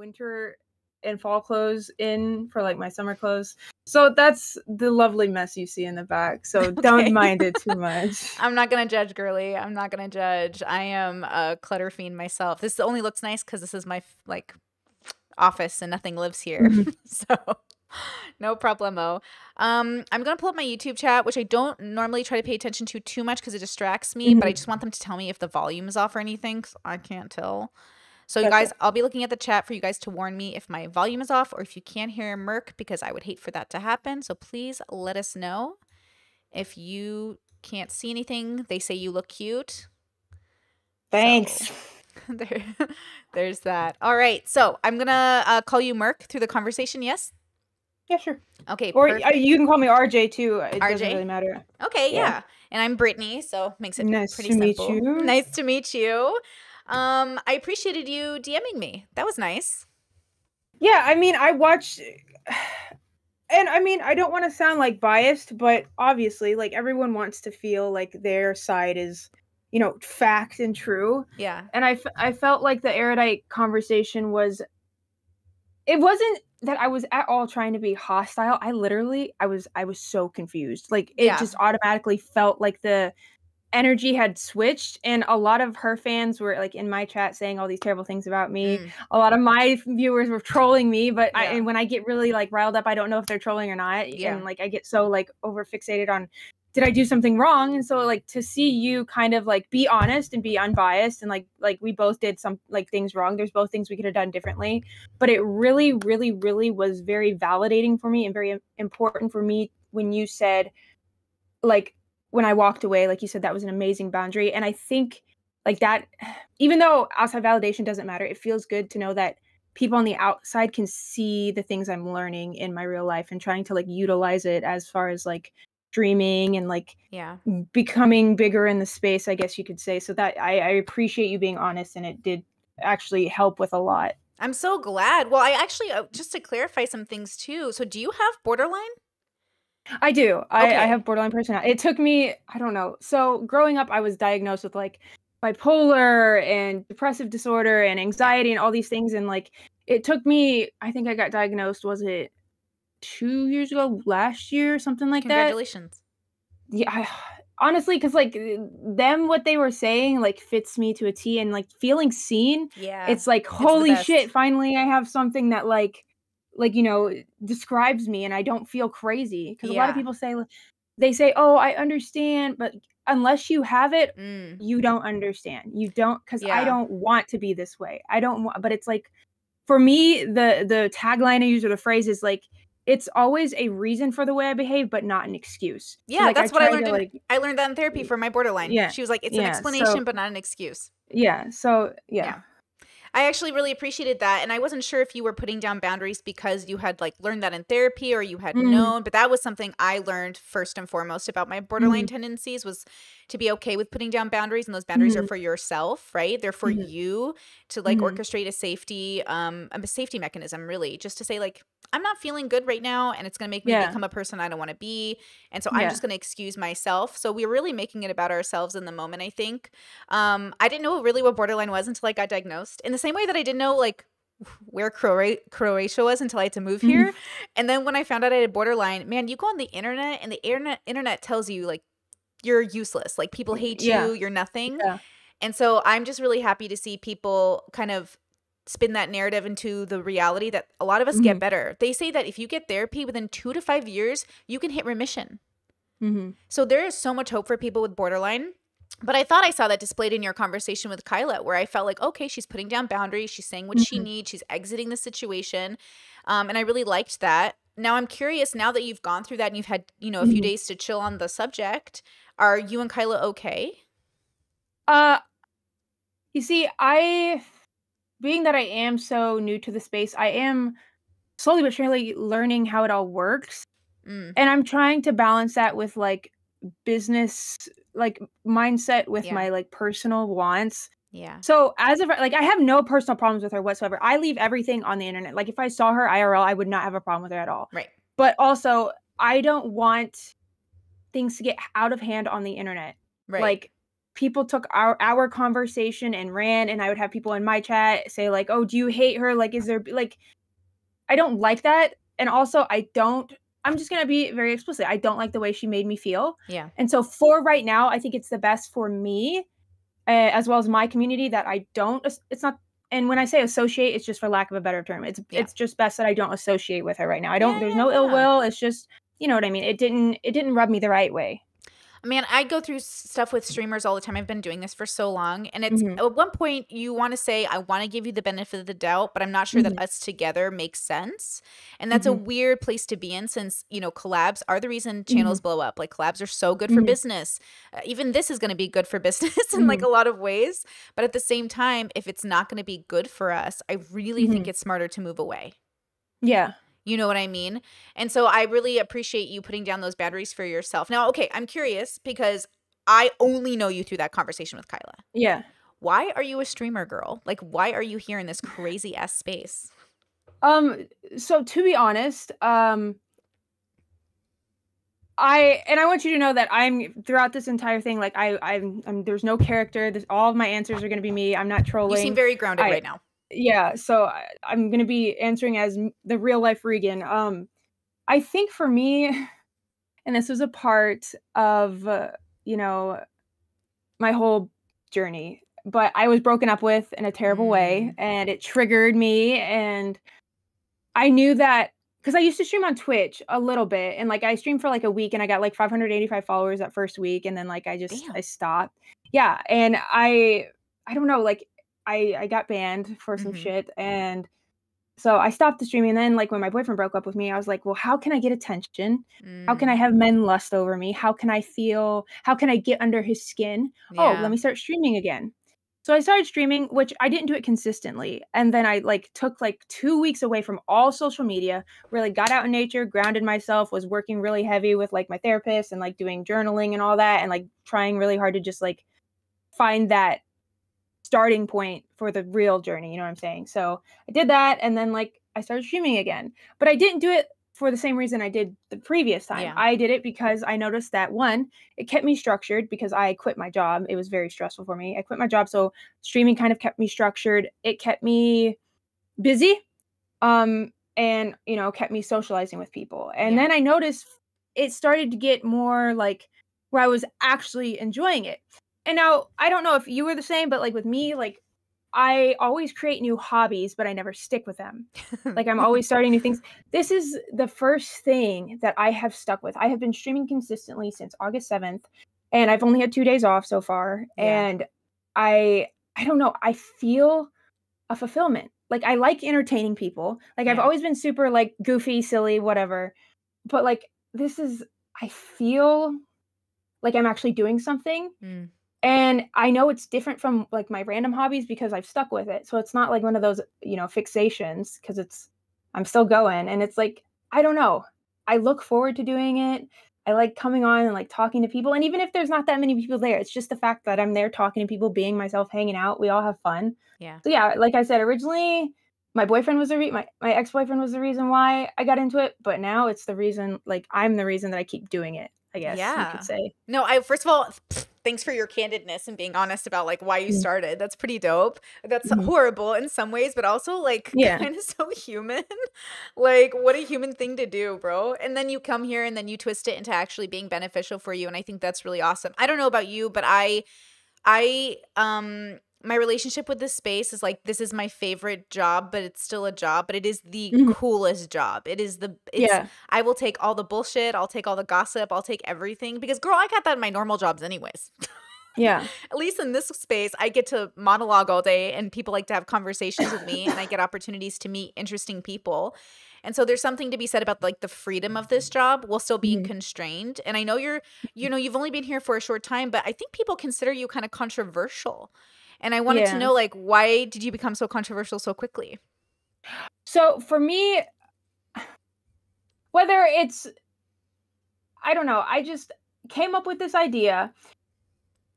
winter and fall clothes in for like my summer clothes. So that's the lovely mess you see in the back. So Okay. don't mind it too much. I'm not gonna judge, girly. I'm not gonna judge. I am a clutter fiend myself. This only looks nice because this is my like office and nothing lives here. Mhm. so no problemo. Um, I'm gonna pull up my YouTube chat, which I don't normally try to pay attention to too much because it distracts me. But I Mhm. just want them to tell me if the volume is off or anything. I can't tell. So you guys, I'll be looking at the chat for you guys to warn me if my volume is off or if you can't hear Merc because I would hate for that to happen. So please let us know if you can't see anything. They say you look cute. Thanks. there, there's that. All right. So I'm gonna uh, call you Merc through the conversation. Yes. Yeah, sure. Okay. Or perfect. uh, you can call me RJ too. It RJ? doesn't really matter. Okay, yeah. Yeah. And I'm Brittany, so makes it Nice pretty to meet you. Nice to meet you. Um, I appreciated you DMing me. That was nice. Yeah, I mean, I watched, and I mean, I don't want to sound like biased, but obviously, like everyone wants to feel like their side is, you know, fact and true. Yeah. And I, f- I felt like the erudite conversation was, it wasn't that I was at all trying to be hostile. I literally, I was, I was so confused. Like it Yeah. just automatically felt like the energy had switched, and a lot of her fans were like in my chat saying all these terrible things about me. Mm, a lot of my viewers were trolling me but I, and when i get really like riled up i don't know if they're trolling or not Yeah. and like i get so like over fixated on did i do something wrong? And so like to see you kind of like be honest and be unbiased and like like we both did some like things wrong there's both things we could have done differently but it really really really was very validating for me and very important for me when you said like when i walked away like you said that was an amazing boundary and i think like that even though outside validation doesn't matter it feels good to know that people on the outside can see the things i'm learning in my real life and trying to like utilize it as far as like dreaming and like yeah. becoming bigger in the space i guess you could say so that i, I appreciate you being honest and it did actually help with a lot I'm so glad. Well, I actually uh, just to clarify some things too. So, do you have borderline? I do. I, Okay. I have borderline personality. It took me, I don't know. So growing up, I was diagnosed with like bipolar and depressive disorder and anxiety and all these things. And like, it took me, I think I got diagnosed, was it two years ago, last year, something like that? Congratulations. Yeah. I, honestly, because like them, what they were saying, like fits me to a T and like feeling seen Yeah. it's like holy best. shit finally i have something that like like you know describes me and i don't feel crazy because a lot of people say they say oh i understand but unless you have it Mm, you don't understand. You don't because Yeah. i don't want to be this way. I don't want but it's like for me the the tagline i use or the phrase is like it's always a reason for the way i behave but not an excuse. So, Yeah, like, that's what I learned to, in- like I learned that in therapy for my borderline. Yeah, She was like, it's an explanation, so- but not an excuse. yeah. So yeah, Yeah. I actually really appreciated that. And I wasn't sure if you were putting down boundaries because you had like learned that in therapy or you had Mm. known, but that was something I learned first and foremost about my borderline Mm-hmm. tendencies was to be okay with putting down boundaries. And those boundaries are Mhm. for yourself, right? They're for Mhm. you to like orchestrate a safety, um, a safety mechanism, really, just to say, like, I'm not feeling good right now, and it's gonna make me Yeah. become a person I don't want to be. And so I'm just gonna excuse myself. So we're really making it about ourselves in the moment, I think. Um, I didn't know really what borderline was until I got diagnosed. In the same way that I didn't know like where Croa- Croatia was until I had to move Mhm. here. And then when I found out I had borderline, man, you go on the internet and the internet internet tells you like you're useless. Like people hate Yeah. you, you're nothing. Yeah. And so I'm just really happy to see people kind of spin that narrative into the reality that a lot of us get Mhm. better. They say that if you get therapy within 2 to 5 years, you can hit remission. Mhm. So there is so much hope for people with borderline. But I thought I saw that displayed in your conversation with Kyla, where I felt like, okay, she's putting down boundaries, she's saying what she Mhm. needs, she's exiting the situation. Um, and I really liked that. Now I'm curious, now that you've gone through that and you've had, you know, a few Mhm. days to chill on the subject, are you and Kyla okay? Uh, you see, I, being that I am so new to the space, I am slowly but surely learning how it all works, Mm, and I'm trying to balance that with like business, like mindset with Yeah. my like personal wants. yeah. So as of like, I have no personal problems with her whatsoever. I leave everything on the internet. Like, if I saw her IRL, I would not have a problem with her at all. Right. But also, I don't want things to get out of hand on the internet. Right. like people took our our conversation and ran and I would have people in my chat say like, "Oh, do you hate her? Like is there like I don't like that." And also I don't I'm just going to be very explicit. I don't like the way she made me feel. Yeah. And so for right now, I think it's the best for me uh, as well as my community that I don't it's not and when I say associate, it's just for lack of a better term. It's Yeah. it's just best that I don't associate with her right now. I don't. Yeah, there's no ill will. It's just you know what I mean. It didn't. It didn't rub me the right way. Man, I go through stuff with streamers all the time. I've been doing this for so long. And it's Mhm. at one point you want to say, I want to give you the benefit of the doubt, but I'm not sure that Mhm. us together makes sense. And that's a Mhm. weird place to be in since, you know, collabs are the reason channels blow up. Like collabs are so good for Mhm. business. Uh, even this is going to be good for business in like Mhm. a lot of ways. But at the same time, if it's not going to be good for us, I really think it's smarter to move away. Yeah. You know what I mean? And so I really appreciate you putting down those boundaries for yourself. Now, okay, I'm curious because I only know you through that conversation with Kyla. Yeah. Why are you a streamer girl? Like, why are you here in this crazy ass space? Um. So to be honest, um. I and I want you to know that I'm throughout this entire thing. Like I, I'm, I'm there's no character. There's, all of my answers are going to be me. I'm not trolling. You seem very grounded I- right now. Yeah so I, i'm gonna be answering as the real life regan um i think for me and this was a part of uh, you know my whole journey but i was broken up with in a terrible way and it triggered me and i knew that because i used to stream on twitch a little bit and like i streamed for like a week and i got like 585 followers that first week and then like i just Damn. i stopped yeah and i i don't know like i i got banned for some Mhm. shit and so i stopped the streaming and then like when my boyfriend broke up with me i was like well how can i get attention? How can i Mm, have men lust over me? How can i feel how can i get under his skin? Oh let me start streaming again. So i started streaming which i didn't do it consistently and then i like took like two weeks away from all social media really got out in nature grounded myself was working really heavy with like my therapist and like doing journaling and all that and like trying really hard to just like find that starting point for the real journey you know what i'm saying? So i did that and then like i started streaming again. But i didn't do it for the same reason i did the previous time. Yeah. i did it because i noticed that one it kept me structured because i quit my job. It was very stressful for me. I quit my job so streaming kind of kept me structured. It kept me busy um and you know kept me socializing with people. And Yeah. then i noticed it started to get more like where i was actually enjoying it and now i don't know if you were the same but like with me like i always create new hobbies but i never stick with them. Like i'm always starting new things. This is the first thing that i have stuck with. I have been streaming consistently since august 7th and i've only had two days off so far Yeah. and i i don't know i feel a fulfillment. Like i like entertaining people. Like i've always been super like goofy silly whatever but like this is i feel like i'm actually doing something Mm, and i know it's different from like my random hobbies because i've stuck with it. So it's not like one of those you know fixations because it's i'm still going. And it's like i don't know. I look forward to doing it. I like coming on and like talking to people. And even if there's not that many people there it's just the fact that i'm there talking to people being myself hanging out. We all have fun. Yeah. so yeah like i said originally my boyfriend was the re- my, my ex-boyfriend was the reason why i got into it but now it's the reason like i'm the reason that i keep doing it i guess yeah. you could say. No, I first of all, thanks for your candidness and being honest about like why you Mm. started. That's pretty dope. That's Mhm. horrible in some ways, but also like Yeah. kind of so human. like what a human thing to do, bro. And then you come here and then you twist it into actually being beneficial for you and I think that's really awesome. I don't know about you, but I I um my relationship with this space is like this is my favorite job, but it's still a job, but it is the Mhm. coolest job. It is the it's yeah I will take all the bullshit. I'll take all the gossip. I'll take everything because, girl, I got that in my normal jobs, anyways. yeah At least in this space, I get to monologue all day and people like to have conversations with me and I get opportunities to meet interesting people. And so there's something to be said about like the freedom of this job while still being Mhm. constrained. And I know you're, you know, you've only been here for a short time, but I think people consider you kind of controversial. And I wanted to know, like, why did you become so controversial so quickly? So for me, whether it's, I don't know, I just came up with this idea.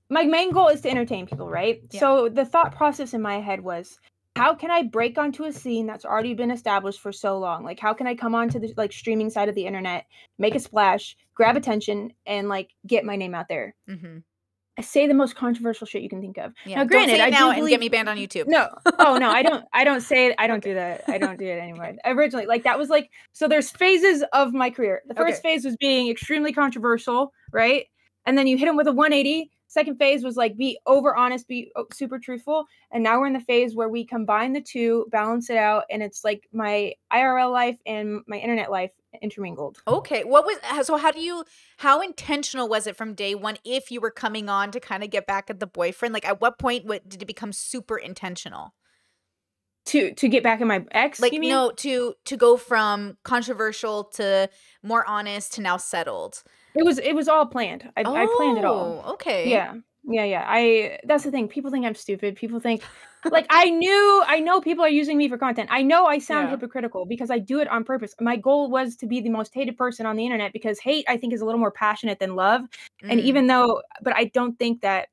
My main goal is to entertain people, right? Yeah. So the thought process in my head was, how can I break onto a scene that's already been established for so long? Like, how can I come onto the like streaming side of the internet, make a splash, grab attention, and like get my name out there? Mm-hmm. Say the most controversial shit you can think of. Yeah. Now, Don't granted, I now do and get me banned on YouTube. No, oh no, I don't. I don't say. I don't do that. I don't do it anymore. Originally, like that was like. So there's phases of my career. The first Okay. phase was being extremely controversial, right? And then you hit them with a 180. Second phase was like be over honest, be oh, super truthful. And now we're in the phase where we combine the two, balance it out, and it's like my IRL life and my internet life intermingled. Okay. What was uh, so how do you how intentional was it from day 1 if you were coming on to kind of get back at the boyfriend? Like at what point what did it become super intentional? To to get back at my ex, Like you mean? no to to go from controversial to more honest to now settled. it was it was all planned. I, I planned it all. Oh, Okay. Yeah. Yeah, yeah. I that's the thing. People think I'm stupid. People think like I knew I know people are using me for content. I know I sound Yeah. hypocritical because I do it on purpose. My goal was to be the most hated person on the internet because hate I think is a little more passionate than love. And Mm. even though but I don't think that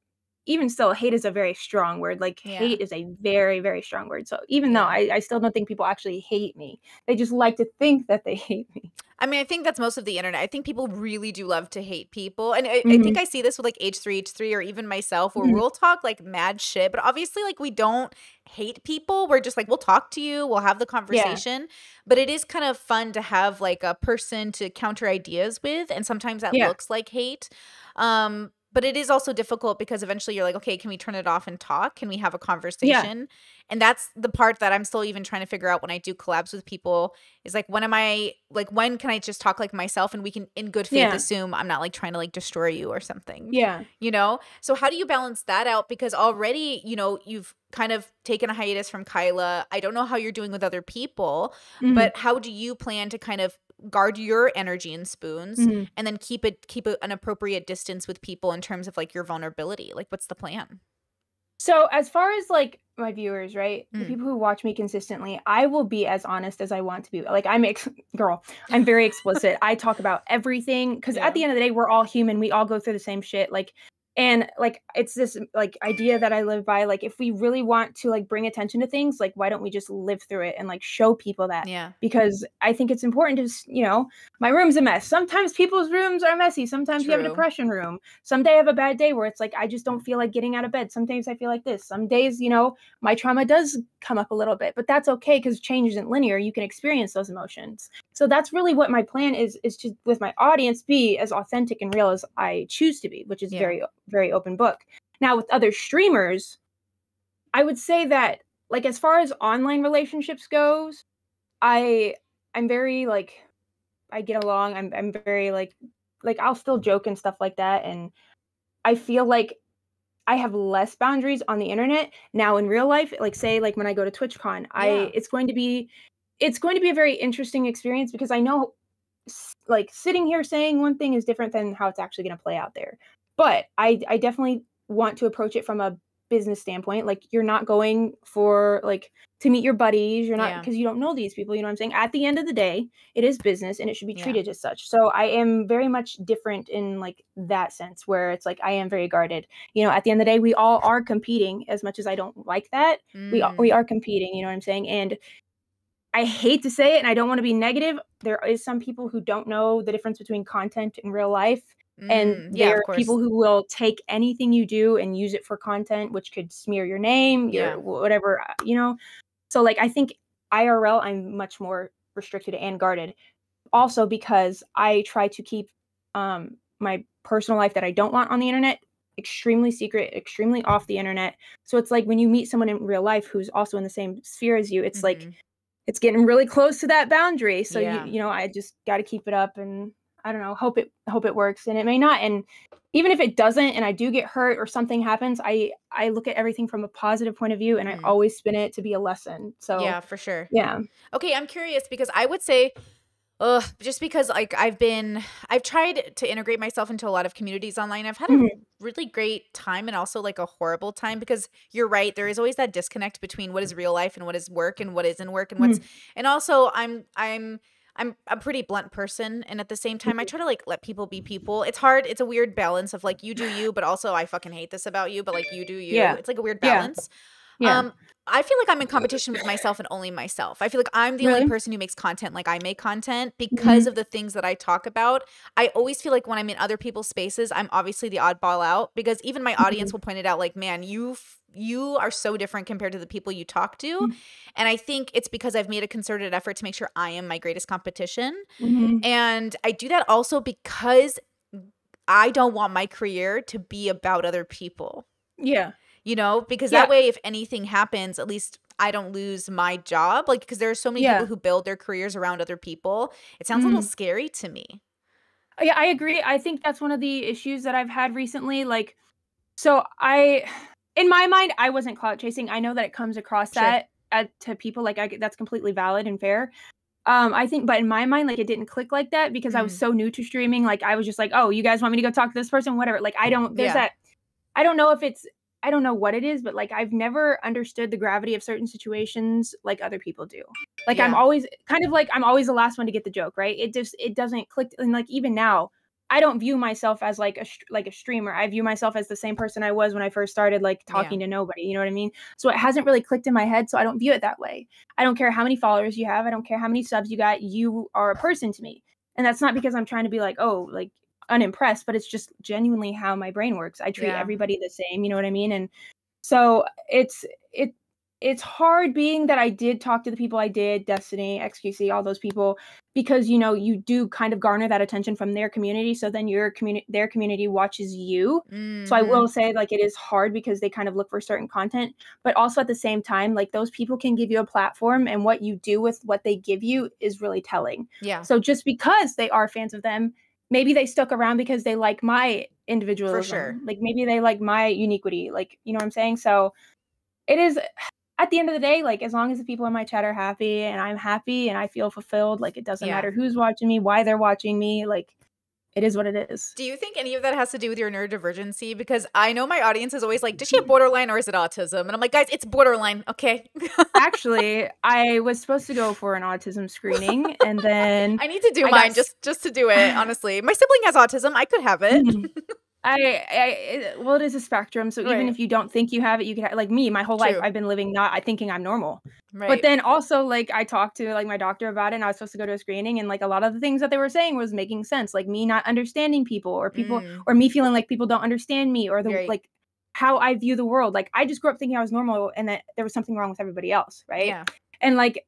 even still hate is a very strong word. Like Yeah. hate is a very very strong word. So even though I I still don't think people actually hate me. They just like to think that they hate me. I mean, I think that's most of the internet. I think people really do love to hate people. And I, I Mhm. think I see this with like H3, H3, or even myself, where Mhm. we'll talk like mad shit. But obviously, like, we don't hate people. We're just like, we'll talk to you, we'll have the conversation. But it is kind of fun to have like a person to counter ideas with. And sometimes that Yeah. looks like hate. Um, but it is also difficult because eventually you're like, okay, can we turn it off and talk? Can we have a conversation? And that's the part that I'm still even trying to figure out when I do collabs with people is like when am I like when can I just talk like myself and we can in good faith Yeah. assume I'm not like trying to like destroy you or something. Yeah. You know? So how do you balance that out because already, you know, you've kind of taken a hiatus from Kyla. I don't know how you're doing with other people, Mhm. but how do you plan to kind of guard your energy and spoons Mhm. and then keep it keep a, an appropriate distance with people in terms of like your vulnerability? Like what's the plan? So as far as like my viewers, right? The Mm. people who watch me consistently, I will be as honest as I want to be. Like I'm ex- girl, I'm very explicit. I talk about everything cuz Yeah. at the end of the day we're all human. We all go through the same shit. Like and like it's this like idea that I live by like if we really want to like bring attention to things, like why don't we just live through it and like show people that Yeah. because I think it's important to, you know, my room's a mess. Sometimes people's rooms are messy. Sometimes you have a depression room. Someday I have a bad day where it's like I just don't feel like getting out of bed. Sometimes I feel like this. Some days, you know, my trauma does come up a little bit, but that's okay because change isn't linear. You can experience those emotions. So that's really what my plan is: is to with my audience be as authentic and real as I choose to be, which is Yeah. very very open book. Now with other streamers, I would say that like as far as online relationships goes, I I'm very like I get along. I'm I'm very like like I'll still joke and stuff like that and I feel like I have less boundaries on the internet now in real life. Like say like when I go to TwitchCon, I it's going to be it's going to be a very interesting experience because I know like sitting here saying one thing is different than how it's actually going to play out there. But I I definitely want to approach it from a business standpoint. Like you're not going for like to meet your buddies. You're not Yeah. because you don't know these people. You know what I'm saying? At the end of the day, it is business and it should be Yeah. treated as such. So I am very much different in like that sense where it's like I am very guarded. You know, at the end of the day, we all are competing as much as I don't like that. We Mm. we are competing, you know what I'm saying? And I hate to say it and I don't want to be negative. There is some people who don't know the difference between content and real life Mm, and yeah, there are people who will take anything you do and use it for content which could smear your name your Yeah. wh- whatever uh, you know so like i think irl i'm much more restricted and guarded also because i try to keep um my personal life that i don't want on the internet extremely secret extremely off the internet so it's like when you meet someone in real life who's also in the same sphere as you it's like Mhm. it's getting really close to that boundary so Yeah. you, you know i just got to keep it up and i don't know hope it hope it works and it may not and even if it doesn't and i do get hurt or something happens i i look at everything from a positive point of view and Mhm. i always spin it to be a lesson so yeah, for sure. yeah Okay, I'm curious because I would say, ugh, just because like I've been, I've tried to integrate myself into a lot of communities online. I've had a Mhm. really great time and also like a horrible time because you're right. There is always that disconnect between what is real life and what is work and what isn't work and what's, and also I'm, I'm, I'm a pretty blunt person, and at the same time, I try to like let people be people. It's hard. It's a weird balance of like you do you, but also I fucking hate this about you, but like you do you. Yeah. It's like a weird balance. Yeah. Um, I feel like I'm in competition with myself and only myself. I feel like I'm the Really? only person who makes content like I make content because Mhm. of the things that I talk about. I always feel like when I'm in other people's spaces, I'm obviously the oddball out because even my audience Mhm. will point it out like, "Man, you you are so different compared to the people you talk to." Mm. And I think it's because I've made a concerted effort to make sure I am my greatest competition. Mhm. And I do that also because I don't want my career to be about other people Yeah. you know because Yeah. that way if anything happens at least i don't lose my job like because there are so many Yeah. people who build their careers around other people it sounds a little Mhm. scary to me Yeah, I agree. I think that's one of the issues that I've had recently. Like, so I, in my mind, I wasn't clout chasing. I know that it comes across Sure. that at, to people like I, that's completely valid and fair. Um, I think, but in my mind, like it didn't click like that because I was Mm. so new to streaming. Like I was just like, oh, you guys want me to go talk to this person, whatever. Like I don't. There's Yeah. that. I don't know if it's. I don't know what it is, but like I've never understood the gravity of certain situations like other people do. Like I'm always kind of like I'm always the last one to get the joke, right? It just it doesn't click and like even now I don't view myself as like a like a streamer. I view myself as the same person I was when I first started like Yeah. talking to nobody, you know what I mean? So it hasn't really clicked in my head, so I don't view it that way. I don't care how many followers you have, I don't care how many subs you got, you are a person to me. And that's not because I'm trying to be like, "Oh, like unimpressed," but it's just genuinely how my brain works. I treat Yeah. everybody the same, you know what I mean? And so it's it it's hard being that I did talk to the people I did, Destiny, XQC, all those people, because you know you do kind of garner that attention from their community. So then your community, their community watches you. So I will mm-hmm. say like it is hard because they kind of look for certain content, but also at the same time, like those people can give you a platform, and what you do with what they give you is really telling. yeah So just because they are fans of them, maybe they stuck around because they like my individualism. for sure. Like maybe they like my uniquity. Like, you know what I'm saying? So it is at the end of the day, like as long as the people in my chat are happy and I'm happy and I feel fulfilled, like it doesn't Yeah. matter who's watching me, why they're watching me, like it is what it is. do you think any of that has to do with your neurodivergency because i know my audience is always like does she have borderline or is it autism and i'm like guys it's borderline okay Actually, I was supposed to go for an autism screening and then i need to do I mine just just to do it honestly my sibling has autism i could have it. I, I it- well, it is a spectrum. So even if you don't think you have it, you can ha- like me. My whole life, I've been living not I thinking I'm normal. right But then also like I talked to like my doctor about it, and I was supposed to go to a screening, and like a lot of the things that they were saying was making sense. Like me not understanding people, or people, Mm. or me feeling like people don't understand me, or the Right. like how I view the world. Like I just grew up thinking I was normal, and that there was something wrong with everybody else, right? yeah and like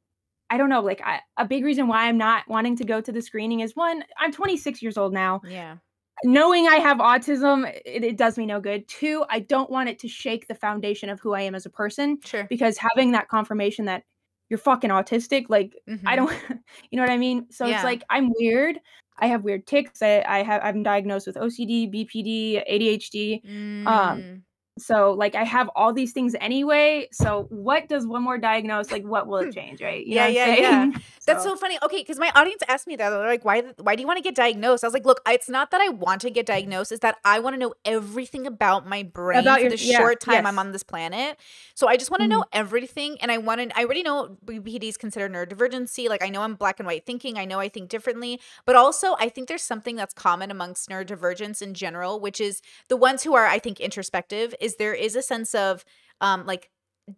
i don't know like I, a big reason why i'm not wanting to go to the screening is one i'm 26 years old now yeah knowing i have autism it, it does me no good two i don't want it to shake the foundation of who i am as a person sure because having that confirmation that you're fucking autistic like i Mhm. don't you know what i mean so Yeah. it's like i'm weird i have weird tics i, I have i'm diagnosed with ocd bpd adhd Mm. So like i have all these things anyway so what does one more diagnose like what will it change right You Yeah, yeah, yeah. saying? That's so funny. Okay, because my audience asked me that. They're like, "Why? Why do you want to get diagnosed?" I was like, "Look, it's not that I want to get diagnosed. It's that I want to know everything about my brain About for your- the yeah, short time I'm on this planet. So I just want to Mhm. know everything, and I want to. I already know BPD is considered neurodivergency. Like I know I'm black and white thinking. I know I think differently, but also I think there's something that's common amongst neurodivergence in general, which is the ones who are, I think, introspective. Is there is a sense of um like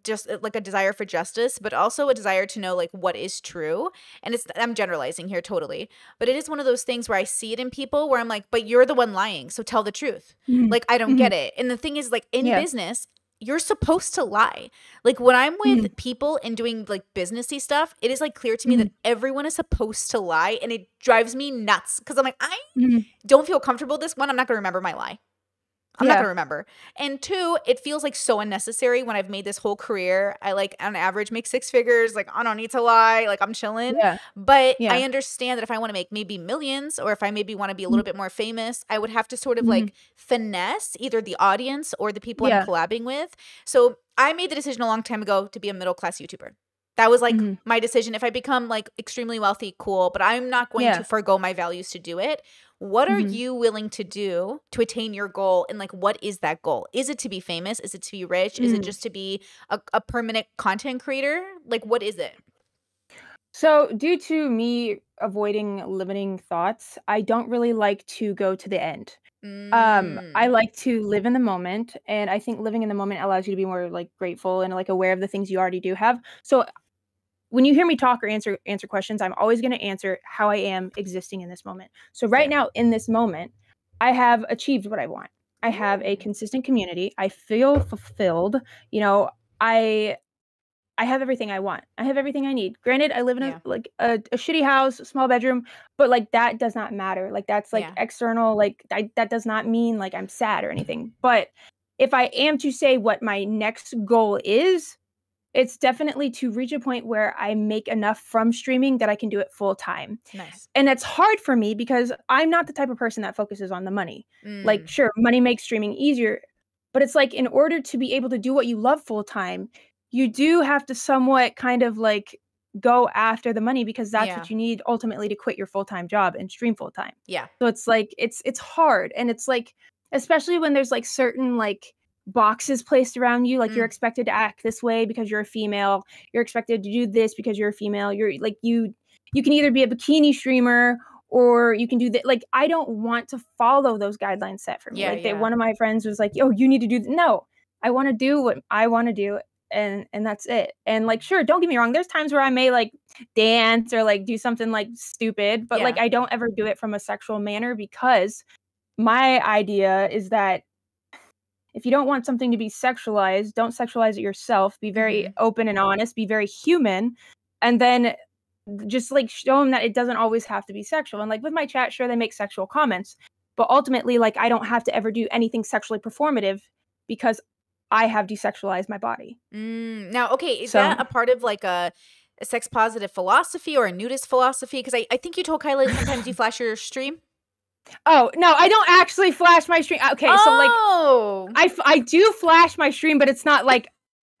just uh, like a desire for justice but also a desire to know like what is true and it's i'm generalizing here totally but it is one of those things where i see it in people where i'm like but you're the one lying so tell the truth Mhm. like i don't get it and the thing is like in Yeah. business you're supposed to lie like when i'm with Mhm. people and doing like businessy stuff it is like clear to me that everyone is supposed to lie and it drives me nuts because i'm like i Mhm. don't feel comfortable with this one i'm not going to remember my lie I'm not gonna remember. And two, it feels like so unnecessary when I've made this whole career. I like on average make six figures. Like I don't need to lie. Like I'm chilling. yeah But Yeah. I understand that if I want to make maybe millions or if I maybe want to be a little bit more famous, I would have to sort of like finesse either the audience or the people Yeah. I'm collabing with. So I made the decision a long time ago to be a middle class YouTuber. That was like Mhm. my decision. If I become like extremely wealthy, cool, but I'm not going Yeah. to forego my values to do it. What are Mhm. you willing to do to attain your goal? And like, what is that goal? Is it to be famous? Is it to be rich? Is it Mm. just to be a, a permanent content creator? Like, what is it? So, due to me avoiding limiting thoughts, I don't really like to go to the end. Um, I Mm. like to live in the moment, and I think living in the moment allows you to be more like grateful and like aware of the things you already do have. So when you hear me talk or answer answer questions, I'm always going to answer how I am existing in this moment. So right now in this moment, I have achieved what I want. I have a Mm. consistent community. I feel fulfilled. You know, I I have everything I want. I have everything I need. Granted, I live in a Yeah. like a, a shitty house, a small bedroom, but like that does not matter. Like that's like Yeah. external. Like I, that does not mean like I'm sad or anything. But if I am to say what my next goal is, it's definitely to reach a point where I make enough from streaming that I can do it full time. Nice. And it's hard for me because I'm not the type of person that focuses on the money. Like, Mm. sure, money makes streaming easier, but it's like in order to be able to do what you love full time, you do have to somewhat kind of like go after the money because that's Yeah. what you need ultimately to quit your full-time job and stream full time. Yeah. So it's like it's it's hard and it's like especially when there's like certain like boxes placed around you like you're Mm. expected to act this way because you're a female, you're expected to do this because you're a female. You're like you you can either be a bikini streamer or you can do that like I don't want to follow those guidelines set for me. Yeah, like they, yeah. one of my friends was like, "Oh, you need to do th-. no. I want to do what I want to do and and that's it." And like sure, don't get me wrong, there's times where I may like dance or like do something like stupid, but like I don't ever do it from a sexual manner because my idea is that if you don't want something to be sexualized, don't sexualize it yourself. Be very Mhm. open and honest, be very human, and then just like show them that it doesn't always have to be sexual. And like with my chat, sure, they make sexual comments, but ultimately, like I don't have to ever do anything sexually performative because I have desexualized my body. Mm. Now, okay, is So that a part of like a, a sex positive philosophy or a nudist philosophy? Because I, I think you told Kyla sometimes you flash your stream. Oh no, I don't actually flash my stream. Okay, so like oh, I do flash my stream, but it's not like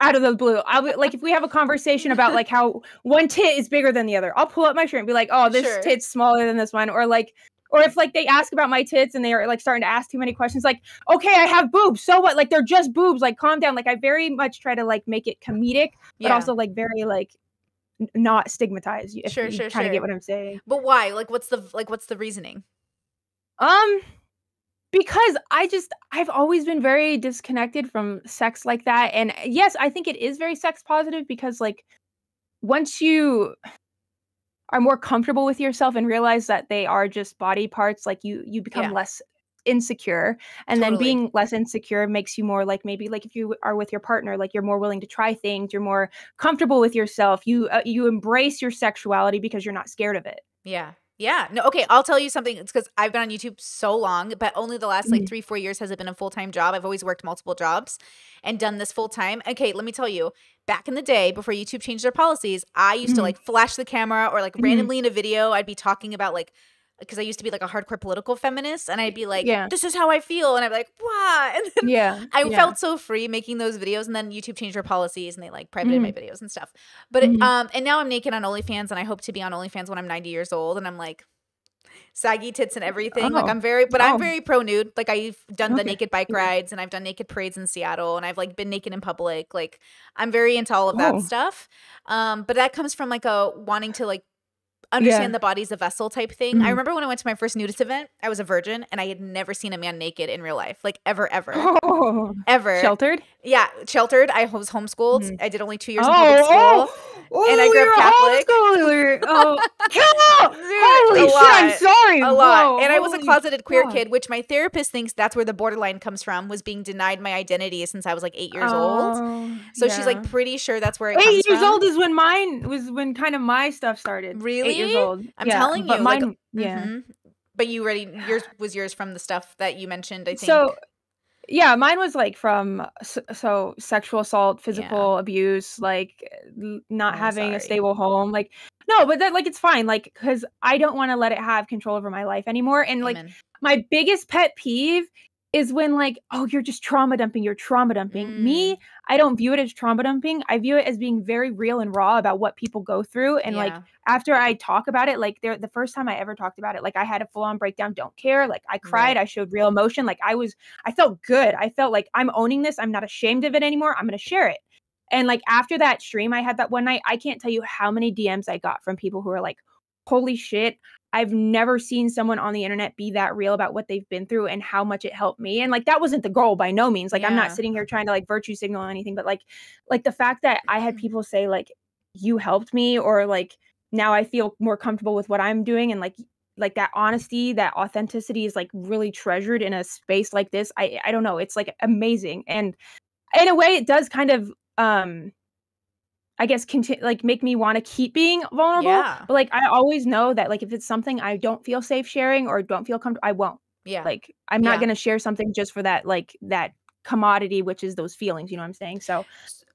out of the blue. I'll like, if we have a conversation about like how one tit is bigger than the other, I'll pull up my stream and be like, oh, this Sure. tit's smaller than this one. Or like, or if like they ask about my tits and they are like starting to ask too many questions, like, okay, I have boobs. So what? Like, they're just boobs. Like, calm down. Like, I very much try to like make it comedic, but yeah. also like very like not stigmatize you. Sure, you sure, kind of sure. get what I'm saying. But why? Like, what's the like? What's the reasoning? Um, because I just I've always been very disconnected from sex like that, and uh, yes, I think it is very sex positive because like once you are more comfortable with yourself and realize that they are just body parts, like you you become Yeah. less insecure and then being less insecure makes you more like maybe like if you are with your partner like you're more willing to try things you're more comfortable with yourself you uh, you embrace your sexuality because you're not scared of it Yeah. Yeah. No, okay. I'll tell you something. It's because I've been on YouTube so long, but only the last like Mhm. three, four years has it been a full time job. I've always worked multiple jobs and done this full time. Okay. Let me tell you, back in the day before YouTube changed their policies, I used to Mhm. like flash the camera or like Mhm. randomly in a video, I'd be talking about like, because I used to be like a hardcore political feminist and I'd be like, Yeah. this is how I feel. And I'd be like, wow. And then yeah I yeah. felt so free making those videos, and then YouTube changed their policies and they like privated my videos and stuff. But it- Mhm. um, and now I'm naked on OnlyFans, and I hope to be on OnlyFans when I'm 90 years old, and I'm like saggy tits and everything. Like Oh. I'm very, but I'm Oh. very pro nude. Like I've done the naked bike rides, and I've done naked parades in Seattle, and I've like been naked in public. Like I'm very into all of that Oh. stuff. Um, but that comes from like a wanting to like understand the body's a vessel type thing. I Mhm. remember when I went to my first nudist event, I was a virgin and I had never seen a man naked in real life, like ever, ever, Oh, ever. sheltered. Yeah, sheltered. I was homeschooled. Mhm. I did only two years in public school. oh, and I grew up a Catholic. homeschooler. Oh, holy shit! I'm sorry. A lot. Whoa, and I was a closeted queer fuck. kid, which my therapist thinks that's where the borderline comes from, was being denied my identity since I was like eight years old. Oh, So she's like pretty sure that's where it comes eight years from. old is when mine was when kind of my stuff started. Really? Eight years old. I'm Yeah, telling but you, like, mine. yeah. Mhm. But you already yours was yours from the stuff that you mentioned, I think. So yeah, mine was like from so sexual assault, physical abuse, like not Oh, having sorry. a stable home. Like no, but that like it's fine. Like because I don't want to let it have control over my life anymore. And like Amen. my biggest pet peeve is when like oh you're just trauma dumping you're trauma dumping Mm. me i don't view it as trauma dumping i view it as being very real and raw about what people go through and like after i talk about it like there the first time i ever talked about it like i had a full-on breakdown don't care like i cried Right. i showed real emotion like i was i felt good i felt like i'm owning this i'm not ashamed of it anymore i'm going to share it and like after that stream i had that one night i can't tell you how many dms i got from people who are like holy shit I've never seen someone on the internet be that real about what they've been through and how much it helped me. And like that wasn't the goal by no means. Like I'm not sitting here trying to like virtue signal anything, but like like the fact that I had people say like you helped me or like now I feel more comfortable with what I'm doing and like like that honesty, that authenticity is like really treasured in a space like this. I I don't know, it's like amazing. And in a way it does kind of um I guess continue like make me want to keep being vulnerable. Yeah. But like I always know that like if it's something I don't feel safe sharing or don't feel comfortable, I won't. Yeah. Like I'm not Yeah. gonna share something just for that like that commodity, which is those feelings. You know what I'm saying? So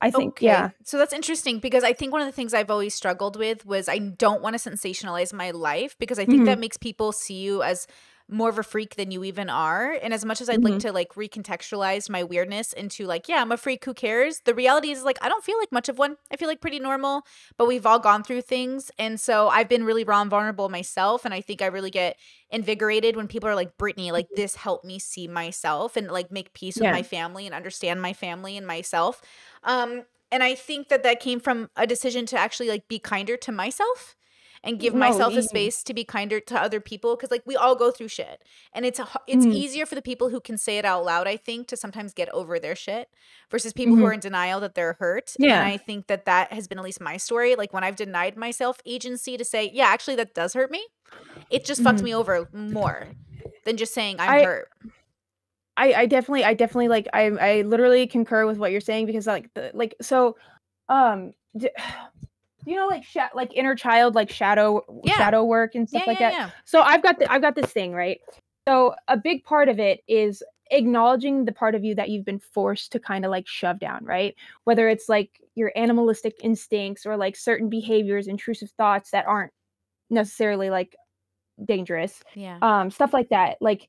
I think Okay. yeah. So that's interesting because I think one of the things I've always struggled with was I don't want to sensationalize my life because I think Mhm. that makes people see you as more of a freak than you even are. And as much as I'd like Mhm. to like recontextualize my weirdness into like, yeah, I'm a freak, who cares? The reality is like I don't feel like much of one. I feel like pretty normal, but we've all gone through things. And so I've been really raw and vulnerable myself. And I think I really get invigorated when people are like, Brittany, like this helped me see myself and like make peace with my family and understand my family and myself. Um, and I think that that came from a decision to actually like be kinder to myself and give No, myself a space to be kinder to other people because like we all go through shit and it's a, it's Mhm. easier for the people who can say it out loud i think to sometimes get over their shit versus people who Mhm. are in denial that they're hurt Yeah. and i think that that has been at least my story like when i've denied myself agency to say yeah actually that does hurt me it just fucks Mhm. me over more than just saying i'm I- hurt I, I definitely I definitely like I I literally concur with what you're saying because like the like so um d- you know like sha- like inner child like shadow Yeah. shadow work and stuff yeah like yeah that? yeah. So i've got the, i've got this thing right? So a big part of it is acknowledging the part of you that you've been forced to kind of like shove down right? Whether it's like your animalistic instincts or like certain behaviors intrusive thoughts that aren't necessarily like dangerous yeah. um stuff like that. Like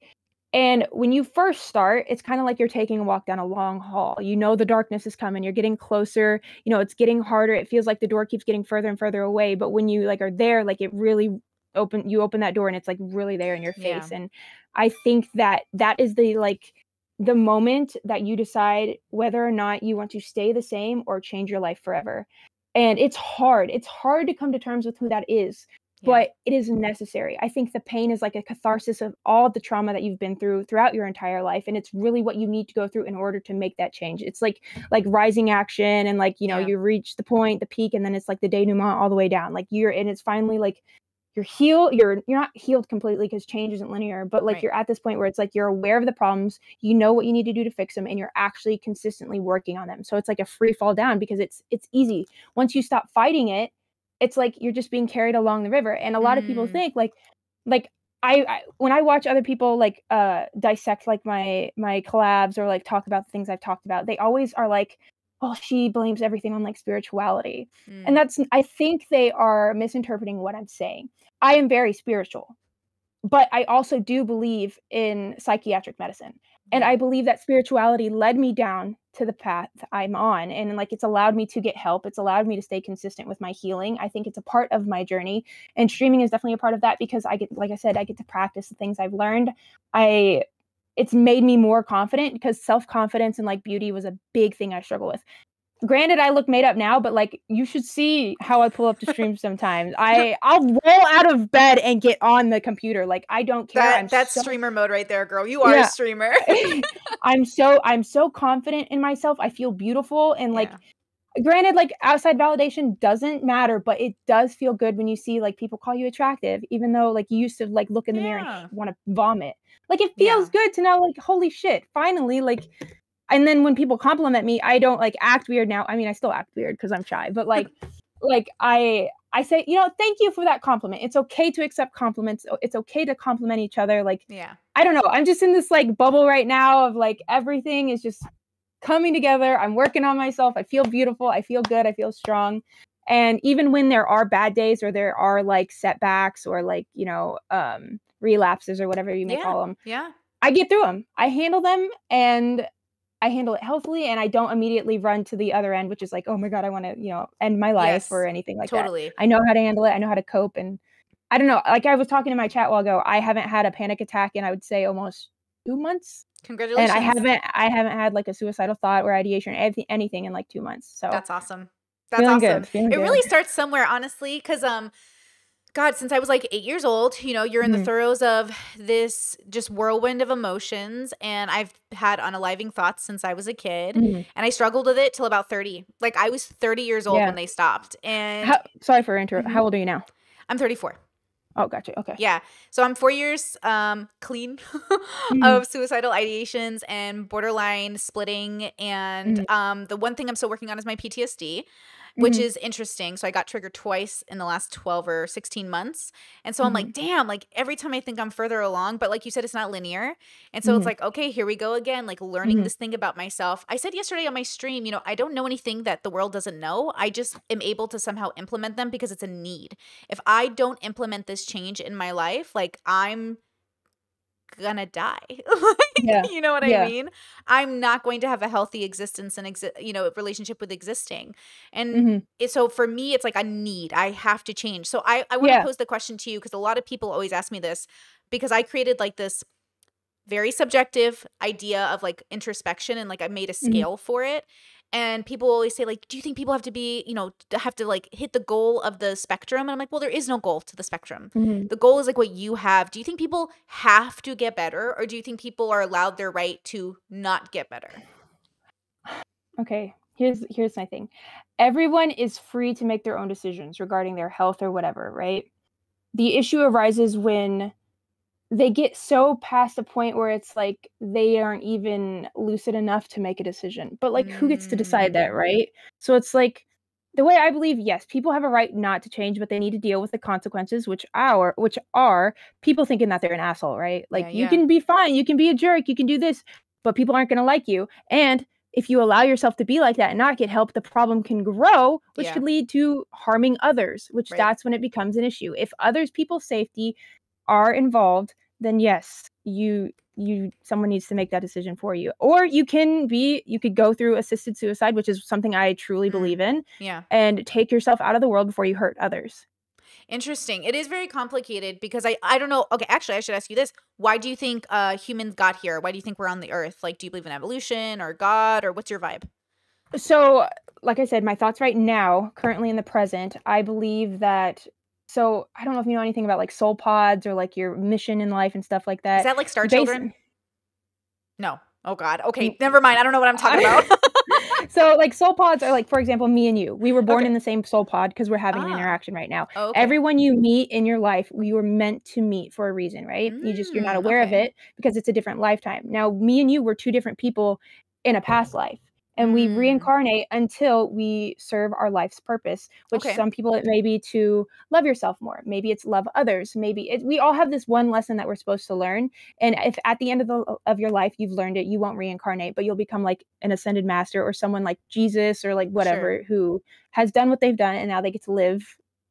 and when you first start it's kind of like you're taking a walk down a long hall. You know the darkness is coming you're getting closer you know it's getting harder it feels like the door keeps getting further and further away but when you like are there like it really open you open that door and it's like really there in your Yeah. face and i think that that is the like the moment that you decide whether or not you want to stay the same or change your life forever. And it's hard it's hard to come to terms with who that is Yeah. but it is necessary. I think the pain is like a catharsis of all the trauma that you've been through throughout your entire life and it's really what you need to go through in order to make that change. It's like like rising action and like, you know, Yeah. you reach the point, the peak and then it's like the denouement all the way down. Like you're and it's finally like you're healed you're you're not healed completely because change isn't linear but like Right. you're at this point where it's like you're aware of the problems you know what you need to do to fix them and you're actually consistently working on them so it's like a free fall down because it's it's easy once you stop fighting it it's like you're just being carried along the river and a lot of people Mm. think like like I, I when i watch other people like uh dissect like my my collabs or like talk about the things i've talked about they always are like oh she blames everything on like spirituality Mm. and that's i think they are misinterpreting what i'm saying i am very spiritual but i also do believe in psychiatric medicine and i believe that spirituality led me down to the path i'm on and like it's allowed me to get help it's allowed me to stay consistent with my healing i think it's a part of my journey and streaming is definitely a part of that because i get like i said i get to practice the things i've learned i it's made me more confident because self-confidence and like beauty was a big thing i struggle with granted i look made up now but like you should see how i pull up to stream sometimes. I i'll roll out of bed and get on the computer. Like i don't care. That that's so- streamer mode right there girl. You are Yeah. a streamer. I'm so i'm so confident in myself. I feel beautiful and like Yeah. granted like outside validation doesn't matter but it does feel good when you see like people call you attractive even though like you used to like look in the mirror and want to vomit. Like it feels Yeah. good to know like holy shit finally like and then when people compliment me i don't like act weird now i mean i still act weird because i'm shy but like like i i say you know thank you for that compliment it's okay to accept compliments it's okay to compliment each other like yeah I don't know. I'm just in this like bubble right now of like everything is just coming together. I'm working on myself. I feel beautiful. I feel good. I feel strong. And even when there are bad days or there are like setbacks or like, you know, um relapses or whatever you may Yeah. call them, yeah I get through them. I handle them and I handle it healthily and I don't immediately run to the other end, which is like, oh my God, I want to, you know, end my life or anything like that. totally I know how to handle it. I know how to cope. And I don't know. Like I was talking to my chat while ago, I haven't had a panic attack in I would say almost two months. congratulations And I haven't I haven't had like a suicidal thought or ideation or anything, anything in like two months. So that's awesome that's feeling awesome good. It good. really starts somewhere honestly because um God, since I was like eight years old, you know, you're in the Mhm. throes of this just whirlwind of emotions. And I've had unaliving thoughts since I was a kid. Mhm. And I struggled with it till about 30. Like I was 30 years old Yeah. when they stopped. And How, sorry for interrupt. Mhm. How old are you now? I'm 34. Oh, gotcha. Okay. Yeah. So I'm four years um, clean Mhm. of suicidal ideations and borderline splitting. And um, the one thing I'm still working on is my PTSD, which Mhm. is interesting. So I got triggered twice in the last 12 or 16 months. And so I'm Mhm. like, damn, like every time I think I'm further along, but like you said, it's not linear. And so it's Mhm. like, okay, here we go again, like learning Mhm. this thing about myself. I said yesterday on my stream, you know, I don't know anything that the world doesn't know. I just am able to somehow implement them because it's a need. If I don't implement this change in my life, like I'm gonna die. Like, Yeah. You know what Yeah. I mean? I'm not going to have a healthy existence and exi- you know, relationship with existing. And Mhm. it, so for me, it's like a need. I have to change. So I, I want to Yeah. pose the question to you because a lot of people always ask me this because I created like this very subjective idea of like introspection and like I made a Mhm. scale for it. And people always say like, do you think people have to be, you know, have to like hit the goal of the spectrum? And I'm like, well, there is no goal to the spectrum. Mhm. The goal is like what you have. Do you think people have to get better or do you think people are allowed their right to not get better? Okay. Here's here's my thing. Everyone is free to make their own decisions regarding their health or whatever, right? The issue arises when they get so past the point where it's like they aren't even lucid enough to make a decision. But like who gets to decide that, Mm. right? So it's like the way I believe, yes, people have a right not to change, but they need to deal with the consequences, which are which are people thinking that they're an asshole, right? Like Yeah, you yeah. can be fine, you can be a jerk, you can do this, but people aren't gonna like you. And if you allow yourself to be like that and not get help, the problem can grow, which Yeah. could lead to harming others, which Right. that's when it becomes an issue. If others people's safety are involved, then yes, you you someone needs to make that decision for you. Or you can be you could go through assisted suicide, which is something I truly Mm. believe in, Yeah. and take yourself out of the world before you hurt others. Interesting. It is very complicated because I I don't know. Okay, actually, I should ask you this: Why do you think uh humans got here? Why do you think we're on the Earth? Like, do you believe in evolution or God or what's your vibe? So, like I said, my thoughts right now, currently in the present, I believe that so I don't know if you know anything about like soul pods or like your mission in life and stuff like that. Is that. like Star Basi- Children? No. Oh God. Okay, Mm. never mind. I don't know what I'm talking about. so like soul pods are like for example me and you we were born Okay. in the same soul pod because we're having an Ah. interaction right now Oh, okay. everyone you meet in your life you were meant to meet for a reason right you just you're not Mm, aware of it because it's a different lifetime now me and you were two different people in a past life and we Mm. reincarnate until we serve our life's purpose which Okay. some people it may be to love yourself more maybe it's love others maybe it, we all have this one lesson that we're supposed to learn and if at the end of the of your life you've learned it you won't reincarnate but you'll become like an ascended master or someone like jesus or like whatever who has done what they've done and now they get to live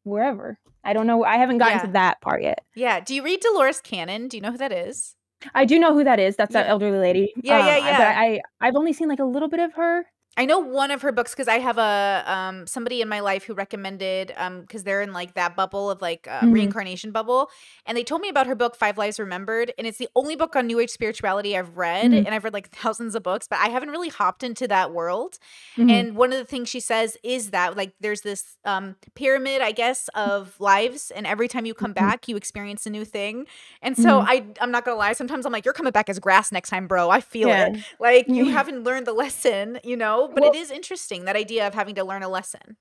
wherever i don't know i haven't gotten Yeah. to that part yet Yeah. Do you read Dolores Cannon? Do you know who that is? I do know who that is. That's that elderly lady. Yeah, yeah, Um, yeah. but i i've only seen like a little bit of her I know one of her books because I have a um somebody in my life who recommended um because they're in like that bubble of like uh, Mhm. reincarnation bubble, and they told me about her book Five Lives Remembered, and it's the only book on New Age spirituality I've read, Mhm. and I've read like thousands of books, but I haven't really hopped into that world. Mhm. And one of the things she says is that like there's this um pyramid, I guess, of lives, and every time you come Mhm. back, you experience a new thing. And so Mhm. I I'm not gonna lie, sometimes I'm like, you're coming back as grass next time, bro. I feel Yeah. it. Like you haven't learned the lesson, you know. But Well- it is interesting that idea of having to learn a lesson.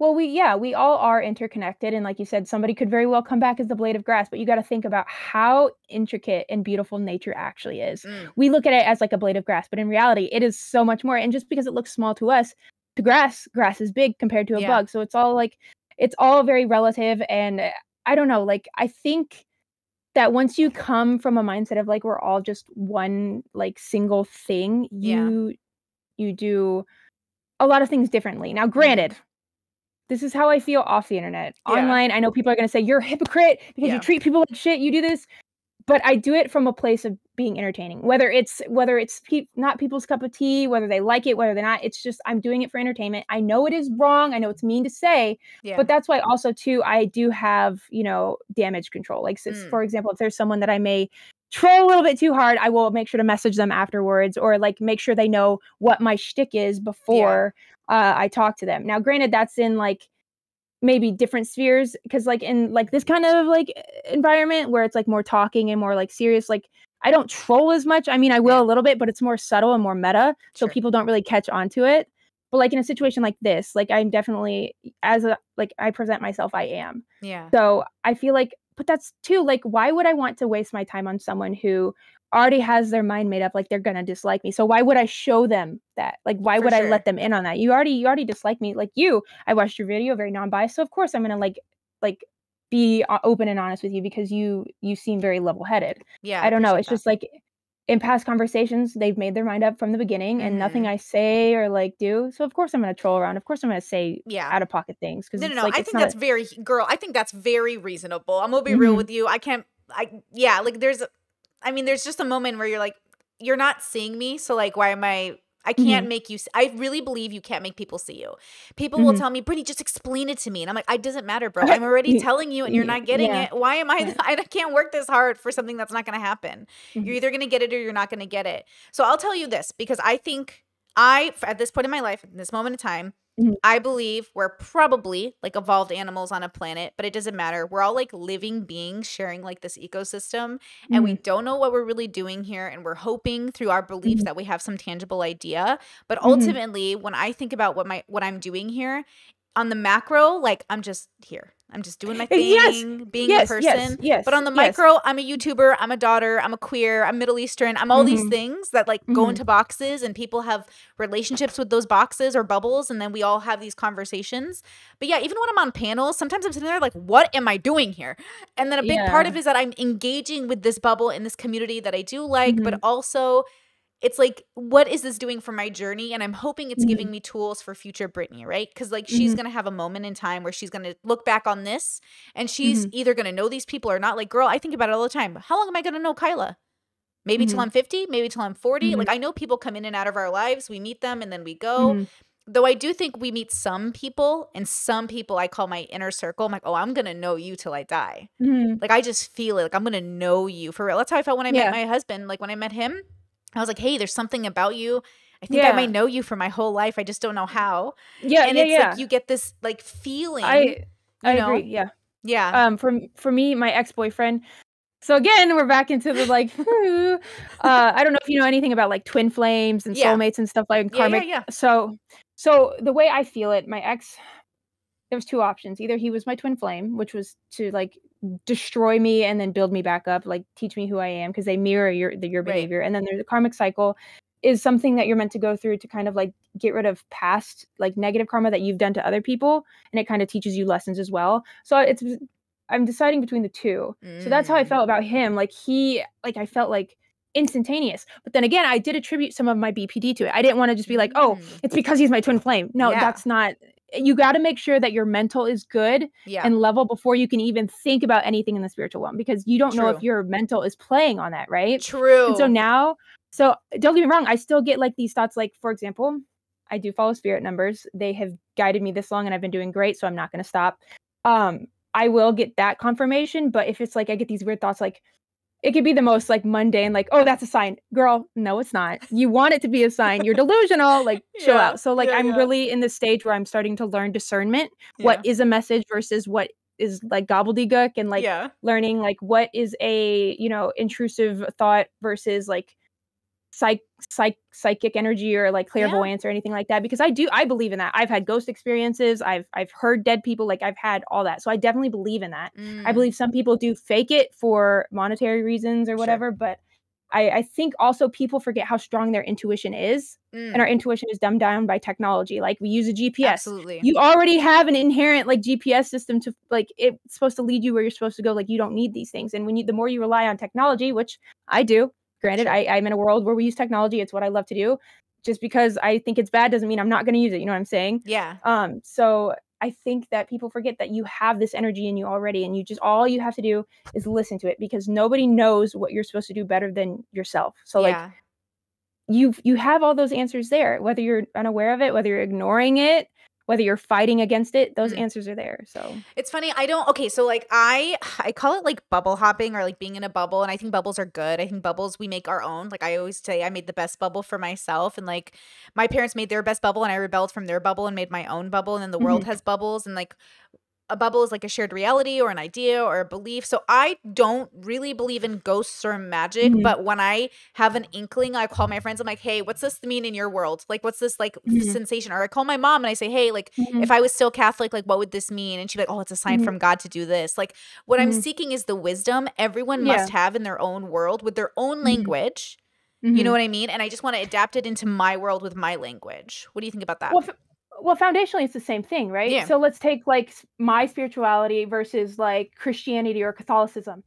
Well, we yeah, we all are interconnected, and like you said, somebody could very well come back as the blade of grass, but you got to think about how intricate and beautiful nature actually is. Mm, We look at it as like a blade of grass, but in reality, it is so much more. And just because it looks small to us, to grass, grass is big compared to a Yeah. bug. So it's all like it's all very relative, and uh, I don't know. Like I think that once you come from a mindset of like we're all just one like single thing, Yeah. You do a lot of things differently. Now, granted, this is how I feel off the internet. Yeah. Online, I know people are going to say you're a hypocrite because Yeah. you treat people like shit, you do this. But I do it from a place of being entertaining. Whether it's whether it's pe- not people's cup of tea, whether they like it, whether they're not, it's just I'm doing it for entertainment. I know it is wrong. I know it's mean to say, yeah. but that's why also too I do have you know damage control. Like so Mm. for example, if there's someone that I may troll a little bit too hard, I will make sure to message them afterwards or like make sure they know what my shtick is before uh, I talk to them. Now, granted, that's in like maybe different spheres because like in like this kind of like environment where it's like more talking and more like serious like i don't troll as much i mean i will a little bit but it's more subtle and more meta so Sure. people don't really catch on to it but like in a situation like this like i'm definitely as a like i present myself i am Yeah. so I feel like, but that's too like, why would I want to waste my time on someone who already has their mind made up like they're gonna dislike me? So why would I show them that? Like, why For would I let them in on that? You already, you already dislike me. Like you, I watched your video, very non-biased. So of course I'm gonna like, like, be uh, open and honest with you because you, you seem very level-headed. Yeah. I don't know. It's that. just like in past conversations, they've made their mind up from the beginning, and nothing Mhm. I say or like do. So of course I'm gonna troll around. Of course I'm gonna say yeah. out of pocket things because No, no, no. like I think that's very girl. I think that's very reasonable. I'm gonna be real Mhm. with you. I can't. I yeah. Like there's, I mean, there's just a moment where you're like, you're not seeing me, so like, why am I? I can't make you. I really believe you can't make people see you. People will Mhm. tell me, Brittany, just explain it to me, and I'm like, it doesn't matter, bro. I'm already telling you, and you're not getting yeah. it. Why am I? I can't work this hard for something that's not gonna happen. Mhm. You're either gonna get it or you're not gonna get it. So I'll tell you this because I think I, at this point in my life, in this moment in time, Mhm. I believe we're probably like evolved animals on a planet, but it doesn't matter. We're all like living beings sharing like this ecosystem, and we Mhm. don't know what we're really doing here. And we're hoping through our beliefs Mhm. that we have some tangible idea. But Mhm. ultimately, when I think about what my what I'm doing here on the macro, like I'm just here. I'm just doing my yes, thing, being yes, a yes, person. yes, But on the yes. micro, I'm a YouTuber, I'm a daughter, I'm a queer, I'm Middle Eastern, I'm all these Mhm. things that like go Mhm. into boxes and people have relationships with those boxes or bubbles and then we all have these conversations. But yeah, even when I'm on panels, sometimes I'm sitting there like, what am I doing here? And then a big part of it is that I'm engaging with this bubble in this community that I do like, but Mhm. also it's like, what is this doing for my journey? And I'm hoping it's Mhm. giving me tools for future Brittany, right? Because like she's Mhm. gonna have a moment in time where she's gonna look back on this and she's Mhm. either gonna know these people or not. Like, girl, I think about it all the time. How long am I gonna know Kyla? Maybe till Mhm. I'm 50, maybe till I'm 40. Mhm. Like, I know people come in and out of our lives. We meet them and then we go. Mhm. Though I do think we meet some people, and some people I call my inner circle. I'm like, oh, I'm gonna know you till I die. Mhm. Like, I just feel it. Like, I'm gonna know you for real. That's how I felt when I Yeah. met my husband. Like, when I met him, I was like, hey, there's something about you. I think I might know you for my whole life. I just don't know how. Yeah, and yeah, it's yeah. like you get this like feeling. I you I know? agree. Yeah. yeah. Um, for for me, my ex boyfriend. So again, we're back into the like. uh, I don't know if you know anything about like twin flames and Yeah. soulmates and stuff like Yeah, yeah, karmic. yeah. So, so the way I feel it, my ex, there was two options. Either he was my twin flame, which was to like destroy me and then build me back up, like teach me who I am because they mirror your the, your Right. behavior. And then there's a karmic cycle is something that you're meant to go through to kind of like get rid of past like negative karma that you've done to other people and it kind of teaches you lessons as well. So it's I'm deciding between the two. So that's how I Mm. felt about him. Like he like I felt like instantaneous. But then again, I did attribute some of my BPD to it. I didn't want to just be like, "Oh, Mm. it's because he's my twin flame." No, Yeah. that's not you got to make sure that your mental is good Yeah. and level before you can even think about anything in the spiritual realm because you don't know if your mental is playing on that, right? True. And so now, so don't get me wrong, I still get like these thoughts. Like, for example, I do follow spirit numbers. They have guided me this long and I've been doing great. So I'm not going to stop. Um, I will get that confirmation. But if it's like I get these weird thoughts, like it could be the most like mundane, like, oh, that's a sign. Girl, no, it's not. You want it to be a sign. You're delusional. Like, chill Yeah, out. So, like, yeah, I'm yeah. really in this stage where I'm starting to learn discernment. What is a message versus what is like gobbledygook and like yeah. learning like what is a you know intrusive thought versus like psych psych psychic energy or like Yeah. clairvoyance or anything like that because i do i believe in that i've had ghost experiences i've i've heard dead people like i've had all that so i definitely believe in that i Mm. believe some people do fake it for monetary reasons or Sure. whatever but I, I think also people forget how strong their intuition is Mm. and our intuition is dumbed down by technology like we use a gps Absolutely. you already have an inherent like GPS system to like it's supposed to lead you where you're supposed to go. Like you don't need these things. And when you the more you rely on technology, which I do, granted, I, I'm in a world where we use technology. It's what I love to do. Just because I think it's bad doesn't mean I'm not gonna use it. You know what I'm saying? yeah. Um, so I think that people forget that you have this energy in you already, and you just all you have to do is listen to it because nobody knows what you're supposed to do better than yourself. So like you you have all those answers there whether you're unaware of it whether you're ignoring it whether you're fighting against it those Mm. answers are there so It's funny. I don't. Okay, so like I, I call it like bubble hopping or like being in a bubble, and I think bubbles are good. I think bubbles we make our own. Like I always say, I made the best bubble for myself, and like my parents made their best bubble, and I rebelled from their bubble and made my own bubble, and then the world has bubbles, and like a bubble is like a shared reality or an idea or a belief. So I don't really believe in ghosts or magic, Mhm. but when I have an inkling, I call my friends. I'm like, "Hey, what's this mean in your world? Like, what's this like Mhm. sensation?" Or I call my mom and I say, "Hey, like, Mhm. if I was still Catholic, like, what would this mean?" And she'd be like, "Oh, it's a sign Mhm. from God to do this." Like, what I'm Mhm. seeking is the wisdom everyone Yeah. must have in their own world with their own Mhm. language. You know what I mean? And I just want to adapt it into my world with my language. What do you think about that? well, well, foundationally, it's the same thing, right? Yeah. So let's take like my spirituality versus like Christianity or Catholicism.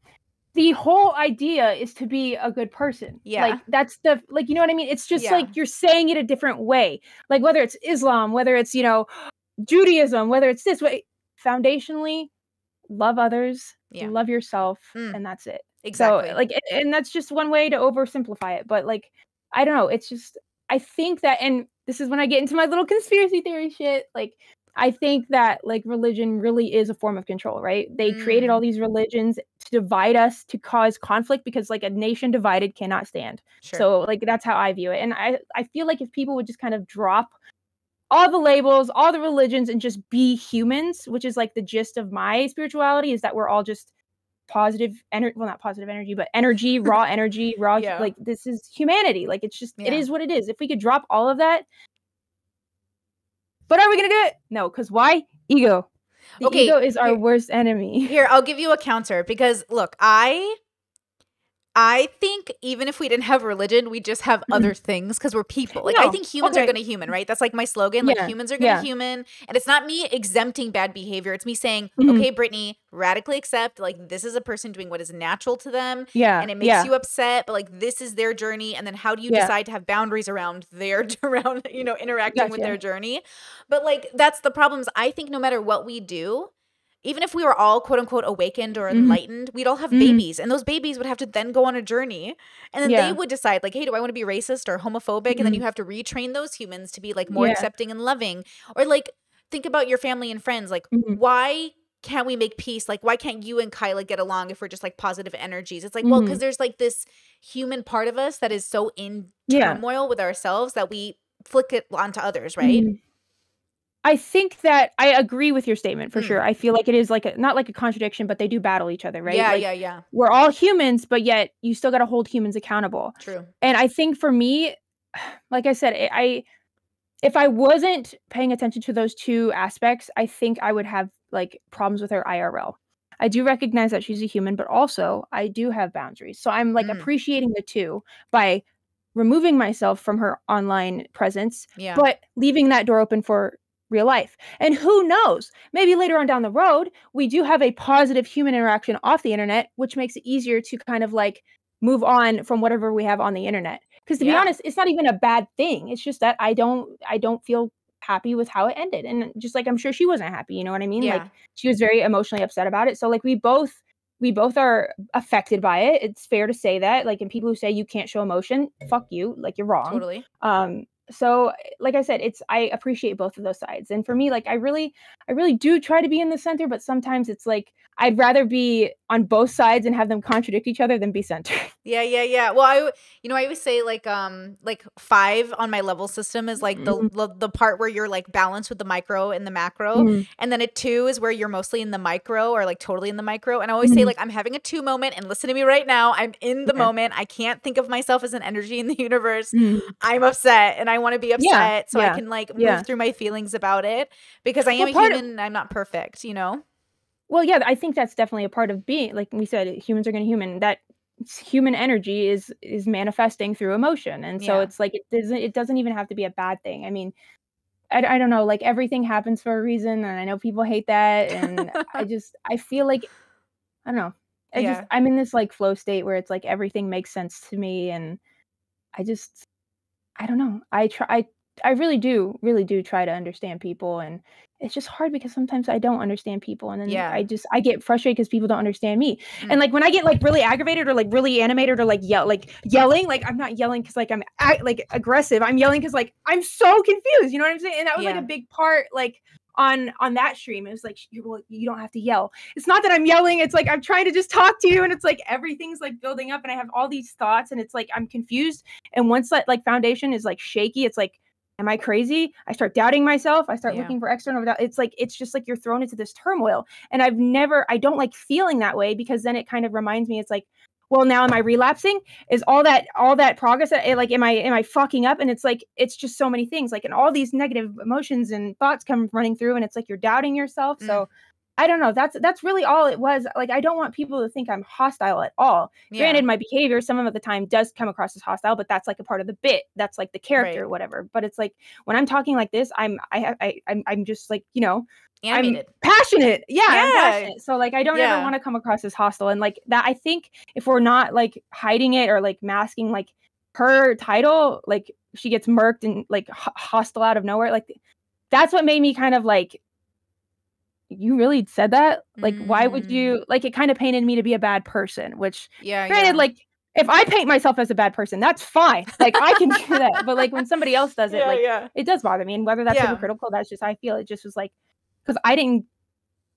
The whole idea is to be a good person. Yeah. Like that's the like you know what I mean? It's just Yeah. like you're saying it a different way. Like whether it's Islam, whether it's, you know, Judaism, whether it's this way, foundationally love others, Yeah. love yourself, Mm. and that's it. exactly. So like and that's just one way to oversimplify it, but like I don't know, it's just I think that and this is when I get into my little conspiracy theory shit, like I think that like religion really is a form of control, right? They created Mm. all these religions to divide us, to cause conflict because like a nation divided cannot stand. sure. So like that's how I view it. And I I feel like if people would just kind of drop all the labels, all the religions and just be humans, which is like the gist of my spirituality is that we're all just positive energy well not positive energy but energy raw energy raw Yeah. like this is humanity like it's just it Yeah. is what it is. If we could drop all of that but are we gonna do it? No because why? Ego. The Okay, ego is our here- worst enemy. Here, I'll give you a counter because look, I I think even if we didn't have religion, we just have other things because we're people. Like I think humans are gonna human, right? That's like my slogan. Like Yeah, humans are gonna yeah. human. And it's not me exempting bad behavior. It's me saying, Mhm. okay, Brittany, radically accept like this is a person doing what is natural to them yeah and it makes yeah you upset, but like this is their journey. And then how do you decide to have boundaries around their around, you know, interacting with their journey? But like that's the problems. I think no matter what we do, even if we were all quote unquote awakened or Mhm. enlightened, we'd all have Mhm. babies, and those babies would have to then go on a journey, and then Yeah. they would decide like, hey, do I want to be racist or homophobic? And then Mhm. you have to retrain those humans to be like more Yeah. accepting and loving, or like think about your family and friends. Like, Mhm. why can't we make peace? Like, why can't you and Kyla get along if we're just like positive energies? It's like, well, because there's like this human part of us that is so in Yeah. turmoil with ourselves that we flick it onto others, right? I think that I agree with your statement for Mm. sure. I feel like it is like a, not like a contradiction, but they do battle each other, right? Yeah, Like, yeah, yeah. We're all humans, but yet you still got to hold humans accountable. True. And I think for me, like I said, I- I if I wasn't paying attention to those two aspects, I think I would have like problems with her IRL. I do recognize that she's a human, but also I do have boundaries. So I'm like Mm. appreciating the two by removing myself from her online presence Yeah. but leaving that door open for real life. And who knows, maybe later on down the road, we do have a positive human interaction off the internet, which makes it easier to kind of like move on from whatever we have on the internet. Because to be honest, it's not even a bad thing. It's just that I don't I don't feel happy with how it ended. And just like I'm sure she wasn't happy, you know what I mean? Like Yeah. she was very emotionally upset about it. So like we both we both are affected by it. It's fair to say that. Like and people who say you can't show emotion, fuck you. Like you're wrong Totally. um so like i said it's i appreciate both of those sides and for me like i really i really do try to be in the center but sometimes it's like i'd rather be on both sides and have them contradict each other than be center Yeah, yeah, yeah. Well, i you know, I always say like, um, like five on my level system is like the Mhm. the, the part where you're like balanced with the micro and the macro, Mhm. and then a two is where you're mostly in the micro or like totally in the micro. And I always say Mhm. like, I'm having a two moment, and listen to me right now. I'm in the Yeah. moment. I can't think of myself as an energy in the universe. Mhm. I'm upset, and I want to be upset Yeah, so I can like move yeah. through my feelings about it because I am Well, a of- human. and I'm not perfect, you know. well yeah i think that's definitely a part of being like we said humans are going to human that human energy is is manifesting through emotion and so Yeah. it's like it doesn't it doesn't even have to be a bad thing i mean I, I don't know like everything happens for a reason and i know people hate that and i just i feel like i don't know i Yeah. just i'm in this like flow state where it's like everything makes sense to me and i just i don't know i try i i really do really do try to understand people and it's just hard because sometimes i don't understand people and then Yeah. i just i get frustrated because people don't understand me Mm. and like when i get like really aggravated or like really animated or like yell like yelling like i'm not yelling because like i'm like aggressive i'm yelling because like i'm so confused you know what i'm saying and that was like a big part like on on that stream it was like you well, you don't have to yell it's not that i'm yelling it's like i'm trying to just talk to you and it's like everything's like building up and i have all these thoughts and it's like i'm confused and once that like foundation is like shaky it's like am I crazy? I start doubting myself. I start Yeah. looking for external doubt. It's like it's just like you're thrown into this turmoil. And I've never I don't like feeling that way because then it kind of reminds me it's like, well, now am I relapsing? Is all that all that progress eh, like am I am I fucking up? And it's like it's just so many things. Like and all these negative emotions and thoughts come running through and it's like you're doubting yourself. Mm. So I don't know. That's that's really all it was. Like I don't want people to think I'm hostile at all. Yeah. Granted, my behavior some of the time does come across as hostile, but that's like a part of the bit. That's like the character Right. or whatever. But it's like when I'm talking like this, I'm I have I I'm, I'm just like you know Animated. passionate. Yeah, I'm Yeah. passionate. So like I don't Yeah. ever want to come across as hostile. And like that, I think if we're not like hiding it or like masking like her title, like she gets murked and like h- hostile out of nowhere. Like that's what made me kind of like. You really said that? Like, why would Mm. you like? It kind of painted me to be a bad person, which yeah. granted, yeah. like if I paint myself as a bad person, that's fine. Like I can do that. But like when somebody else does it, yeah, like yeah. it does bother me. And whether that's hypocritical, that's just I feel it just was like because I didn't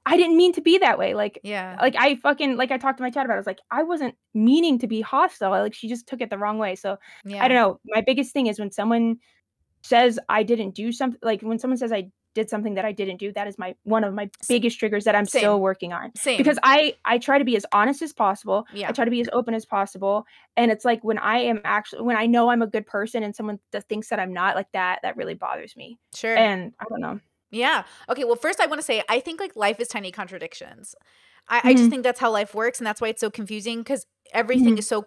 I didn't mean to be that way. Like Yeah. like I fucking like I talked to my chat about it. I was like, I wasn't meaning to be hostile. Like she just took it the wrong way. So yeah. I don't know. My biggest thing is when someone says I didn't do something like when someone says I did something that I didn't do, that is my one of my biggest triggers that I'm Same. still working on. Same. Because I I try to be as honest as possible. yeah. I try to be as open as possible. And it's like when I am actually when I know I'm a good person and someone that thinks that I'm not like that, that really bothers me. Sure. And I don't know. Yeah. Okay. Well, first, I want to say I think like life is tiny contradictions. I, I just Mhm. think that's how life works, and that's why it's so confusing because everything Mhm. is so.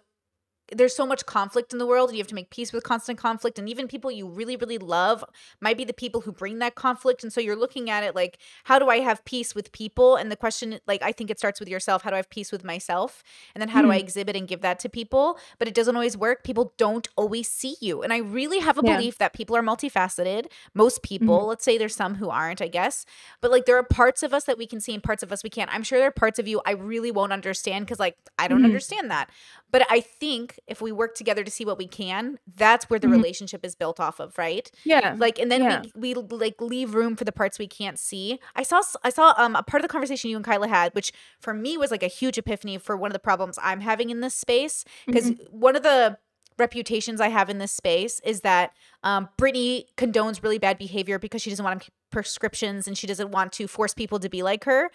There's so much conflict in the world, and you have to make peace with constant conflict. And even people you really, really love might be the people who bring that conflict. And so you're looking at it like, how do I have peace with people? And the question, like, I think it starts with yourself. How do I have peace with myself? And then how do I Mhm. exhibit and give that to people? But it doesn't always work. People don't always see you. And I really have a Yeah. belief that people are multifaceted. Most people, let's say there's some who aren't, I guess. But like there are parts of us that we can see and parts of us we can't. I'm sure there are parts of you I really won't understand because like I don't Mhm. understand that. But I think if we work together to see what we can, that's where the Mhm. relationship is built off of, right? Yeah. Like and then Yeah. we we like leave room for the parts we can't see. I saw I saw um a part of the conversation you and Kyla had, which for me was like a huge epiphany for one of the problems I'm having in this space because Mm-hmm. one of the reputations I have in this space is that um, Brittany condones really bad behavior because she doesn't want to prescriptions and she doesn't want to force people to be like her.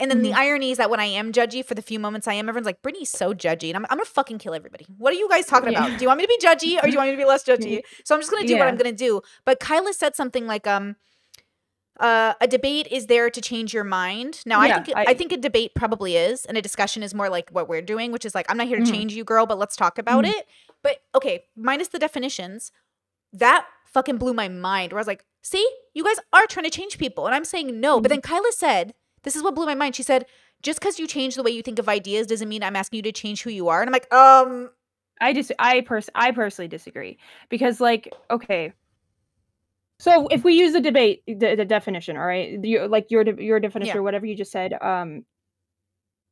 And then the Mm-hmm. irony is that when I am judgy for the few moments I am, everyone's like, Brittany's so judgy. And I'm, I'm going to fucking kill everybody. What are you guys talking Yeah. about? Do you want me to be judgy or do you want me to be less judgy? So I'm just going to do what I'm going to do. But Kyla said something like, um, uh, a debate is there to change your mind. Now, I think I, I- think a debate probably is, and a discussion is more like what we're doing, which is like I'm not here to Mhm. change you, girl, but let's talk about Mhm. it. But okay, minus the definitions, that fucking blew my mind. Where I was like, see, you guys are trying to change people, and I'm saying no. But then Kyla said, this is what blew my mind. She said, just because you change the way you think of ideas doesn't mean I'm asking you to change who you are. And I'm like, um, I just I pers I personally disagree because like okay, so if we use the debate the, the definition, all right, you, like your your definition Yeah. or whatever you just said, um,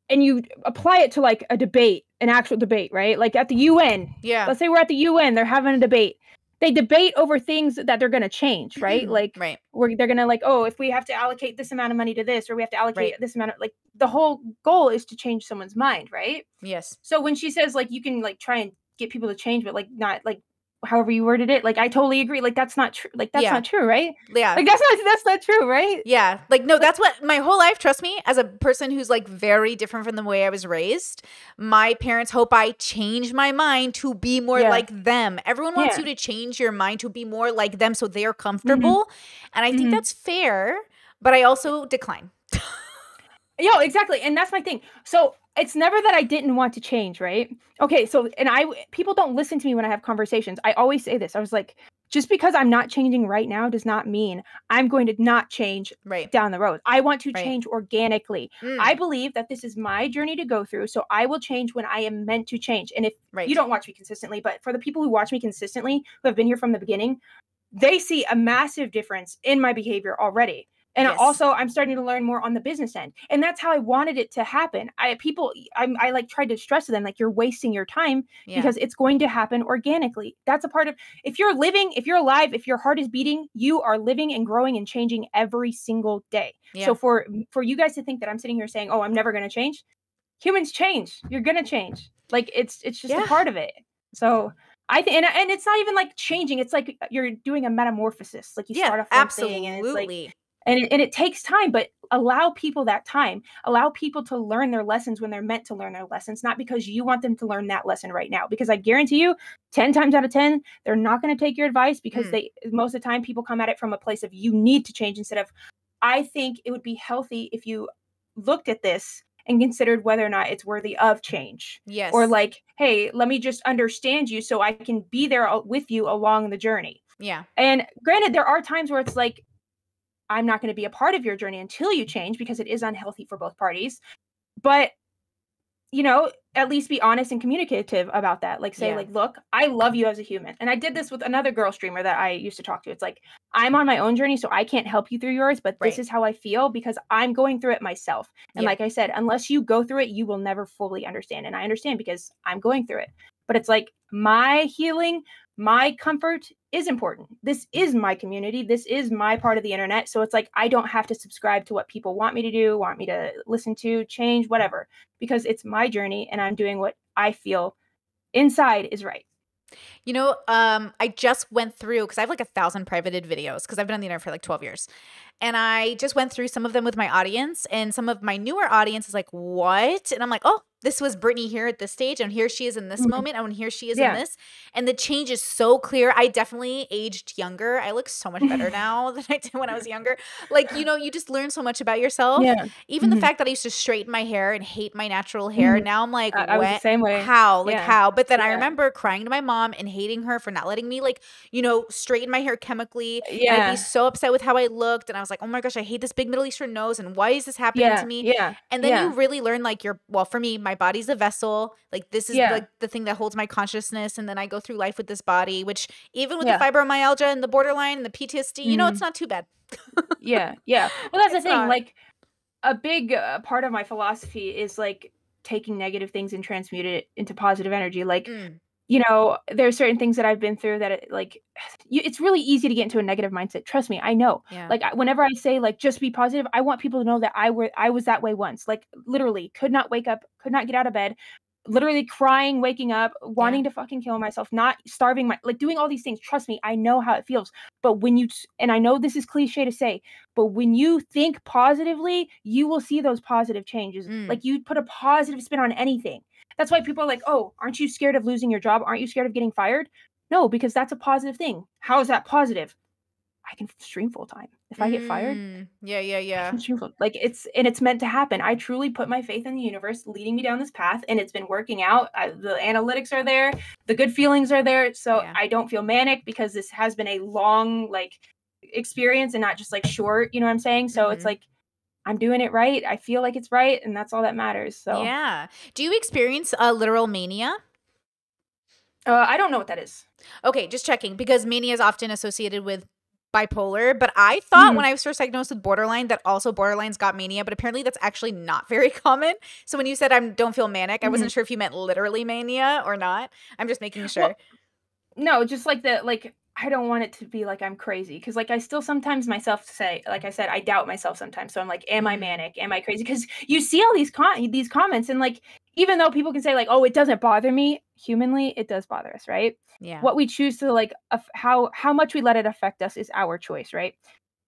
and you apply it to like a debate, an actual debate, right? Like at the UN, yeah, let's say we're at the UN, they're having a debate. They debate over things that they're going to change, mm-hmm. right? Like right, where they're gonna like, oh, if we have to allocate this amount of money to this, or we have to allocate Right. this amount of like the whole goal is to change someone's mind, right? yes, So when she says like you can like try and get people to change, but like not like however you worded it, like I totally agree. Like that's not true. Like that's Yeah. not true, right? yeah. Like that's not that's not true, right? Yeah, like no, that's what my whole life. Trust me, as a person who's like very different from the way I was raised, my parents hope I change my mind to be more Yeah. like them. Everyone wants Yeah. you to change your mind to be more like them so they're comfortable, and I think Mhm. that's fair. But I also decline. Yo, exactly. And that's my thing. So it's never that I didn't want to change, right? Okay, so and I people don't listen to me when I have conversations. I always say this. I was like, just because I'm not changing right now does not mean I'm going to not change Right. down the road. I want to Right. change organically. Mm, I believe that this is my journey to go through, so I will change when I am meant to change. And if right. you don't watch me consistently, but for the people who watch me consistently, who have been here from the beginning, they see a massive difference in my behavior already. And Yes. also, I'm starting to learn more on the business end, and that's how I wanted it to happen. I people, I'm, I like tried to stress to them like you're wasting your time Yeah. because it's going to happen organically. That's a part of if you're living, if you're alive, if your heart is beating, you are living and growing and changing every single day. yeah. So for for you guys to think that I'm sitting here saying, "Oh, I'm never going to change," humans change. You're going to change. Like it's it's just Yeah. a part of it. So I think, and, and it's not even like changing. It's like uh, you're doing a metamorphosis. Like you yeah, start off one absolutely. thing, and it's like, and it, and it takes time. But allow people that time. Allow people to learn their lessons when they're meant to learn their lessons, not because you want them to learn that lesson right now. Because I guarantee you, ten times out of ten, they're not going to take your advice because Mm. they most of the time people come at it from a place of you need to change instead of I think it would be healthy if you looked at this and considered whether or not it's worthy of change yes. or like hey let me just understand you so i can be there with you along the journey yeah. and granted there are times where it's like i'm not going to be a part of your journey until you change because it is unhealthy for both parties but you know at least be honest and communicative about that like say Yeah. like look i love you as a human and i did this with another girl streamer that i used to talk to it's like i'm on my own journey so i can't help you through yours but Right. this is how i feel because i'm going through it myself and Yeah. like i said unless you go through it you will never fully understand and i understand because i'm going through it but it's like my healing my comfort is important. This mm-hmm. is my community. This is my part of the internet. So it's like i don't have to subscribe to what people want me to do want me to listen to change whatever because it's my journey and i'm doing what i feel inside is right You know, um, I just went through because I have like a thousand privated videos because I've been on the internet for like 12 years. And I just went through some of them with my audience, and some of my newer audience is like, What? And I'm like, Oh, this was Brittany here at this stage, and here she is in this Mhm. moment, and here she is Yeah. in this. And the change is so clear. I definitely aged younger. I look so much better now than I did when I was younger. Like, you know, you just learn so much about yourself. yeah Even the Mhm. fact that I used to straighten my hair and hate my natural hair, Mhm. now I'm like, I, I was the same way How? Like Yeah. how? But then I remember crying to my mom and hating her for not letting me like, you know, straighten my hair chemically. And I'd be so upset with how I looked. And I was like, oh my gosh, I hate this big Middle Eastern nose. And why is this happening yeah to me? yeah And then yeah. you really learn like your well, for me, my body's a vessel. Like this is Yeah. like the thing that holds my consciousness. And then I go through life with this body, which even with Yeah. the fibromyalgia and the borderline and the PTSD, you know, it's not too bad. yeah yeah well that's the thing not. like a big uh, part of my philosophy is like taking negative things and transmute it into positive energy like Mm, you know there's certain things that i've been through that it, like you, it's really easy to get into a negative mindset trust me i know yeah. like I- whenever i say like just be positive i want people to know that i were i was that way once like literally could not wake up could not get out of bed literally crying waking up wanting to fucking kill myself not starving my like doing all these things trust me i know how it feels but when you and i know this is cliche to say but when you think positively you will see those positive changes Mm. like you put a positive spin on anything that's why people are like oh aren't you scared of losing your job? Aren't you scared of getting fired? No because that's a positive thing. How is that positive? I can stream full time if i get fired Mm, yeah, yeah, yeah. can stream full- like it's and it's meant to happen. I truly put my faith in the universe leading me down this path and it's been working out. I, the analytics are there the good feelings are there so Yeah. i don't feel manic because this has been a long like experience and not just like short you know what i'm saying? So it's Mhm. like i'm doing it right i feel like it's right and that's all that matters so Yeah. Do you experience a literal mania? uh, i don't know what that is Okay, just checking because mania is often associated with bipolar, but I thought Mhm. when I was first diagnosed with borderline that also borderlines got mania, but apparently that's actually not very common. So when you said I don't feel manic, I wasn't sure if you meant literally mania or not. I'm just making sure. Well, no just like the like i don't want it to be like i'm crazy because like i still sometimes myself say like i said i doubt myself sometimes so i'm like am i manic? Am i crazy? Because you see all these con these comments and like even though people can say like oh it doesn't bother me humanly it does bother us right? Yeah. what we choose to like aff- how how much we let it affect us is our choice right?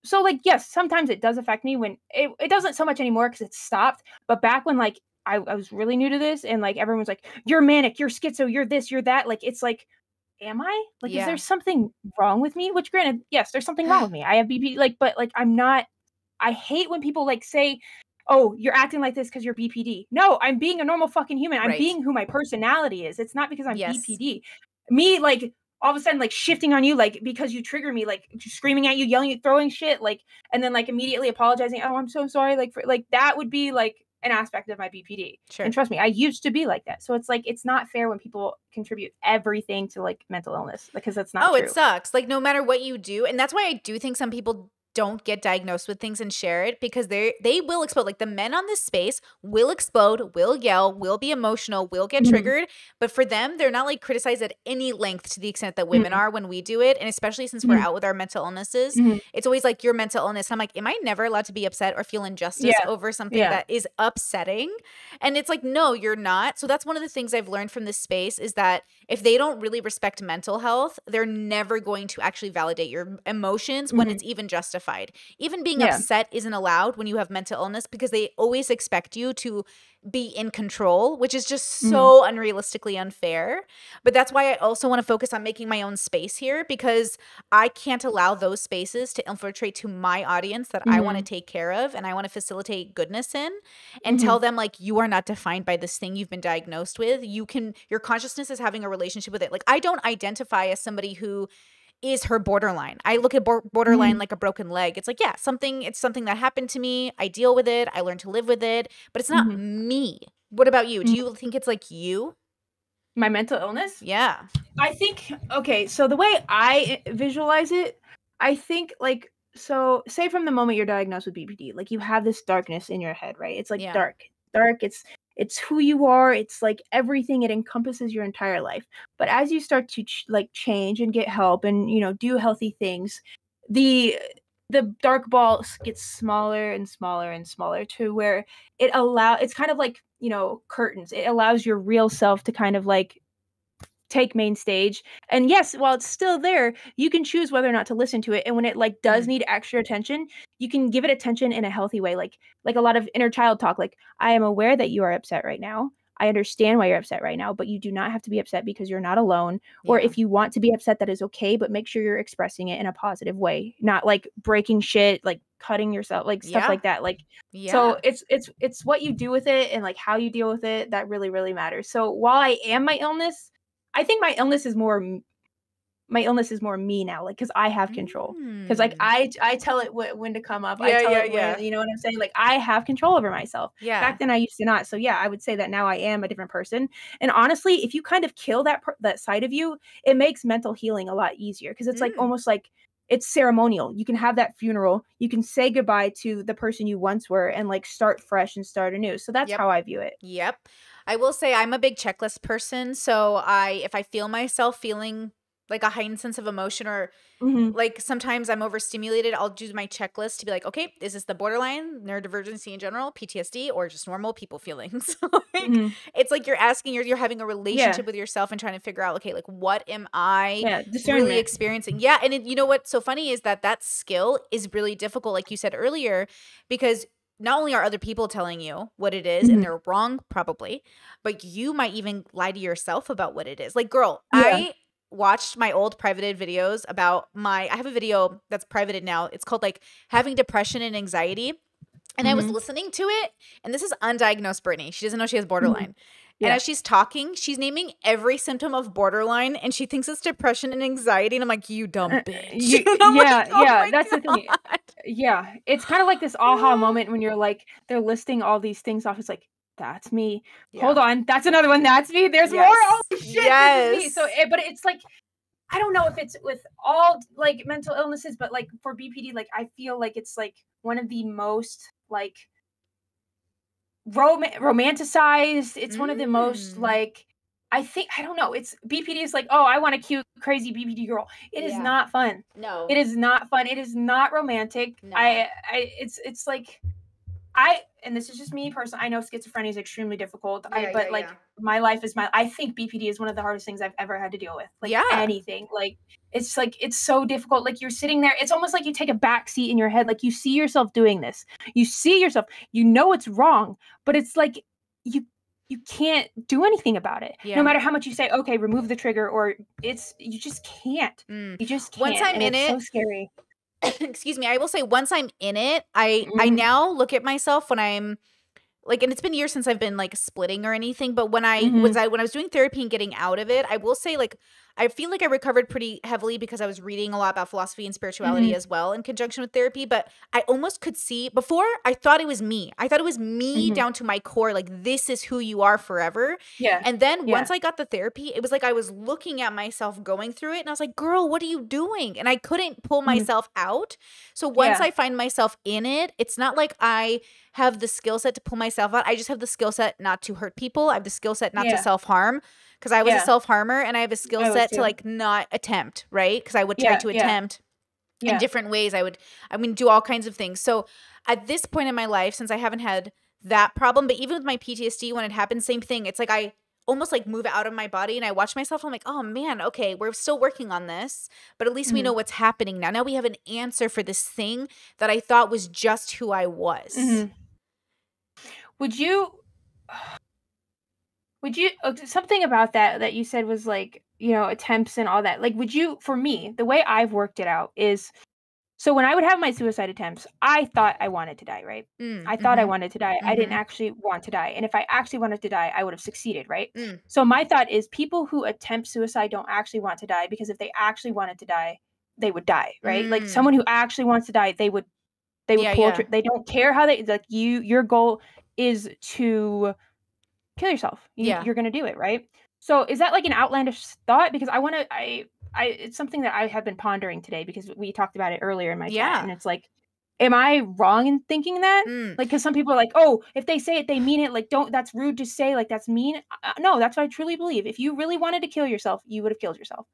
So like yes sometimes it does affect me when it, it doesn't so much anymore because it's stopped but back when like I, I was really new to this and like everyone's like you're manic you're schizo you're this you're that like it's like am i? Like is there something wrong with me? Which granted yes there's something wrong with me. I have bp like but like i'm not i hate when people like say oh you're acting like this because you're bpd no i'm being a normal fucking human. I'm Right. being who my personality is. It's not because i'm Yes. bpd me like all of a sudden like shifting on you like because you trigger me like screaming at you yelling at throwing shit like and then like immediately apologizing oh i'm so sorry like for like that would be like an aspect of my bpd Sure. and trust me i used to be like that so it's like it's not fair when people contribute everything to like mental illness because that's not oh, true it sucks. Like no matter what you do, and that's why I do think some people don't get diagnosed with things and share it because they they will explode. Like the men on this space will explode, will yell, will be emotional, will get Mhm. triggered. But for them, they're not like criticized at any length to the extent that women Mhm. are when we do it. And especially since we're Mhm. out with our mental illnesses, Mhm. it's always like your mental illness. I'm like, am I never allowed to be upset or feel injustice Yeah. over something Yeah. that is upsetting? And it's like, no, you're not. So that's one of the things I've learned from this space is that if they don't really respect mental health, they're never going to actually validate your emotions when Mhm. it's even justified. Even being Yeah. upset isn't allowed when you have mental illness because they always expect you to be in control, which is just so unrealistically unfair. But that's why I also want to focus on making my own space here because I can't allow those spaces to infiltrate to my audience that I want to Mhm. take care of and I want to facilitate goodness in and Mhm. tell them like you are not defined by this thing you've been diagnosed with. You can your consciousness is having a relationship with it. Like I don't identify as somebody who is her borderline. I look at bor- borderline Mhm. like a broken leg. It's like, yeah, something it's something that happened to me. I deal with it. I learn to live with it, but it's not Mhm. me. What about you? Do Mhm. you think it's like you? My mental illness? Yeah. I think okay, so the way I i- visualize it, I think like so say from the moment you're diagnosed with BPD, like you have this darkness in your head, right? It's like Yeah. dark. Dark, it's it's who you are, it's like everything it encompasses your entire life. But as you start to ch- like change and get help and you know do healthy things, the the dark ball gets smaller and smaller and smaller to where it allow it's kind of like, you know, curtains. It allows your real self to kind of like take main stage and yes while it's still there you can choose whether or not to listen to it and when it like does Mhm. need extra attention you can give it attention in a healthy way like like a lot of inner child talk like i am aware that you are upset right now i understand why you're upset right now but you do not have to be upset because you're not alone or if you want to be upset that is okay but make sure you're expressing it in a positive way not like breaking shit like cutting yourself like stuff Yeah. like that like yeah. so it's it's it's what you do with it and like how you deal with it that really really matters. So while I am my illness, I think my illness is more my illness is more me now, like because I have control. Because like Mm. I I tell it wh- when to come up. Yeah, I tell yeah, it when, yeah. you know what I'm saying. Like I have control over myself. yeah. Back then I used to not. So yeah, I would say that now I am a different person. And honestly, if you kind of kill that per- that side of you, it makes mental healing a lot easier because it's like Mm. almost like it's ceremonial. You can have that funeral. You can say goodbye to the person you once were and like start fresh and start anew. So that's Yep. how I view it. Yep. I will say I'm a big checklist person, so I if I feel myself feeling like a heightened sense of emotion or Mhm. like sometimes I'm overstimulated, I'll do my checklist to be like, okay, is this the borderline, neurodivergency in general, PTSD, or just normal people feelings? like, Mhm. It's like you're asking, you're you're having a relationship with yourself and trying to figure out, okay, like what am I Yeah, really experiencing? Yeah, and it, you know what's so funny is that that skill is really difficult, like you said earlier, because not only are other people telling you what it is, Mhm. and they're wrong probably, but you might even lie to yourself about what it is. Like, girl, Yeah. I watched my old privated videos about my I have a video that's privated now. It's called like having depression and anxiety. And I was Mhm. listening to it, and this is undiagnosed Brittany. She doesn't know she has borderline. Mm-hmm. Yeah. as she's talking, she's naming every symptom of borderline, and she thinks it's depression and anxiety. And I'm like, you dumb Uh, bitch. you- And I'm like, yeah, "Oh yeah, that's the thing. Yeah, it's kind of like this aha moment when you're like they're listing all these things off. It's like that's me. Hold on, that's another one. That's me. There's more. Yes. Oh shit, me. So, it, but it's like I don't know if it's with all like mental illnesses, but like for BPD, like I feel like it's like one of the most like rom- romanticized. It's one of the most Mm. like I think I don't know. It's BPD is like oh I want a cute crazy BPD girl. It is Yeah. not fun. No. It is not fun. It is not romantic. No. I, I, it's, it's like, I, and this is just me personally. I know schizophrenia is extremely difficult. I, but yeah, like, yeah. my life is my. I think BPD is one of the hardest things I've ever had to deal with. Like Yeah. anything. Like it's like it's so difficult. Like you're sitting there. It's almost like you take a back seat in your head. Like you see yourself doing this. You see yourself. You know it's wrong, but it's like you you can't do anything about it. Yeah. No matter how much you say, okay, remove the trigger, or it's you just can't. Mm. You just can't. Once I'm and in it's it, so scary. excuse me i will say once i'm in it i i Mhm. now look at myself when i'm like and it's been years since I've been like splitting or anything, but when I Mhm. was I when I was doing therapy and getting out of it, I will say like I feel like I recovered pretty heavily because I was reading a lot about philosophy and spirituality Mhm. as well in conjunction with therapy, but I almost could see before I thought it was me. I thought it was me Mhm. down to my core like this is who you are forever. Yeah. And then Yeah. once I got the therapy, it was like I was looking at myself going through it and I was like, girl, what are you doing? And I couldn't pull Mhm. myself out. So once Yeah. I find myself in it, it's not like I have the skill set to pull myself out. I just have the skill set not to hurt people. I have the skill set not Yeah. to self harm because I was Yeah. a self harmer and I have a skill I set to like not attempt, right? Because I would try Yeah, to attempt in different ways. I would, I mean, do all kinds of things. So at this point in my life, since I haven't had that problem, but even with my PTSD, when it happens, same thing. It's like I almost like move out of my body and I watch myself. And I'm like, oh man, okay, we're still working on this, but at least we Mhm. know what's happening now. Now we have an answer for this thing that I thought was just who I was. Mhm. Would you would you uh, something about that that you said was like, you know, attempts and all that. Like would you for me, the way I've worked it out is so when I would have my suicide attempts, I thought I wanted to die, right? Mm, I thought I mhm, wanted to die. I didn't Mhm. actually want to die. And if I actually wanted to die, I would have succeeded, right? Mm. So my thought is people who attempt suicide don't actually want to die because if they actually wanted to die, they would die, right? Like Mm. someone who actually wants to die, they would they would Yeah, pull yeah. tr- they don't care how they like you your goal is to kill yourself. You, Yeah. You're going to do it, right? So is that like an outlandish thought because I want to I I it's something that I have been pondering today because we talked about it earlier in my Yeah. chat and it's like am I wrong in thinking that? Mm. Like, because some people are like, oh, if they say it, they mean it. Like, don't, that's rude to say. Like, that's mean. Uh, no, that's what I truly believe. If you really wanted to kill yourself, you would have killed yourself.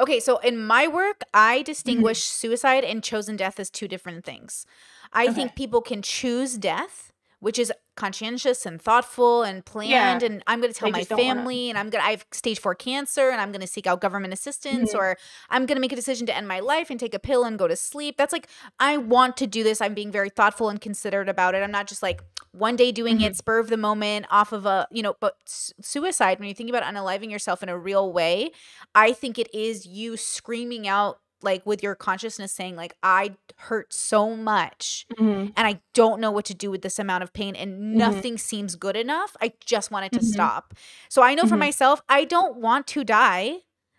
Okay, so in my work, Mm-hmm. I distinguish suicide and chosen death as two different things. I Okay. think people can choose death, which is conscientious and thoughtful and planned and I'm going to tell They my family and I'm going to I have stage 4 cancer and I'm going to seek out government assistance Mhm. or I'm going to make a decision to end my life and take a pill and go to sleep. That's like I want to do this. I'm being very thoughtful and considerate about it. I'm not just like one day doing Mm-hmm. it spur of the moment off of a, you know, but suicide when you think about unaliving yourself in a real way, I think it is you screaming out like with your consciousness saying like I hurt so much Mhm. and I don't know what to do with this amount of pain and Mhm. nothing seems good enough. I just want it to Mhm. stop. So I know for Mhm. myself, I don't want to die.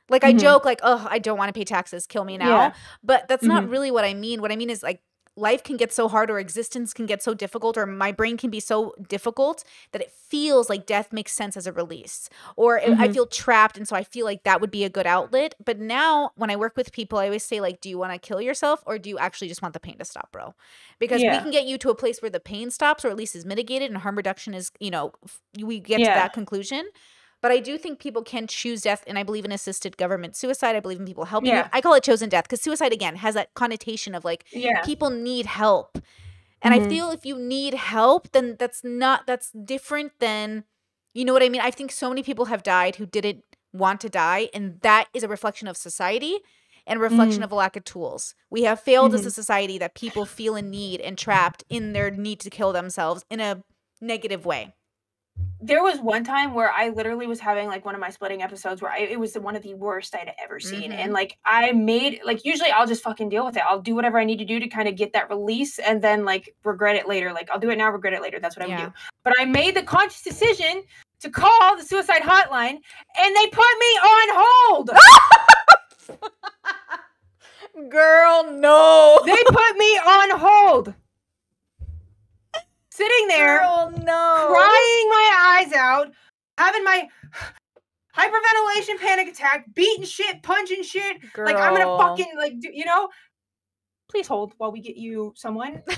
Like I Mhm. joke like, "Oh, I don't want to pay taxes, kill me now." Yeah. But that's not Mhm. really what I mean. What I mean is like life can get so hard or existence can get so difficult or my brain can be so difficult that it feels like death makes sense as a release or it- I Mhm. feel trapped and so I feel like that would be a good outlet. But now when I work with people, I always say like, "Do you want to kill yourself or do you actually just want the pain to stop, bro?" Because we can get you to a place where the pain stops or at least is mitigated and harm reduction is, you know, we get to that conclusion. But I do think people can choose death, and I believe in assisted government suicide. I believe in people helping. you. Yeah. I call it chosen death because suicide again has that connotation of like Yeah. people need help, and I Mhm. feel if you need help, then that's not that's different than you know what I mean. I think so many people have died who didn't want to die, and that is a reflection of society and a reflection Mhm. of a lack of tools. We have failed as a Mhm. society that people feel in need and trapped in their need to kill themselves in a negative way. There was one time where I literally was having like one of my splitting episodes where I, it was the, one of the worst I'd ever seen. Mhm. And like I made like usually I'll just fucking deal with it. I'll do whatever I need to do to kind of get that release and then like regret it later. Like I'll do it now, regret it later. That's what I would do. But I made the conscious decision to call the suicide hotline and they put me on hold. Girl, no. they put me on hold. Sitting there Girl, no. crying my eyes out, having my hyperventilation panic attack, beating shit, punching shit. Like I'm gonna fucking like do, you know. Please hold while we get you someone.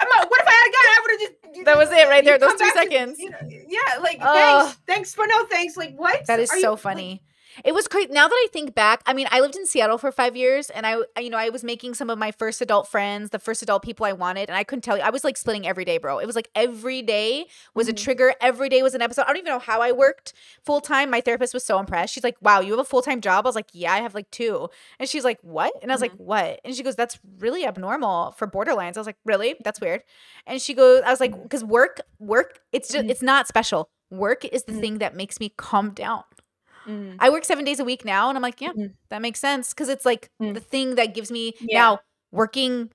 I'm not, what if I had a gun? I would have just. That was it right there, those two back to- seconds. you know, yeah, like thanks, thanks, but no thanks. Like what? That is Are you- so like, funny. It was crazy. Now that I think back, I mean, I lived in Seattle for five years, and I, you know, I was making some of my first adult friends, the first adult people I wanted, and I couldn't tell you. I was like splitting every day, bro. It was like every day was a Mhm. trigger. Every day was an episode. I don't even know how I worked full time. My therapist was so impressed. She's like, "Wow, you have a full time job?" I was like, "Yeah, I have like two. And she's like, "What?" And I was like, "What?" And she goes, "That's really abnormal for borderlines." I was like, "Really? That's weird." And she goes, "I was like, because work, work, it's just, Mhm. it's not special. Work is the Mhm. thing that makes me calm down." Mhm. I work seven days a week now, and I'm like, yeah, Mhm. that makes sense because it's like Mm. the thing that gives me Yeah. now working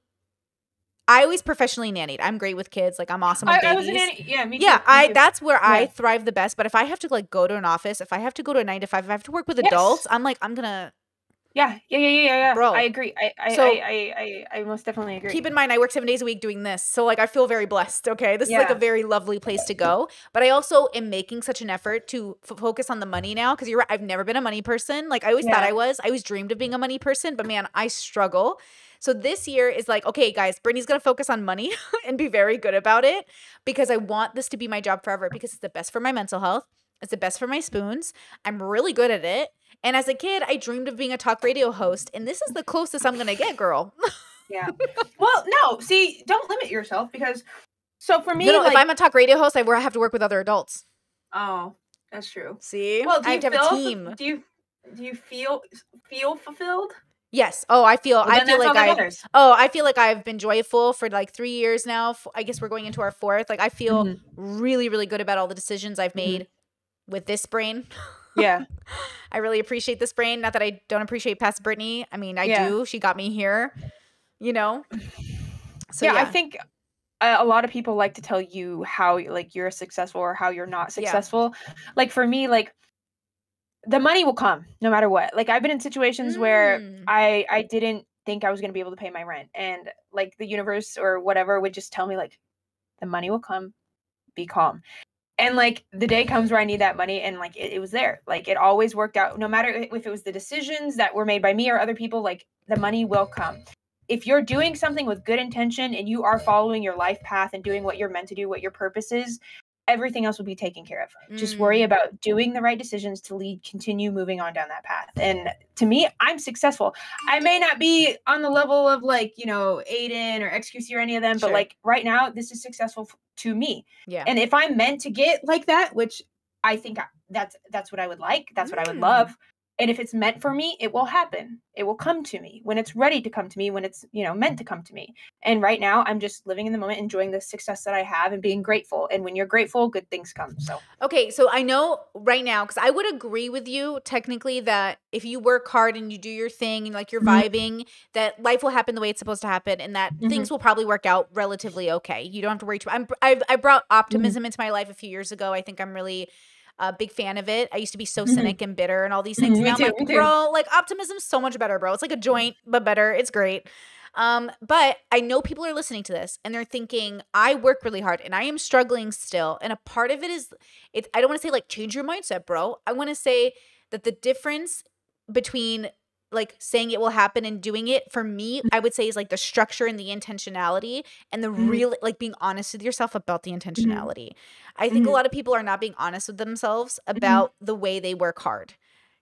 I always professionally nannied. I'm great with kids. Like I'm awesome with I, babies. I was a nanny. Yeah, me too. yeah, me I too. that's where I thrive the best. But if I have to like go to an office, if I have to go to a nine to five, if I have to work with Yes. adults, I'm like I'm gonna Yeah, yeah, yeah, yeah, yeah. Bro. I agree. I, I, So- I, I, I, I most definitely agree. keep in mind I work seven days a week doing this. So like I feel very blessed. Okay. This is like a very lovely place to go. But I also am making such an effort to f- focus on the money now. Cause you're right. I've never been a money person. Like I always thought I was. I always dreamed of being a money person, but man, I struggle. So this year is like, okay, guys, Brittany's gonna focus on money and be very good about it because I want this to be my job forever because it's the best for my mental health. It's the best for my spoons. I'm really good at it. And as a kid, I dreamed of being a talk radio host, and this is the closest I'm gonna get, girl. yeah. Well, no. See, don't limit yourself because. So for me, No, no, like, if I'm a talk radio host, I have to work with other adults. oh, that's true. See, Well, do I you have to feel? have a team. Do you do you feel feel fulfilled? Yes. Oh, I feel. Well, I feel like I. Oh, I feel like I've been joyful for like three years now. I guess we're going into our fourth. Like I feel Mhm. really, really good about all the decisions I've Mhm. made with this brain. Yeah. I really appreciate this brain. Not that I don't appreciate past Brittany. I mean, I Yeah. do. She got me here. You know. So yeah, yeah, I think a, a lot of people like to tell you how like you're successful or how you're not Yeah. successful. Like for me, like the money will come no matter what. Like I've been in situations where Mm. I I didn't think I was going to be able to pay my rent and like the universe or whatever would just tell me like the money will come. Be calm. And like the day comes where I need that money and like it, it was there. Like it always worked out no matter if it was the decisions that were made by me or other people like the money will come if you're doing something with good intention and you are following your life path and doing what you're meant to do, what your purpose is, everything else will be taken care of. Just worry Mm. about doing the right decisions to lead, continue moving on down that path. And to me, I'm successful. I may not be on the level of like, you know, Adin or XQC or any of them, but like right now, this is successful to me. yeah. And if I'm meant to get like that, which I think I, that's that's what I would like, that's what I would Mm. love. And if it's meant for me, it will happen. It will come to me when it's ready to come to me, when it's, you know, meant to come to me. And right now, I'm just living in the moment, enjoying the success that I have and being grateful. And when you're grateful, good things come. So, Okay, so I know right now because I would agree with you technically that if you work hard and you do your thing and like you're Mhm. vibing, that life will happen the way it's supposed to happen, and that Mhm. things will probably work out relatively okay. You don't have to worry too. I'm I've, I brought optimism into my life a few years ago. I think I'm really a big fan of it. I used to be so Mhm. cynic and bitter and all these things. me now too, I'm like, bro, like optimism's so much better, bro. It's like a joint, but better. It's great. Um, but I know people are listening to this and they're thinking, I work really hard and I am struggling still. And a part of it is it's I don't want to say like change your mindset, bro. I want to say that the difference between like saying it will happen and doing it for me, I would say is like the structure and the intentionality and the Mhm. real like being honest with yourself about the intentionality. I think a Mhm. lot of people are not being honest with themselves about the way they work hard.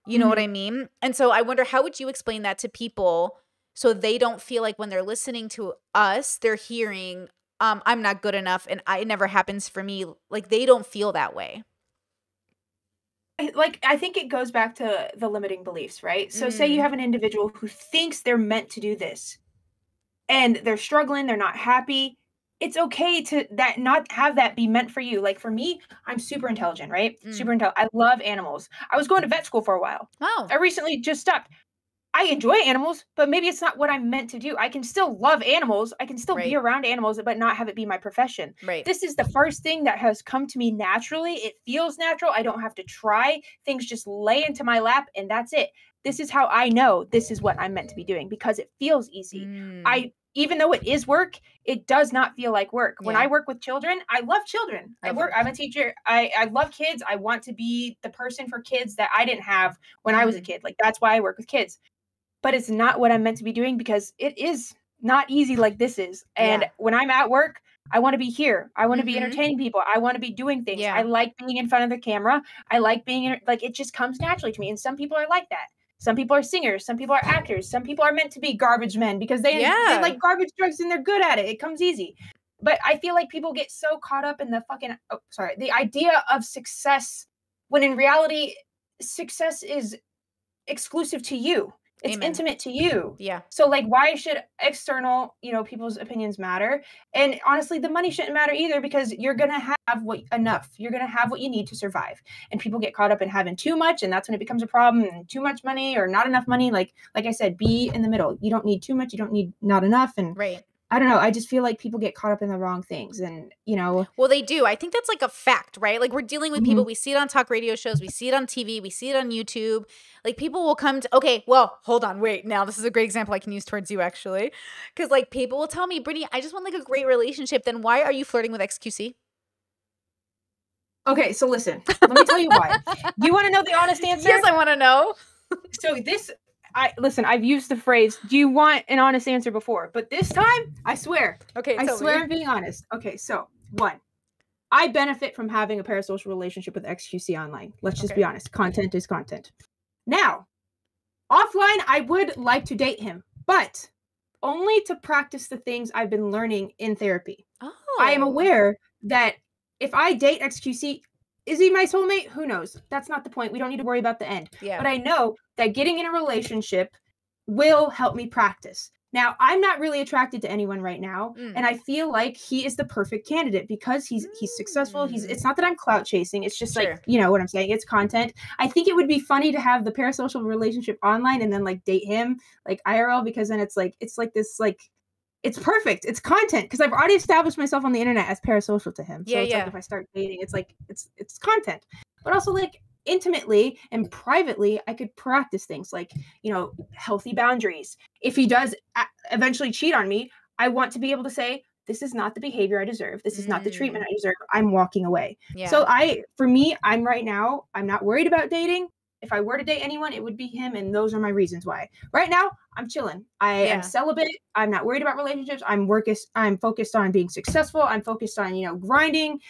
You know what I mean? And so I wonder how would you explain that to people so they don't feel like when they're listening to us, they're hearing um I'm not good enough and I, it never happens for me. Like they don't feel that way. I- like, I think it goes back to the limiting beliefs, right? So, say Mm. you have an individual who thinks they're meant to do this and they're struggling, they're not happy. It's okay to that not have that be meant for you. Like for me, I'm super intelligent, right? Mm. Super intelligent. I love animals. I was going to vet school for a while. Oh. I recently just stopped. I enjoy animals, but maybe it's not what I'm meant to do. I can still love animals. I can still Right. be around animals, but not have it be my profession. Right. This is the first thing that has come to me naturally. It feels natural. I don't have to try. Things just lay into my lap, and that's it. This is how I know this is what I'm meant to be doing because it feels easy. Mm. I even though it is work, it does not feel like work. When I work with children, I love children. I work. them. I'm a teacher. I I love kids. I want to be the person for kids that I didn't have when I was a Mhm. kid. Like that's why I work with kids. But it's not what I'm meant to be doing because it is not easy like this is. And Yeah. when I'm at work, I want to be here. I want to be Mhm. entertaining people. I want to be doing things. Yeah. I like being in front of the camera. I like being in, like it just comes naturally to me. And some people are like that. Some people are singers. Some people are actors. Some people are meant to be garbage men because they, Yeah. they like garbage drugs and they're good at it. It comes easy. But I feel like people get so caught up in the fucking oh, sorry, the idea of success when in reality success is exclusive to you. It's Amen. intimate to you. Yeah. So like why should external, you know, people's opinions matter? And honestly, the money shouldn't matter either because you're going to have what enough. You're going to have what you need to survive. And people get caught up in having too much and that's when it becomes a problem and too much money or not enough money like like I said, be in the middle. You don't need too much, you don't need not enough and Right. I don't know. I just feel like people get caught up in the wrong things, and you know, Well, they do. I think that's like a fact, right? Like we're dealing with people. Mm-hmm. We see it on talk radio shows. We see it on TV. We see it on YouTube. Like people will come to. Okay, well, hold on, wait. Now this is a great example I can use towards you actually, because like people will tell me, Brittany, I just want like a great relationship. Then why are you flirting with XQC? okay. So listen, let me tell you why. you want to know the honest answer? Yes, I want to know. so this I listen, I've used the phrase, do you want an honest answer before? But this time, I swear. Okay, I swear me. I'm being honest. Okay, so one. I benefit from having a parasocial relationship with XQC online. Let's just be honest. Content is content. Now, offline, I would like to date him, but only to practice the things I've been learning in therapy. Oh, I am oh. aware that if I date XQC, is he my soulmate? Who knows? That's not the point. We don't need to worry about the end. Yeah. But I know that getting in a relationship will help me practice. Now, I'm not really attracted to anyone right now, Mm. and I feel like he is the perfect candidate because he's he's successful. He's Mm. it's not that I'm clout chasing. It's just Sure. like, you know what I'm saying? It's content. I think it would be funny to have the parasocial relationship online and then like date him like IRL because then it's like it's like this like it's perfect. It's content because I've already established myself on the internet as parasocial to him. So Yeah, it's yeah. like if I start dating, it's like it's it's content. But also like intimately and privately, I could practice things like, you know, healthy boundaries. If he does eventually cheat on me, I want to be able to say, this is not the behavior I deserve. This is not the treatment mm. I deserve. I'm walking away. yeah. So I for me, I'm right now, I'm not worried about dating. If I were to date anyone, it would be him, and those are my reasons why. Right now, I'm chilling. I Yeah. am celibate. I'm not worried about relationships. I'm workist I'm focused on being successful. I'm focused on, you know, grinding.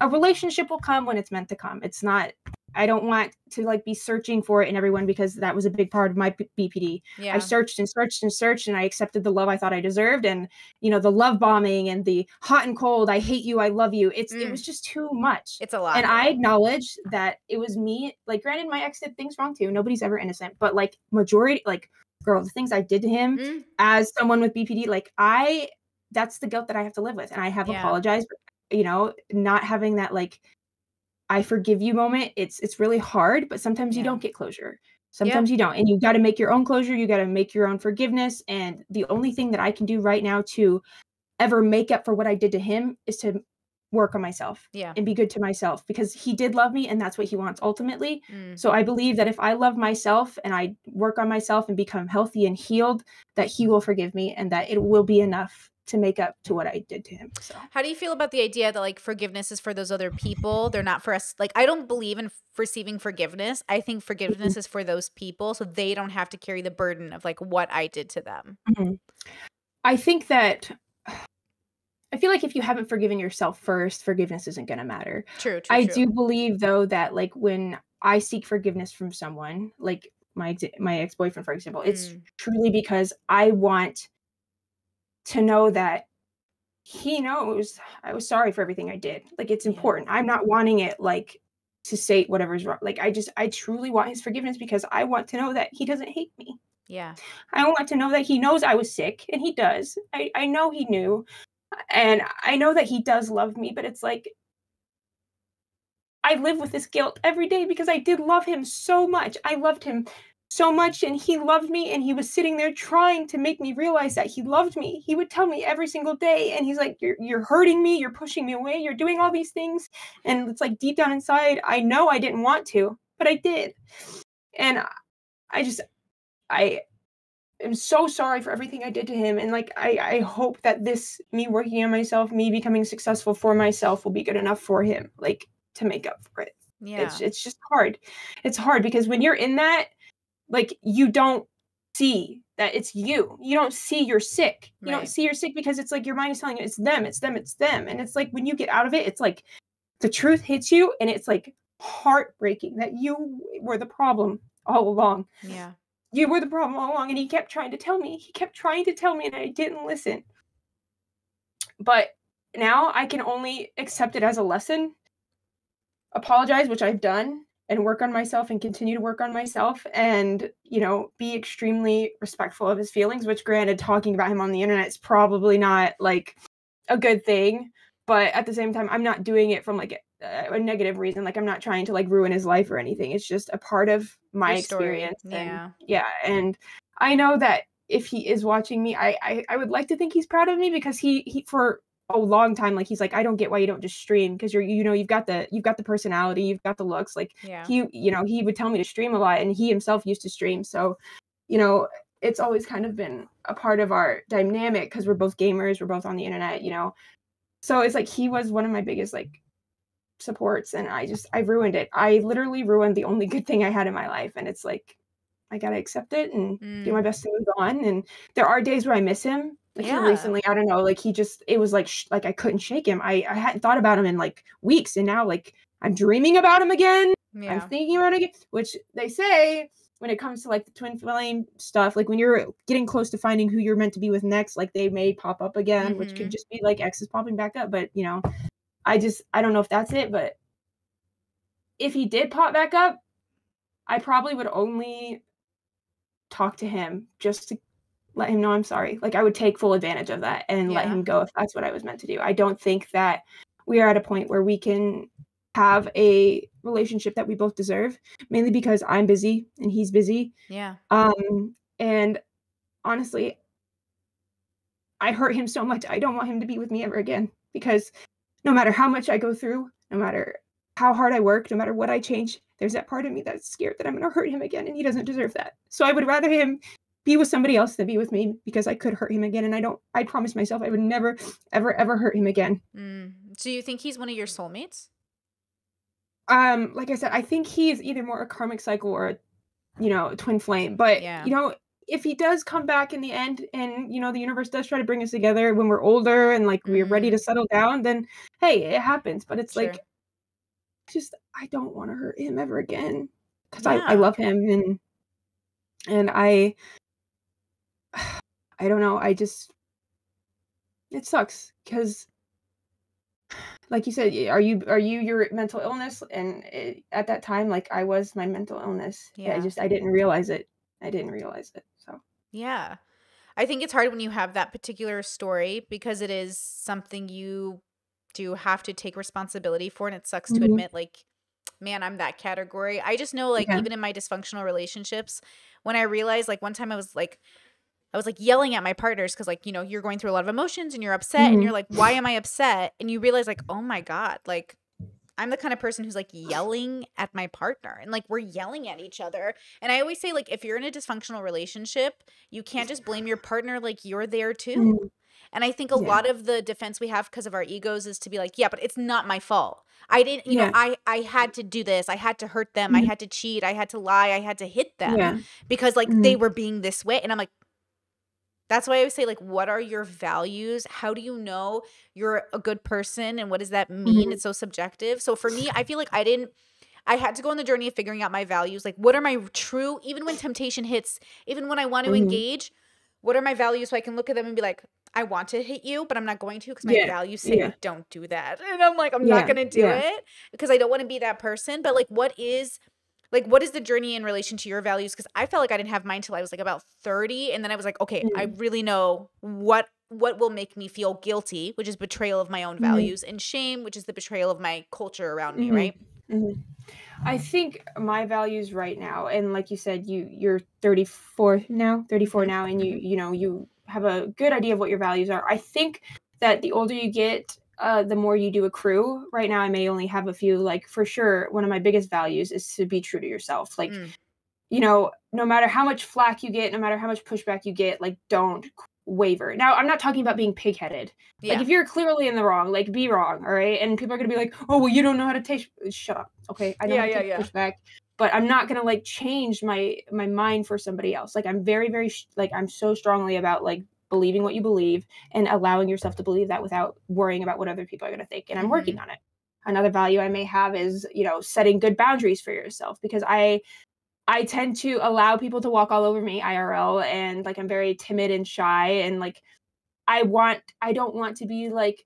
A relationship will come when it's meant to come. It's not I don't want to like be searching for it in everyone because that was a big part of my B- BPD. yeah. I searched and searched and searched and I accepted the love I thought I deserved and you know the love bombing and the hot and cold I hate you I love you it's it Mm. was just too much it's a lot. and I acknowledge that it was me like granted my ex did things wrong too nobody's ever innocent but like majority like girl the things I did to him Mm, as someone with BPD like I that's the guilt that I have to live with and I have Yeah. apologized you know not having that like I forgive you moment it's it's really hard but sometimes you don't get closure. Sometimes you don't and you got to make your own closure you got to make your own forgiveness and the only thing that I can do right now to ever make up for what I did to him is to work on myself yeah. and be good to myself because he did love me and that's what he wants ultimately. Mm, so I believe that if I love myself and I work on myself and become healthy and healed, that he will forgive me and that it will be enough to make up to what I did to him. So How do you feel about the idea that like forgiveness is for those other people? They're not for us. Like I don't believe in receiving forgiveness. I think forgiveness is for those people so they don't have to carry the burden of like what I did to them. I think that I feel like if you haven't forgiven yourself first, forgiveness isn't going to matter. True, true. I true. do believe though that like when I seek forgiveness from someone, like my ex- my ex-boyfriend for example, it's Mm. truly because I want to know that he knows I was sorry for everything I did. Like it's important. I'm not wanting it like to say whatever's wrong. Like I just I truly want his forgiveness because I want to know that he doesn't hate me. Yeah. I want to know that he knows I was sick and he does. I, I know he knew. And I know that he does love me, but it's like I live with this guilt every day because I did love him so much. I loved him so much and he loved me and he was sitting there trying to make me realize that he loved me. He would tell me every single day and he's like you're you're hurting me, you're pushing me away, you're doing all these things and it's like deep down inside I know I didn't want to, but I did. And I just I am so sorry for everything I did to him. And like I, I hope that this me working on myself, me becoming successful for myself will be good enough for him, like to make up for it. Yeah. It's it's just hard. It's hard because when you're in that, like you don't see that it's you. You don't see you're sick. You Right. don't see you're sick because it's like your mind is telling you it's them, it's them, it's them. And it's like when you get out of it, it's like the truth hits you and it's like heartbreaking that you were the problem all along yeah. you were the problem all along and he kept trying to tell me he kept trying to tell me and i didn't listen but now i can only accept it as a lesson apologize which i've done and work on myself and continue to work on myself and you know be extremely respectful of his feelings which granted talking about him on the internet is probably not like a good thing but at the same time i'm not doing it from like a, a negative reason like i'm not trying to like ruin his life or anything it's just a part of my Your story. experience and Yeah. yeah and i know that if he is watching me, I, I I would like to think he's proud of me because he he for a long time like he's like I don't get why you don't just stream because you're you know you've got the you've got the personality you've got the looks like Yeah. he you know he would tell me to stream a lot and he himself used to stream so you know it's always kind of been a part of our dynamic because we're both gamers we're both on the internet you know so it's like he was one of my biggest like supports and I just I ruined it I literally ruined the only good thing I had in my life and it's like I gotta accept it and do my Mm. best to move on and there are days where I miss him like Yeah. recently I don't know like he just it was like sh- like I couldn't shake him I I hadn't thought about him in like weeks and now like I'm dreaming about him again I'm thinking about it again which they say when it comes to like the twin flame stuff like when you're getting close to finding who you're meant to be with next like they may pop up again which could Mhm. just be like exes popping back up but you know I just I don't know if that's it but if he did pop back up I probably would only talk to him just to let him know I'm sorry. Like I would take full advantage of that and let him go if that's what I was meant to do. I don't think that we are at a point where we can have a relationship that we both deserve, mainly because I'm busy and he's busy. Yeah. Um and honestly, I hurt him so much. I don't want him to be with me ever again because no matter how much I go through, no matter how hard I work, no matter what I change, there's that part of me that's scared that I'm going to hurt him again and he doesn't deserve that. So I would rather him be with somebody else than be with me because I could hurt him again and I don't I promise myself I would never ever ever hurt him again. Mm. So you think he's one of your soulmates? Um like I said, I think he is either more a karmic cycle or a, you know, a twin flame, but Yeah. you know, if he does come back in the end and you know the universe does try to bring us together when we're older and like we're ready to settle down, then hey, it happens. But it's like just I don't want to hurt him ever again because I, I love him and and I I don't know I just it sucks because like you said are you are you your mental illness and it, at that time like I was my mental illness yeah. I just I didn't realize it I didn't realize it so Yeah. I think it's hard when you have that particular story because it is something you do have to take responsibility for. And it sucks to Mhm. admit, like, man, I'm that category. I just know, like, Yeah. even in my dysfunctional relationships, when I realized, like, one time I was like, I was like yelling at my partners because, like, you know, you're going through a lot of emotions and you're upset and Mhm. you're like, why am I upset? And you realize, like, oh my God, like, I'm the kind of person who's like yelling at my partner and like we're yelling at each other. And I always say, like, if you're in a dysfunctional relationship, you can't just blame your partner, like, you're there too. Mhm. And I think a Yeah. lot of the defense we have because of our egos is to be like, yeah, but it's not my fault. I didn't, you know, I I had to do this. I had to hurt them. I Mhm. had to cheat. I had to lie. I had to hit them yeah because like they Mhm. were being this way. And I'm like, that's why I would say, like, what are your values? How do you know you're a good person? And what does that mean? Mhm. It's so subjective. So for me, I feel like I didn't I had to go on the journey of figuring out my values. Like, what are my true, even when temptation hits, even when I want to Mhm. engage, what are my values so I can look at them and be like, I want to hit you, but I'm not going to because my Yeah, values say yeah. don't do that. And I'm like, I'm Yeah, not going to do it because I don't want to be that person. But like, what is like what is the journey in relation to your values because i felt like i didn't have mine till i was like about 30 and then i was like okay i Mm. really know what what will make me feel guilty which is betrayal of my own Mhm. values and shame which is the betrayal of my culture around me Mhm. right Mhm. I think my values right now, and like you said, you you're 34 now, 34 Mhm. now, and you you know you have a good idea of what your values are. I think that the older you get, uh, the more you do accrue. Right now, I may only have a few. Like for sure, one of my biggest values is to be true to yourself. Like Mm. you know, no matter how much flack you get, no matter how much pushback you get, like don't waver. Now, I'm not talking about being pigheaded. yeah Like if you're clearly in the wrong, like be wrong, all right? And people are gonna be like, "Oh, well, you don't know how to take." Shut up, okay? I know Yeah, how to yeah, take yeah. pushback, but I'm not gonna like change my my mind for somebody else. Like I'm very, very sh- like I'm so strongly about like believing what you believe and allowing yourself to believe that without worrying about what other people are gonna think. And I'm working mm-hmm. on it. Another value I may have is you know setting good boundaries for yourself because I I tend to allow people to walk all over me IRL and like I'm very timid and shy and like I want I don't want to be like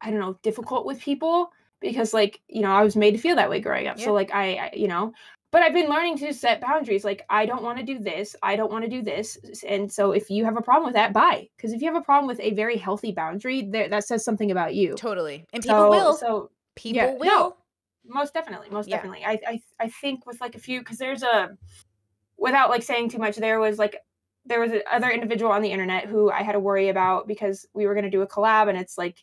I don't know difficult with people because like you know I was made to feel that way growing up Yeah. so like I, I you know but I've been learning to set boundaries like I don't want to do this I don't want to do this and so if you have a problem with that bye because if you have a problem with a very healthy boundary there that says something about you. Totally and people so, will. so people yeah, will. no, most definitely most Yeah. definitely. I, I i think with like a few because there's a without like saying too much there was like there was another individual on the internet who I had to worry about because we were going to do a collab and it's like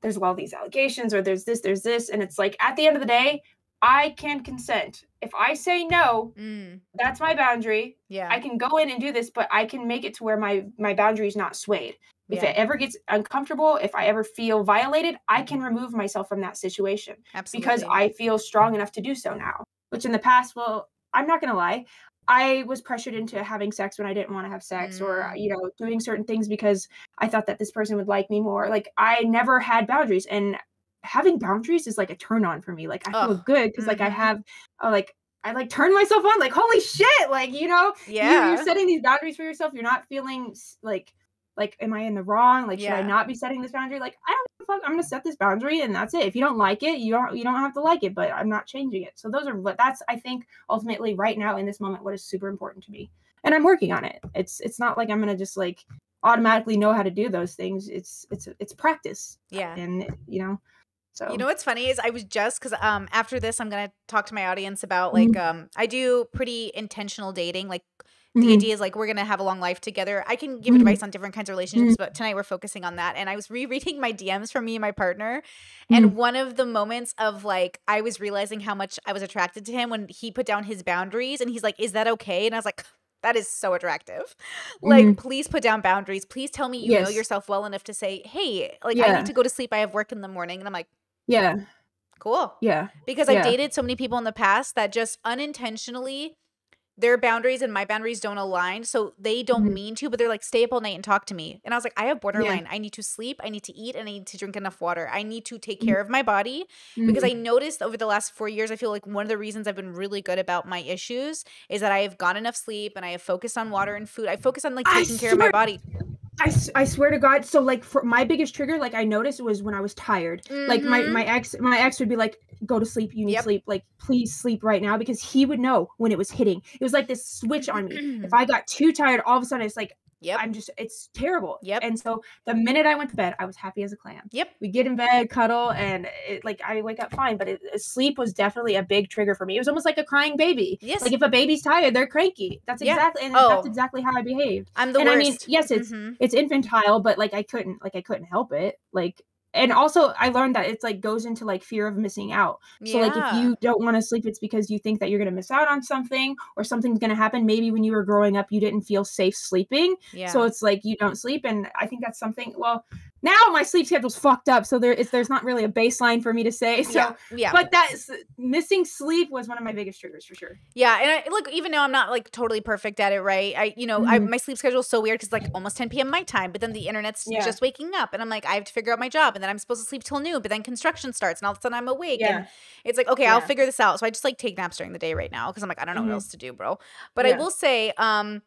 there's all these allegations or there's this there's this and it's like at the end of the day I can consent. If I say no, Mm, that's my boundary. yeah. I can go in and do this, but I can make it to where my my boundary is not swayed. If yeah, it ever gets uncomfortable, if I ever feel violated, I can remove myself from that situation absolutely. because I feel strong enough to do so now. Which in the past, well, I'm not gonna lie, I was pressured into having sex when I didn't want to have sex, or Mm. you know, doing certain things because I thought that this person would like me more. Like I never had boundaries, and having boundaries is like a turn on for me. Like I feel good because like I mhm. have, uh, like I like turn myself on. Like holy shit, like you know, yeah. you're setting these boundaries for yourself. You're not feeling like like am I in the wrong? Like should I not be setting this boundary? Like I don't fuck. I'm gonna set this boundary and that's it. If you don't like it, you don't you don't have to like it, but I'm not changing it. So those are what that's I think ultimately right now in this moment what is super important to me. And I'm working on it. It's it's not like I'm gonna just like automatically know how to do those things. It's it's it's practice. yeah. And you know, so You know what's funny is I was just because um after this I'm gonna talk to my audience about Mhm. like um I do pretty intentional dating like the Mhm. idea is like we're gonna have a long life together. I can give Mhm. advice on different kinds of relationships, but tonight we're focusing on that. And I was rereading my DMs from me and my partner, and one of the moments of like I was realizing how much I was attracted to him when he put down his boundaries, and he's like, "Is that okay?" And I was like. That is so attractive. Like, Mhm. please put down boundaries. Please tell me you know yourself well enough to say, "Hey, like I need to go to sleep. I have work in the morning." And I'm like, yeah, "Cool." yeah. because I've dated so many people in the past that just unintentionally their boundaries and my boundaries don't align. So they don't Mhm. mean to, but they're like, stay up all night and talk to me. And I was like, I have borderline. I need to sleep. I need to eat and I need to drink enough water. I need to take Mhm. care of my body because Mhm. I noticed over the last four years, I feel like one of the reasons I've been really good about my issues is that I have got enough sleep and I have focused on water and food. I focus on like I taking care of my body. I, I swear to God. So like for my biggest trigger, like I noticed was when I was tired. Like my Mhm. my ex my ex would be like, "Go to sleep. You need Yep. sleep. Like please sleep right now," because he would know when it was hitting. It was like this switch on me. if I got too tired, all of a sudden it's like yep. I'm just it's terrible. Yep. And so the minute I went to bed, I was happy as a clam. Yep. We get in bed, cuddle, and it, like I wake up fine. But it, it- sleep was definitely a big trigger for me. It was almost like a crying baby. Yes. Like if a baby's tired, they're cranky. That's Yeah. exactly and Oh. that's exactly how I behaved I'm the and worst. I mean, yes, it's Mhm. it's infantile, but like I couldn't like I couldn't help it. Like and also I learned that it's like goes into like fear of missing out. So like if you don't want to sleep, it's because you think that you're gonna miss out on something or something's gonna happen. Maybe when you were growing up you didn't feel safe sleeping. yeah. So it's like you don't sleep. And I think that's something well now my sleep schedule's fucked up. So there is there's not really a baseline for me to say. So yeah. Yeah. but that's missing sleep was one of my biggest triggers for sure. Yeah, and I, look, even though I'm not like totally perfect at it, right? I, you know, I, Mhm. my sleep schedule is so weird because like almost 10 p.m. my time, but then the internet's Yeah. just waking up, and I'm like, I have to figure out my job, and then I'm supposed to sleep till noon, but then construction starts, and all of a sudden I'm awake, and it's like, okay, I'll figure this out. So I just like take naps during the day right now because I'm like, I don't know Mhm. what else to do, bro. But I will say, um,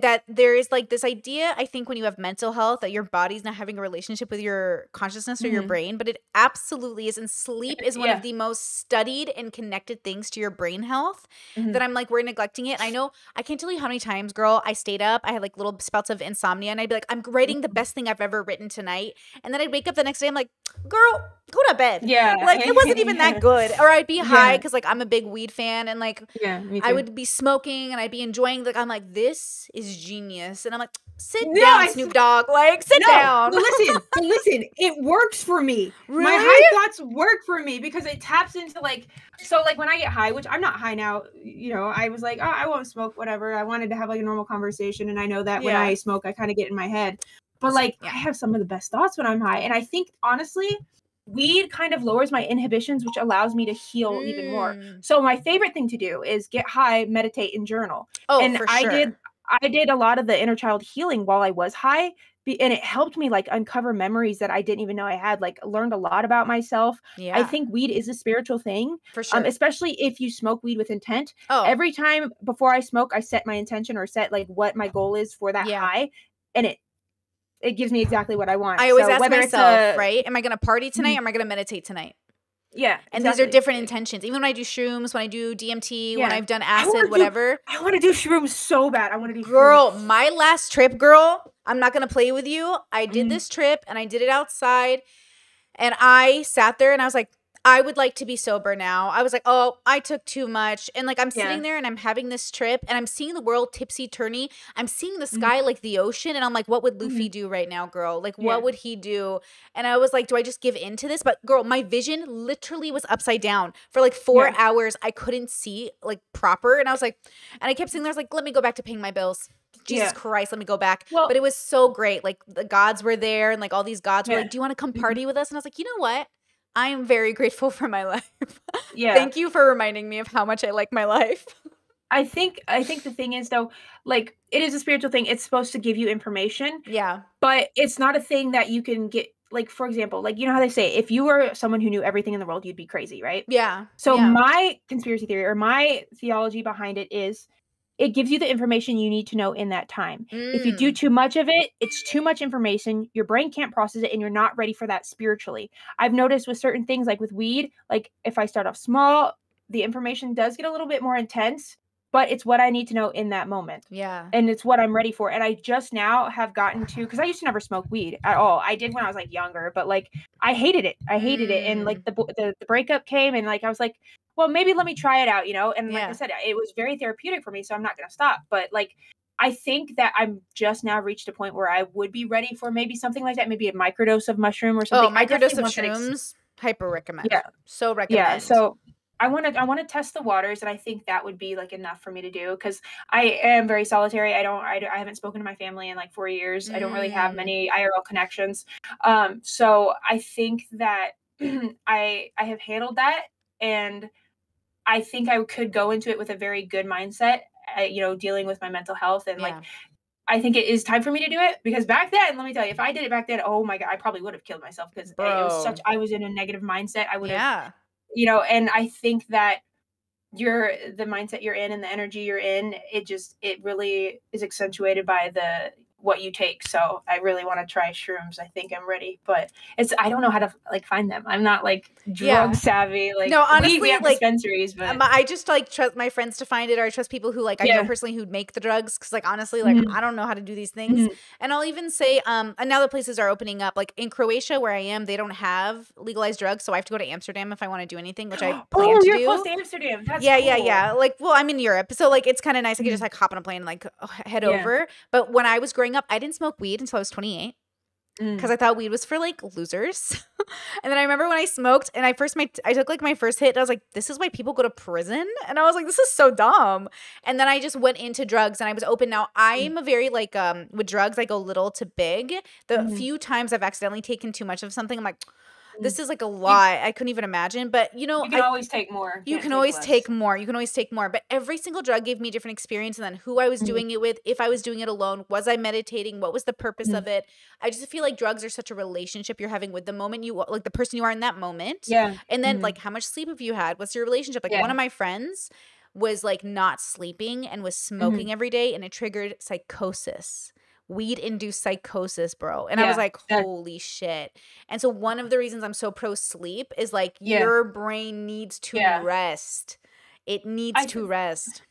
that there is like this idea i think when you have mental health that your body's not having a relationship with your consciousness or your Mhm. brain but it absolutely is and sleep is one Yeah. of the most studied and connected things to your brain health Mhm. that i'm like we're neglecting it i know i can't tell you how many times girl i stayed up i had like little spouts of insomnia and i'd be like i'm writing Mm-hmm. the best thing i've ever written tonight and then i'd wake up the next day i'm like girl go to bed Yeah. like it wasn't even that good or i'd be high Yeah. because like i'm a big weed fan and like Yeah. I would be smoking and I'd be enjoying like I'm like this is genius and I'm like sit No, down I Snoop Dogg like sit no, down But listen, listen, it works for me. My high thoughts work for me because it taps into like so like when I get high, which I'm not high now, you know, I was like, oh, I won't smoke, whatever. I wanted to have like a normal conversation, and I know that when I smoke, I kind of get in my head. But like, Yeah. I have some of the best thoughts when I'm high, and I think honestly, weed kind of lowers my inhibitions, which allows me to heal even more. Mm. So my favorite thing to do is get high, meditate, and journal oh and for I sure did I did a lot of the inner child healing while I was high and it helped me like uncover memories that I didn't even know I had like learned a lot about myself. yeah I think weed is a spiritual thing, for sure um especially if you smoke weed with intent. oh Every time before I smoke I set my intention or set like what my goal is for that Yeah. high and it it gives me exactly what I want. I always So ask myself a- right am I gonna party tonight Mhm. or am I gonna meditate tonight Yeah. and these are different intentions even when I do shrooms when I do DMT when I've done acid do- whatever I want to do shrooms so bad. I want to do Girl, shrooms. my last trip, girl, I'm not gonna play with you. I did Mhm. this trip and I did it outside, and I sat there and I was like, I would like to be sober now. I was like, oh, I took too much. And like I'm Yeah. sitting there and I'm having this trip and I'm seeing the world tipsy turny. I'm seeing the Mhm. sky like the ocean. And I'm like, what would Luffy do right now, girl? Like, Yeah. what would he do? And I was like, do I just give in to this? But girl, my vision literally was upside down for like four Yeah. hours. I couldn't see like proper. And I was like, and I kept sitting there, I was like, let me go back to paying my bills. Jesus Yeah. Christ, let me go back. Well- but it was so great. Like the gods were there and like all these gods were like, do you want to come Mhm. party with us? And I was like, you know what? I am very grateful for my life. Yeah. Thank you for reminding me of how much I like my life. I think I think the thing is though, like it is a spiritual thing. It's supposed to give you information, Yeah. but it's not a thing that you can get like for example, like you know how they say if you were someone who knew everything in the world, you'd be crazy, right? Yeah. So yeah. my conspiracy theory or my theology behind it is it gives you the information you need to know in that time. If you do Mm. too much of it, it's too much information. Your brain can't process it and you're not ready for that spiritually. I've noticed with certain things like with weed, like if I start off small, the information does get a little bit more intense, but it's what I need to know in that moment. Yeah. And it's what I'm ready for. And I just now have gotten to because I used to never smoke weed at all. I did when I was like younger, but like I hated it. I hated it. And like mm. the, the the breakup came and like I was like, well, maybe let me try it out, you know? And like Yeah. I said, it was very therapeutic for me, so I'm not gonna stop. But like I think that I'm just now reached a point where I would be ready for maybe something like that, maybe a microdose of mushroom or oh, something. Oh, microdose of that ex- Hyper recommend. Yeah. So recommend. yeah so i want to i want to test the waters and i think that would be like enough for me to do because i am very solitary i don't I, I haven't spoken to my family in like four years i don't really have Mm. many irl connections um so i think that i i have handled that and i think i could go into it with a very good mindset uh, you know dealing with my mental health and like I think it is time for me to do it because back then, let me tell you, if I did it back then, oh my god, I probably would have killed myself because it was such. I was in a negative mindset. I would have Yeah. You know and i think that you're the mindset you're in and the energy you're in it just it really is accentuated by the what you take so i really want to try shrooms i think i'm ready but it's i don't know how to like find them i'm not like drug Yeah. savvy like No, honestly, we have like, dispensaries but I just like trust my friends to find it, or I trust people who like I know personally who make the drugs. Because like honestly, like Mhm. I don't know how to do these things. Mhm. And I'll even say, um, and now the places are opening up. Like in Croatia, where I am, they don't have legalized drugs, so I have to go to Amsterdam if I want to do anything, which I plan oh to you're do. close to amsterdam that's yeah, yeah, cool. yeah. Like, well, I'm in Europe, so like it's kind of nice. I can just like hop on a plane and like head Yeah. over. But when I was growing up, I didn't smoke weed until I was 28 Mm. because I thought weed was for like losers. and then I remember when I smoked and I first my I took like my first hit and I was like, this is why people go to prison. And I was like, this is so dumb. And then I just went into drugs and I was open. Now I'm a very like um with drugs, I go little to big. The Mhm. few times I've accidentally taken too much of something, I'm like, Mm. This is like a lot. I couldn't even imagine. But you know, you can I, always take more you can't can take always less. take more. You can always take more. But every single drug gave me a different experience. And then who I was Mhm. doing it with, if I was doing it alone, was I meditating? What was the purpose Mhm. of it? I just feel like drugs are such a relationship you're having with the moment you like the person you are in that moment. yeah And then Mhm. like how much sleep have you had? What's your relationship? Like Yeah. one of my friends was like not sleeping and was Mm-hmm. smoking every day and it triggered psychosis. Weed induced psychosis, bro. And I was like, holy shit. And so one of the reasons I'm so pro sleep is like Yeah. your brain needs to Yeah. rest. It needs I to rest.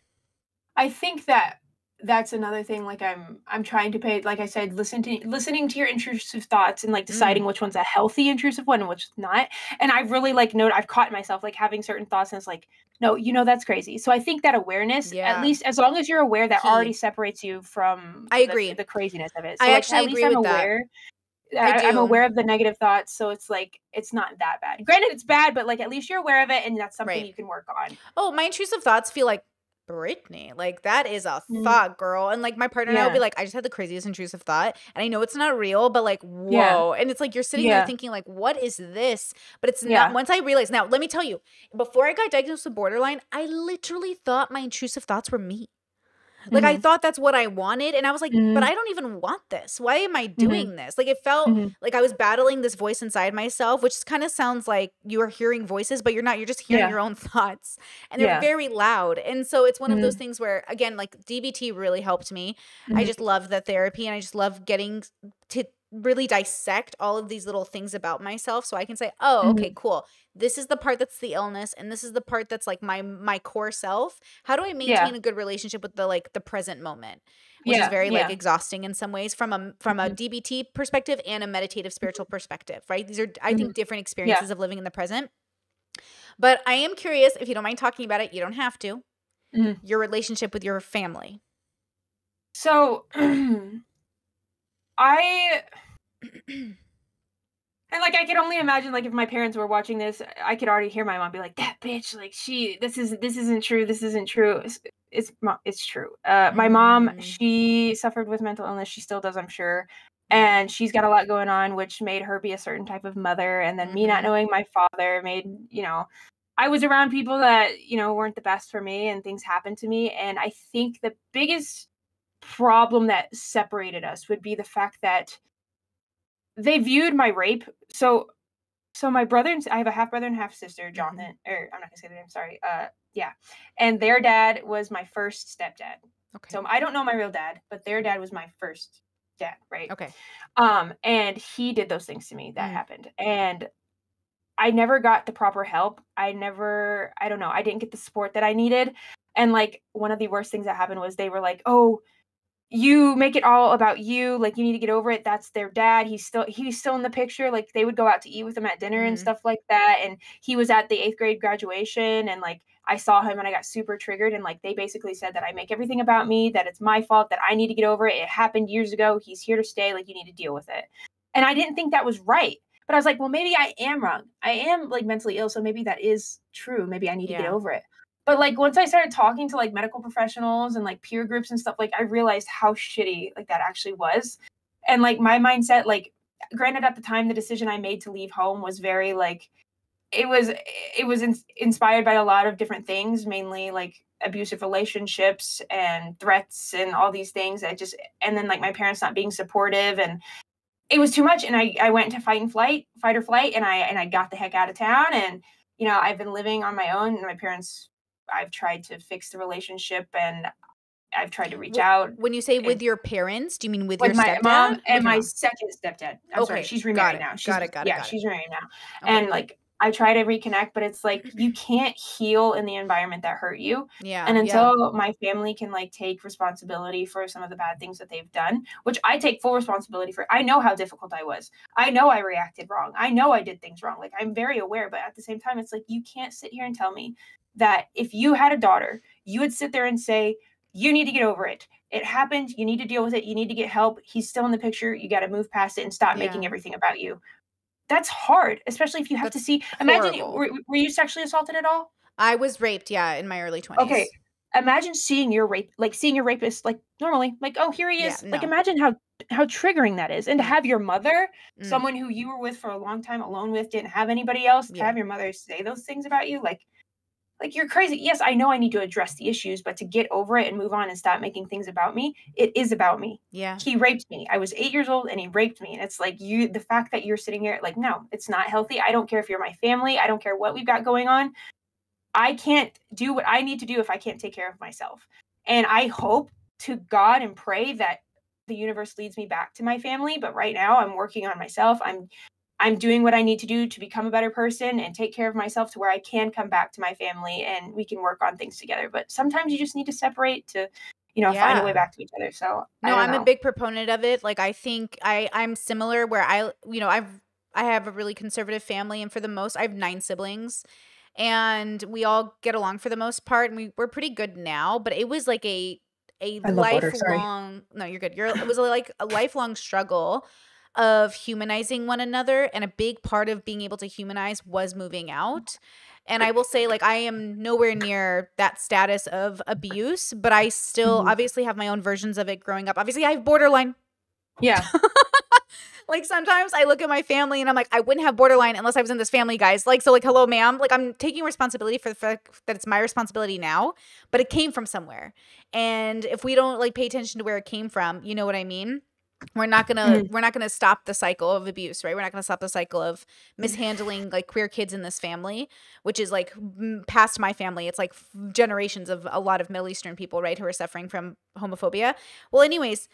I think that that's another thing like I'm I'm trying to pay like I said listen to listening to your intrusive thoughts and like deciding Mm. which one's a healthy intrusive one and which not and I've really like note I've caught myself like having certain thoughts and it's like no you know that's crazy so I think that awareness Yeah. at least as long as you're aware that Key. already separates you from I agree. the, craziness of it I like, actually at least agree I'm with that. aware I I'm aware of the negative thoughts so it's like it's not that bad granted it's bad but like at least you're aware of it and that's something Right. you can work on Oh, my intrusive thoughts feel like Brittany. Like that is a Mm. thought, girl. And like my partner and I will be like, I just had the craziest intrusive thought. And I know it's not real, but like, whoa. Yeah. And it's like you're sitting Yeah. there thinking, like, what is this? But it's Yeah. not once I realized now, let me tell you, before I got diagnosed with borderline, I literally thought my intrusive thoughts were me. Like I Mhm. thought that's what I wanted, and I was like, but Mhm. I don't even want this. Why am I doing this? Like it felt Mhm. like I was battling this voice inside myself, which kind of sounds like you are hearing voices, but you're not. You're just hearing Yeah. your own thoughts, and they're Yeah. very loud. And so it's one of those Mhm. things where, again, like DBT really helped me. I just love the therapy, and I just love getting to really dissect all of these little things about myself, so I can say, oh, okay, Mhm. cool. This is the part that's the illness, and this is the part that's like my my core self. How do I maintain Yeah. a good relationship with the like the present moment? which is Yeah, very like exhausting in some ways from a from a Mhm. DBT perspective and a meditative spiritual perspective, right? These are I Mhm. think different experiences of living in the present. But I am curious if you don't mind talking about it, you don't have to. Mhm. Your relationship with your family. So I and like I could only imagine like if my parents were watching this, I could already hear my mom be like, "That bitch, like she, this is this isn't true. This isn't true." It's it's, it's true. Uh, my mom, Mm. she suffered with mental illness. She still does, I'm sure. And she's got a lot going on, which made her be a certain type of mother. And then me not Mhm. knowing my father made, you know, I was around people that, you know, weren't the best for me and things happened to me. And I think the biggest problem that separated us would be the fact that they viewed my rape. So, so my brother and I have a half brother and half sister, Jonathan, or I'm not gonna say the name, sorry. Uh, yeah. And their dad was my first stepdad. Okay. So I don't know my real dad, but their dad was my first dad, right? okay. Um, and he did those things to me. That Mm. happened. And I never got the proper help. I never, I don't know, I didn't get the support that I needed. And like one of the worst things that happened was they were like, "Oh, you make it all about you. Like you need to get over it. That's their dad. He's still he's still in the picture. Like they would go out to eat with him at dinner and Mhm. stuff like that. And he was at the eighth grade graduation and like I saw him and I got super triggered and like they basically said that I make everything about me, that it's my fault, that I need to get over it. It happened years ago. He's here to stay. Like you need to deal with it. And I didn't think that was right. But I was like, well, maybe I am wrong. I am like mentally ill, so maybe that is true. Maybe I need to get over it. But like once I started talking to like medical professionals and like peer groups and stuff, like I realized how shitty like that actually was. And like my mindset, like granted at the time the decision I made to leave home was very like it was it was in, inspired by a lot of different things, mainly like abusive relationships and threats and all these things that just and then like my parents not being supportive and it was too much and I, I went to fight and flight fight or flight and i and i got the heck out of town and you know i've been living on my own and my parents i've tried to fix the relationship and i've tried to reach out When you say with your parents, do you mean with, with your my stepdad? mom and my mom? second stepdad i'm sorry Okay, she's got remarried now she's got it, got it, yeah got it. she's remarried now Okay. and like i try to reconnect but it's like mm-hmm. you can't heal in the environment that hurt you yeah, and yeah. until my family can like take responsibility for some of the bad things that they've done which i take full responsibility for i know how difficult i was i know i reacted wrong i know i did things wrong like i'm very aware but at the same time it's like you can't sit here and tell me that if you had a daughter you would sit there and say you need to get over it. It happened. You need to deal with it. You need to get help. He's still in the picture. You got to move past it and stop making everything about you. That's hard especially if you have to see imagine were, were you sexually assaulted at all? I was raped, yeah, in my early 20s. Okay, imagine seeing your rape, like seeing your rapist, like normally, like oh here he Yeah, is. Like imagine how how triggering that is, and to have your mother, Mm. someone who you were with for a long time, alone with, didn't have anybody else, to Yeah. have your mother say those things about you, like like you're crazy. Yes, I know I need to address the issues, but to get over it and move on and stop making things about me, it is about me. Yeah. He raped me. I was eight years old and he raped me. And it's like you the fact that you're sitting here, like, no, it's not healthy. I don't care if you're my family, I don't care what we've got going on. I can't do what I need to do if I can't take care of myself. And I hope to God and pray that the universe leads me back to my family, but right now I'm working on myself. I'm I'm doing what I need to do to become a better person and take care of myself to where I can come back to my family and we can work on things together. But sometimes you just need to separate to, you know, find a way back to each other. So No, I'm a big proponent of it. Like I think I I'm similar where I you know, I've I have a really conservative family and for the most I have 9 siblings and we all get along for the most part and we we're pretty good now, but it was like a love water, lifelong No, you're good. You're it was like a lifelong struggle of humanizing one another and a big part of being able to humanize was moving out. And I will say like I am nowhere near that status of abuse, but I still Mhm. obviously have my own versions of it growing up. Obviously, I have borderline. Yeah. Like sometimes I look at my family and I'm like, I wouldn't have borderline unless I was in this family, guys. Like, so like, hello, ma'am. Like, I'm taking responsibility for the fact that it's my responsibility now, but it came from somewhere. And if we don't like pay attention to where it came from, you know what I mean? We're not gonna mm-hmm. we're not gonna stop the cycle of abuse, right? We're not gonna stop the cycle of mm-hmm. mishandling like queer kids in this family, which is like m- past my family. It's like f- generations of a lot of Middle Eastern people, right, who are suffering from homophobia. Well, anyways,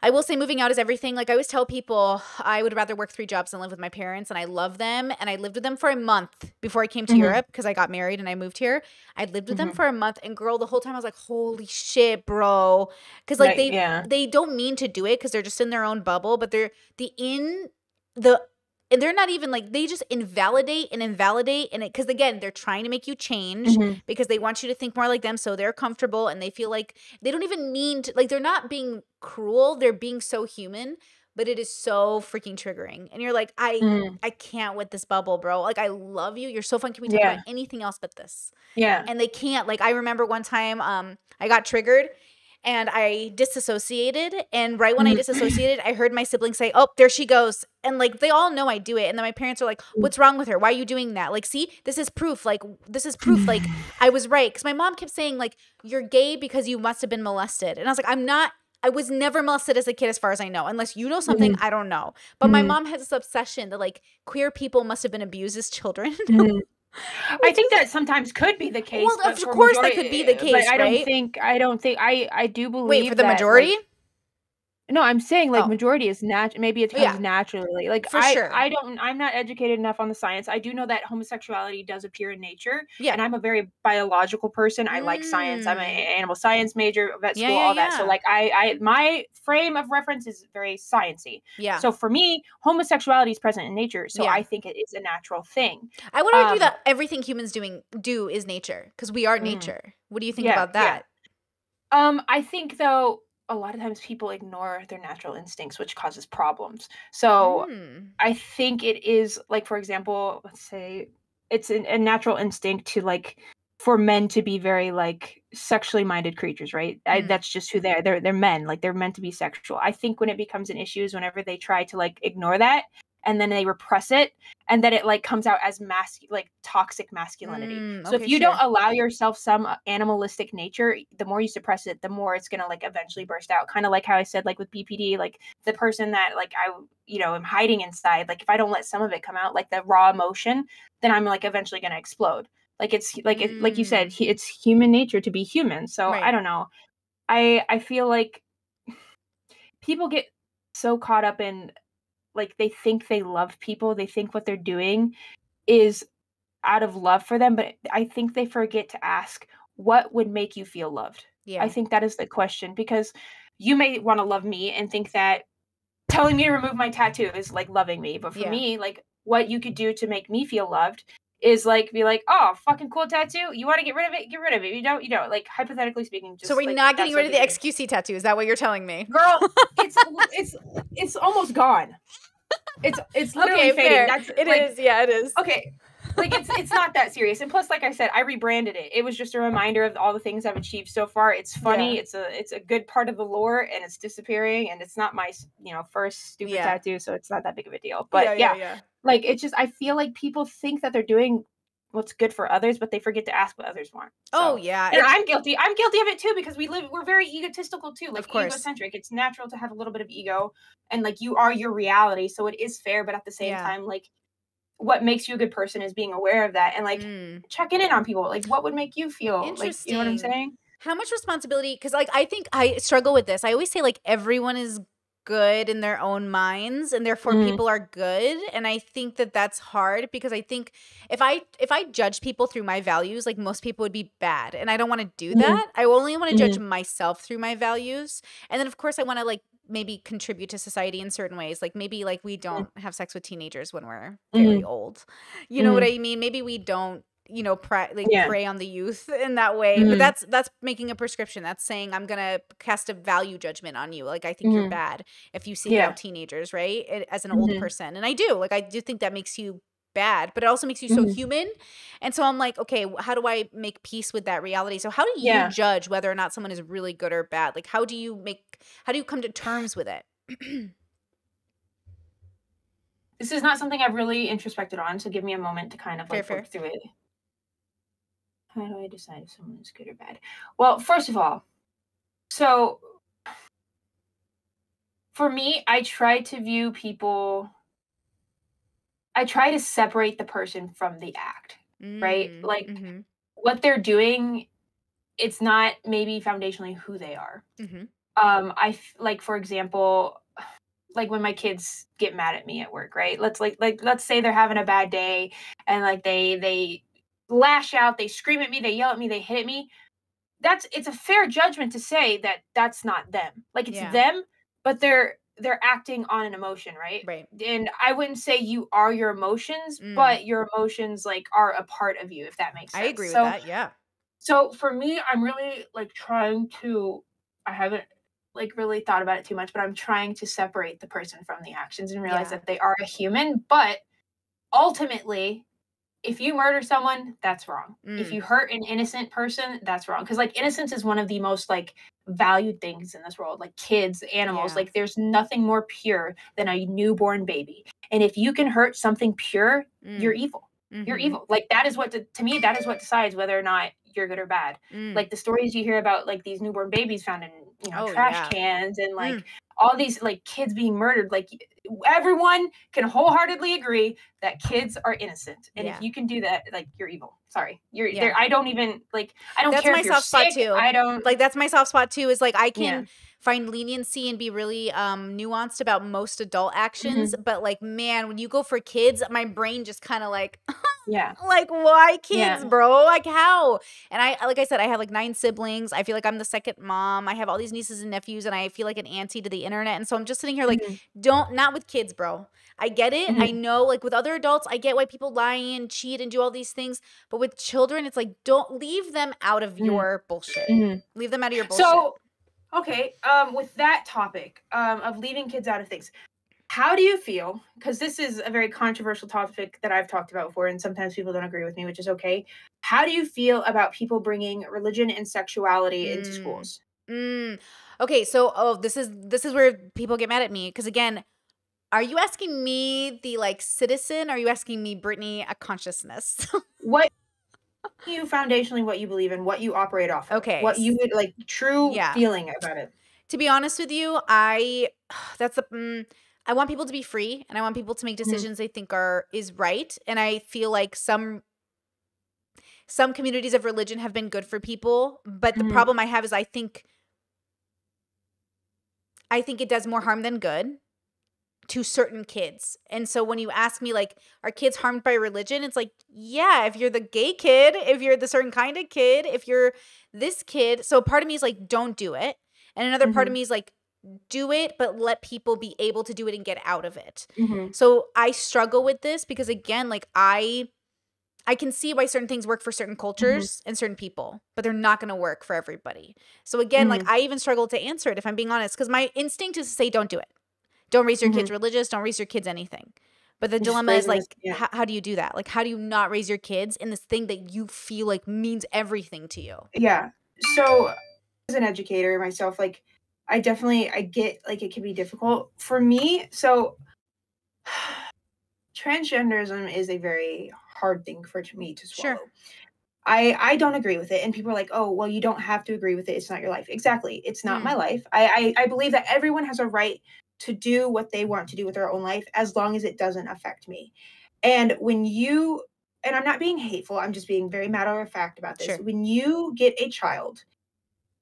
I will say moving out is everything. Like I always tell people, I would rather work three jobs than live with my parents, and I love them. And I lived with them for a month before I came to Mhm. Europe because I got married and I moved here. I lived with them Mhm. for a month, and girl, the whole time I was like, "Holy shit, bro!" Because like Right, they yeah. they don't mean to do it because they're just in their own bubble, but they're the in the and they're not even like they just invalidate and invalidate and it because again they're trying to make you change Mhm. because they want you to think more like them so they're comfortable and they feel like they don't even mean to like they're not being cruel they're being so human but it is so freaking triggering and you're like i Mm. i can't with this bubble bro like i love you you're so fun can we talk Yeah. about anything else but this Yeah. and they can't like i remember one time um i got triggered and i disassociated and right when i Mhm. disassociated i heard my siblings say oh there she goes and like they all know i do it and then my parents are like Mm. what's wrong with her why are you doing that like see this is proof like this is proof like i was right because my mom kept saying like you're gay because you must have been molested and i was like i'm not I was never molested as a kid, as far as I know. Unless you know something, I don't know. But my Mhm. mom has this obsession that like queer people must have been abused as children. Mhm. I think that sometimes could be the case. Well, of course that could be the but case, I don't right? think. I don't think. I I do believe. Wait, for the that, like- majority? No, I'm saying like Oh. majority is nat. Maybe it comes Yeah. naturally. Like For I, sure. I don't. I'm not educated enough on the science. I do know that homosexuality does appear in nature. Yeah. And I'm a very biological person. I like science. I'm an Mm. animal science major, vet school, yeah, all that. So like I, I, my frame of reference is very sciency. yeah. So for me, homosexuality is present in nature. So Yeah. I think it is a natural thing. I would argue um, that everything humans doing do is nature because we are Mm. nature. What do you think Yeah, about yeah. that? Um, I think though a lot of times people ignore their natural instincts, which causes problems. So Mm. I think it is like, for example, let's say it's an, a natural instinct to like for men to be very like sexually minded creatures, right? I, Mhm. that's just who they are. They're they're men, like they're meant to be sexual. I think when it becomes an issue is whenever they try to like ignore that and then they repress it and then it like comes out as mas like toxic masculinity. Mm, so if you don't allow yourself some uh, animalistic nature, the more you suppress it, the more it's gonna like eventually burst out. Kind of like how I said, like with BPD, like the person that like I you know am hiding inside. Like if I don't let some of it come out, like the raw emotion, then I'm like eventually gonna explode. Like it's like it, like you said, Mm. it's human nature to be human. So I don't know. I I feel like people get so caught up in like they think they love people, they think what they're doing is out of love for them, but I think they forget to ask what would make you feel loved. Yeah. I think that is the question because you may want to love me and think that telling me to remove my tattoo is like loving me, but for Yeah. me, like what you could do to make me feel loved is like be like, oh, fucking cool tattoo. You want to get rid of it? Get rid of it. You don't. You don't. Like hypothetically speaking. Just so we're like, not getting rid of the. XQC tattoo. Is that what you're telling me? Girl, it's it's it's almost gone. It's it's literally okay, fading. fair. That's It like, is. Yeah, it is. okay like it's it's not that serious and plus like i said i rebranded it it was just a reminder of all the things i've achieved so far it's funny Yeah. it's a it's a good part of the lore and it's disappearing and it's not my you know first stupid Yeah. tattoo so it's not that big of a deal but yeah, yeah. like it's just i feel like people think that they're doing what's good for others but they forget to ask what others want Oh yeah. and i'm guilty i'm guilty of it too because we live we're very egotistical too like course. egocentric it's natural to have a little bit of ego and like you are your reality so it is fair but at the same Yeah. time like what makes you a good person is being aware of that and like Mm. checking in on people like what would make you feel like you know what i'm Interesting. saying How much responsibility? Because like I think I struggle with this. I always say like everyone is good in their own minds and therefore Mhm. people are good and i think that that's hard because i think if i if i judge people through my values like most people would be bad and i don't want to do Mhm. that. I only want to judge myself through my values and then of course i want to like maybe contribute to society in certain ways like maybe like we don't have sex with teenagers when we're very old. You know what i mean? Maybe we don't you know pri- like Yeah. prey on the youth in that way but Mhm. that's that's making a prescription that's saying i'm gonna cast a value judgment on you like i think you're Mhm. bad if you seek Yeah. out teenagers right it, as an old Mhm. person and i do like i do think that makes you bad but it also makes you so Mhm. human and so i'm like okay how do i make peace with that reality so how do you Yeah. judge whether or not someone is really good or bad like how do you make how do you come to terms with it this is not something i've really introspected on so give me a moment to kind of like fair. work through it how do i decide if someone is good or bad? Well first of all so for me i try to view people i try to separate the person from the act Right, Mm, like- mhm, what they're doing it's not maybe foundationally who they are. Mhm. um i f- like for example like when my kids get mad at me at work right? Let's like like let's say they're having a bad day and like they they lash out they scream at me they yell at me they hit at me that's it's a fair judgment to say that that's not them like it's Yeah. them but they're they're acting on an emotion, right? Right. And I wouldn't say you are your emotions, Mm. but your emotions like are a part of you, if that makes sense. I agree with so, that. Yeah. So for me, I'm really like trying to. I haven't like really thought about it too much, but I'm trying to separate the person from the actions and realize Yeah. that they are a human. But ultimately, if you murder someone, that's wrong. If Mm. you hurt an innocent person, that's wrong. Because like innocence is one of the most like valued things in this world. Like kids, animals, Yeah. like there's nothing more pure than a newborn baby. And if you can hurt something pure, you're Mm. evil. You're Mhm. evil. Like that is what to, to me that is what decides whether or not you're good or bad. Mm. Like the stories you hear about like these newborn babies found in you know Oh, trash yeah. cans and like Mm. All these like kids being murdered. Like everyone can wholeheartedly agree that kids are innocent, and Yeah. if you can do that, like you're evil. Sorry, you're Yeah. there. I don't even like. I don't That's care my soft spot, sick, too. I don't like that's my soft spot too is like i can Yeah. find leniency and be really um nuanced about most adult actions Mm-hmm. but like man when you go for kids my brain just kind of like Yeah. like why kids Yeah. bro like how and i like i said i have like nine siblings i feel like i'm the second mom i have all these nieces and nephews and i feel like an auntie to the internet and so i'm just sitting here like Mhm. don't not with kids bro i get it i Mhm. know like with other adults i get why people lie and cheat and do all these things but with children it's like don't leave them out of Mhm. your bullshit Mhm. leave them out of your bullshit So, okay, um, with that topic um, of leaving kids out of things, how do you feel? Because this is a very controversial topic that I've talked about before, and sometimes people don't agree with me, which is okay. How do you feel about people bringing religion and sexuality into Mm. schools? Mm. Okay, so oh, this is this is where people get mad at me because again, are you asking me the like citizen? Or are you asking me Brittany a consciousness? What you foundationally what you believe in, what you operate off of, Okay, what you would like true Yeah. feeling about it. to be honest with you, I that's the mm, I want people to be free and I want people to make Mhm. decisions they think are is right. And I feel like some some communities of religion have been good for people, but the Mhm. problem I have is I think I think it does more harm than good to certain kids. And so when you ask me like are kids harmed by religion? It's like, yeah, if you're the gay kid, if you're the certain kind of kid, if you're this kid. So part of me is like don't do it. And another part of Mhm. me is like do it but let people be able to do it and get out of it. Mhm. So I struggle with this because again, like I I can see why certain things work for certain mm-hmm. cultures and certain people, but they're not going to work for everybody. So again, like mm-hmm. I even struggle to answer it if I'm being honest cuz my instinct is to say don't do it. Don't raise your kids mm-hmm. religious, don't raise your kids anything. But the Just dilemma is raise them as- like yeah. how, how do you do that? Like how do you not raise your kids in this thing that you feel like means everything to you? Yeah. So as an educator myself, like I definitely I get like it can be difficult for me. So transgenderism is a very hard thing for me to Sure. swallow. I I don't agree with it, and people are like, "Oh, well, you don't have to agree with it. It's not your life." Exactly, it's not Mm. my life. I, I I believe that everyone has a right to do what they want to do with their own life, as long as it doesn't affect me. And when you and I'm not being hateful, I'm just being very matter of fact about this. Sure. When you get a child,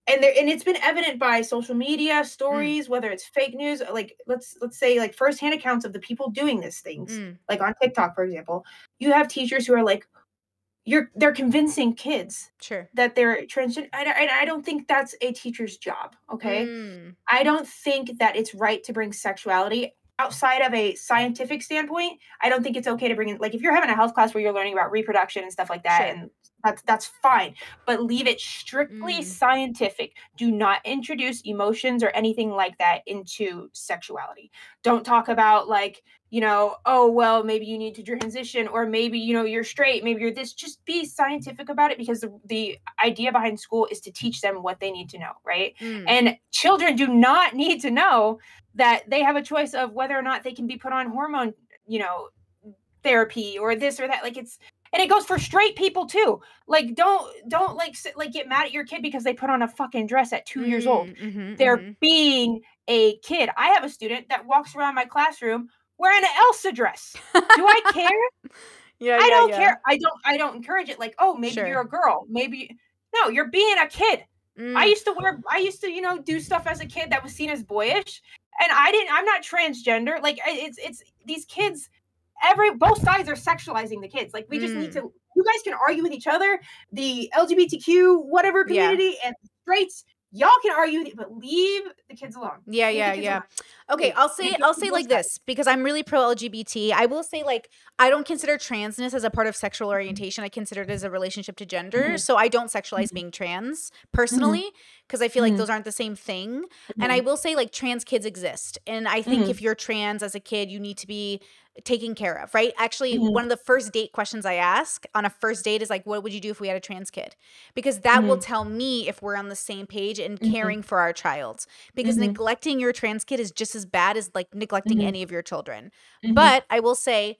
and there and it's been evident by social media stories, whether it's fake news, like let's let's say like firsthand accounts of the people doing these things, Mm, like on TikTok, for example, you have teachers who are like, you're they're convincing kids sure. that they're transgender. I, I, I don't think that's a teacher's job. Okay. Mm, I don't think that it's right to bring sexuality outside of a scientific standpoint. I don't think it's okay to bring in like if you're having a health class where you're learning about reproduction and stuff like that, Sure. and that's that's fine. But leave it strictly Mm. scientific. Do not introduce emotions or anything like that into sexuality. Don't talk about like you know, oh well, maybe you need to transition, or maybe you know you're straight, maybe you're this. Just be scientific about it because the, the idea behind school is to teach them what they need to know, right? mm. And children do not need to know that they have a choice of whether or not they can be put on hormone, you know, therapy or this or that. Like it's and it goes for straight people too. Like don't don't like sit, like get mad at your kid because they put on a fucking dress at 2 years old. Mm, mhm, They're mhm. being a kid. I have a student that walks around my classroom wearing an Elsa dress. Do I care? yeah, I yeah, don't yeah. care. I don't I don't encourage it like, "Oh, maybe Sure. you're a girl. Maybe No, you're being a kid. I Mm, used to wear I used to, you know, do stuff as a kid that was seen as boyish. And I didn't I'm not transgender. Like it's it's these kids every both sides are sexualizing the kids. Like we just need Mm. to you guys can argue with each other, the LGBTQ whatever Yeah. community and straights, y'all can argue but leave the kids alone. Yeah, Leave yeah, yeah. alone. Okay, I'll say I'll say like this because I'm really pro LGBT. I will say like I don't consider transness as a part of sexual orientation. I consider it as a relationship to gender. Mhm. So I don't sexualize Mhm. being trans personally because I feel like Mhm. those aren't the same thing. And I will say like trans kids exist. And I think if you're trans as a kid, you need to be taken care of, right? Actually, Mhm. one of the first date questions I ask on a first date is like what would you do if we had a trans kid? Because that will Mhm. tell me if we're on the same page and Mhm. caring for our child because Mhm. neglecting your trans kid is just as bad as like neglecting Mhm. any of your children. But I will say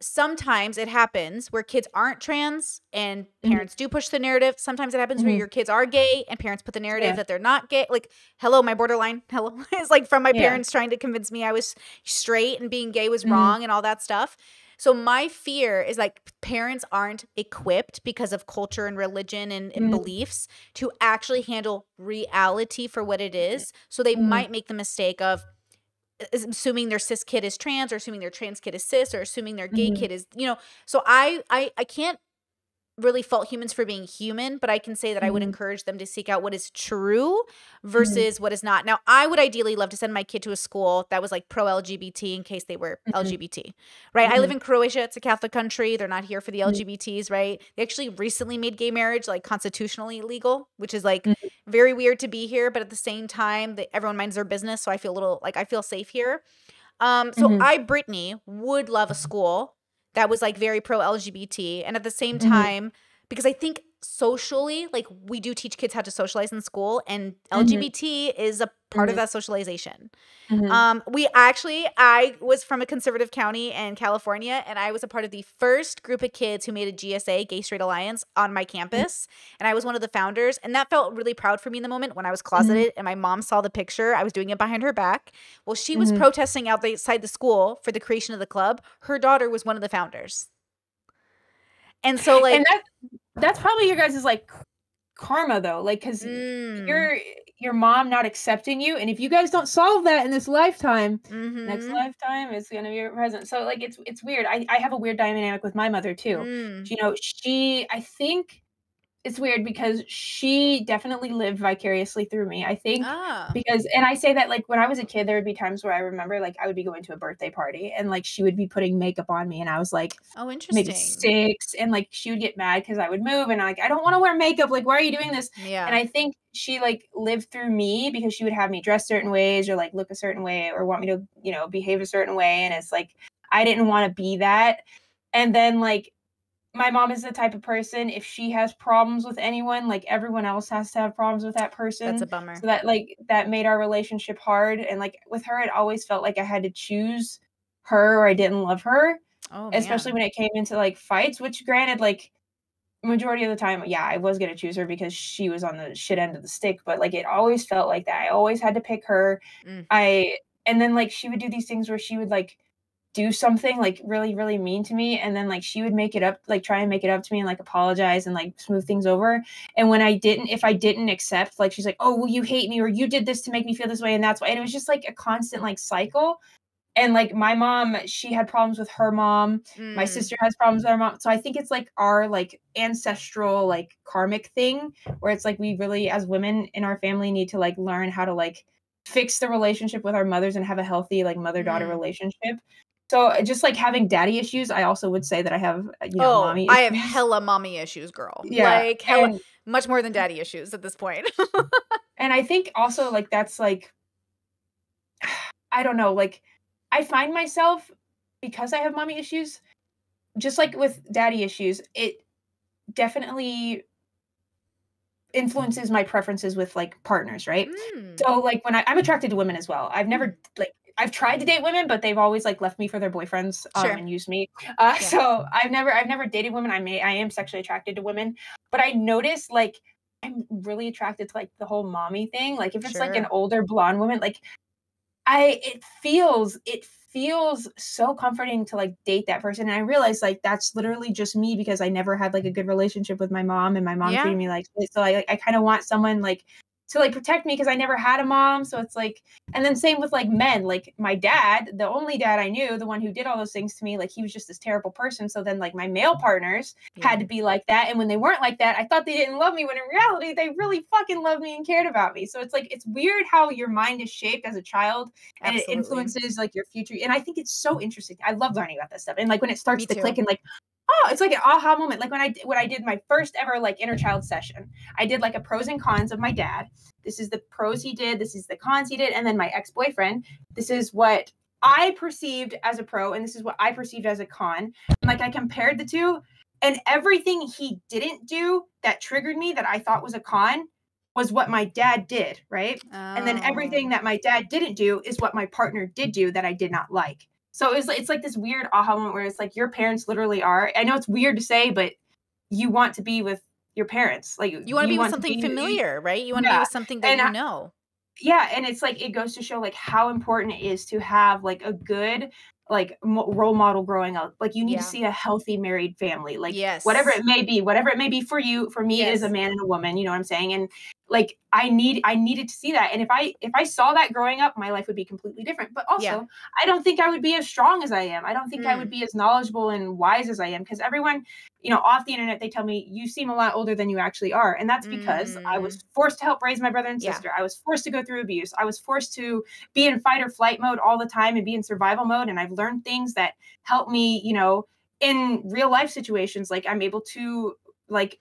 sometimes it happens where kids aren't trans and Mhm. parents do push the narrative. Sometimes it happens where Mhm. your kids are gay and parents put the narrative Yeah. that they're not gay. Like, hello, my borderline. Hello. it's like from my Yeah. parents trying to convince me I was straight and being gay was Mhm. wrong and all that stuff. So my fear is like parents aren't equipped because of culture and religion and, and Mhm. beliefs to actually handle reality for what it is. So they Mhm. might make the mistake of assuming their cis kid is trans or assuming their trans kid is cis or assuming their gay Mhm. kid is you know so i i i can't really fault humans for being human but i can say that i would Mhm. encourage them to seek out what is true versus what is not. Now i would ideally love to send my kid to a school that was like pro lgbt in case they were Mhm. lgbt right? I live Mhm. in croatia it's a catholic country they're not here for the lgbts right? They actually recently made gay marriage like constitutionally legal which is like very weird to be here but at the same time that everyone minds their business so i feel a little like i feel safe here. Um so i brittany would love a school that was like very pro lgbt and at the same Mhm. time because i think socially like we do teach kids how to socialize in school and lgbt is a part of Mhm. that socialization Mhm. um, we actually, I was from a conservative county in California, and I was a part of the first group of kids who made a GSA, Gay Straight Alliance, on my campus, and I was one of the founders, and that felt really proud for me in the moment when I was closeted, and my mom saw the picture. I was doing it behind her back. Well, she was Mhm. protesting outside the school for the creation of the club. Her daughter was one of the founders, and so like, and that that's probably your guys' is like karma though, like because mm, your your mom not accepting you, and if you guys don't solve that in this lifetime, next mhm, lifetime it's gonna be your present. So like it's it's weird. I I have a weird dynamic with my mother too. mm, You know, she I think it's weird because she definitely lived vicariously through me. I think ah, because and I say that like when I was a kid, there would be times where I remember like I would be going to a birthday party and like she would be putting makeup on me and I was like oh, interesting maybe interesting, six and like she would get mad because I would move and I'm like I don't want to wear makeup. Like why are you doing this? yeah, And I think she like lived through me because she would have me dress certain ways or like look a certain way or want me to, you know, behave a certain way. And it's like I didn't want to be that. And then like my mom is the type of person if she has problems with anyone, like everyone else has to have problems with that person. that's a bummer. so that like that made our relationship hard. And like with her, it always felt like I had to choose her or I didn't love her oh, especially man. when it came into like fights which granted like majority of the time yeah i was going to choose her because she was on the shit end of the stick but like it always felt like that i always had to pick her Mm. i and then like she would do these things where she would like do something like really really mean to me and then like she would make it up like try and make it up to me and like apologize and like smooth things over. And when i didn't if i didn't accept like she's like oh well you hate me or you did this to make me feel this way and that's why and it was just like a constant like cycle. And like my mom she had problems with her mom. My Mm. sister has problems with her mom. So i think it's like our like ancestral like karmic thing where it's like we really as women in our family need to like learn how to like fix the relationship with our mothers and have a healthy like mother daughter Mm. relationship so uh, just like having daddy issues i also would say that i have uh, you know oh, mommy I have hella mommy issues, girl. yeah Like hella, and, much more than daddy issues at this point. and i think also like that's like i don't know like i find myself because i have mommy issues just like with daddy issues it definitely influences my preferences with like partners right Mm. so like when I, i'm attracted to women as well i've never like i've tried to date women but they've always like left me for their boyfriends um, Sure. and used me uh, Yeah. so i've never i've never dated women i may i am sexually attracted to women but i notice like i'm really attracted to like the whole mommy thing like if it's like an older blonde woman like i it feels it feels so comforting to like date that person and i realize like that's literally just me because i never had like a good relationship with my mom and my mom Yeah. treated me like so i like, i kind of want someone like to like protect me because I never had a mom. So it's like, and then same with like men, like my dad, the only dad I knew, the one who did all those things to me, like he was just this terrible person. So then like my male partners yeah. had to be like that. And when they weren't like that, I thought they didn't love me when in reality they really fucking loved me and cared about me. So it's like, it's weird how your mind is shaped as a child and Absolutely. it influences like your future. And I think it's so interesting. I love learning about this stuff. And like when it starts to click and like, oh, it's like an aha moment. Like when I when I did my first ever like inner child session, I did like a pros and cons of my dad. This is the pros he did. This is the cons he did, and then my ex boyfriend. This is what I perceived as a pro, and this is what I perceived as a con. And like I compared the two, and everything he didn't do that triggered me that I thought was a con was what my dad did, right? Oh. And then everything oh. that my dad didn't do is what my partner did do that I did not like. So it's it's like this weird aha moment where it's like your parents literally are. I know it's weird to say, but you want to be with your parents. Like you want to be with something familiar, right? You want to be with something that and you know. Yeah, and it's like it goes to show like how important it is to have like a good like role model growing up like you need yeah. to see a healthy married family like yes whatever it may be whatever it may be for you for me yes. it is a man and a woman you know what i'm saying and like i need i needed to see that and if i if i saw that growing up my life would be completely different but also yeah. i don't think i would be as strong as i am i don't think mm. i would mm. be as knowledgeable and wise as i am because everyone you know off the internet they tell me you seem a lot older than you actually are and that's because mm. i was mm. forced to help raise my brother and sister yeah. i was forced to go through abuse i was forced to be in fight or flight mode all the time and be in survival mode and i've learned things that help me you know in real life situations like i'm able to like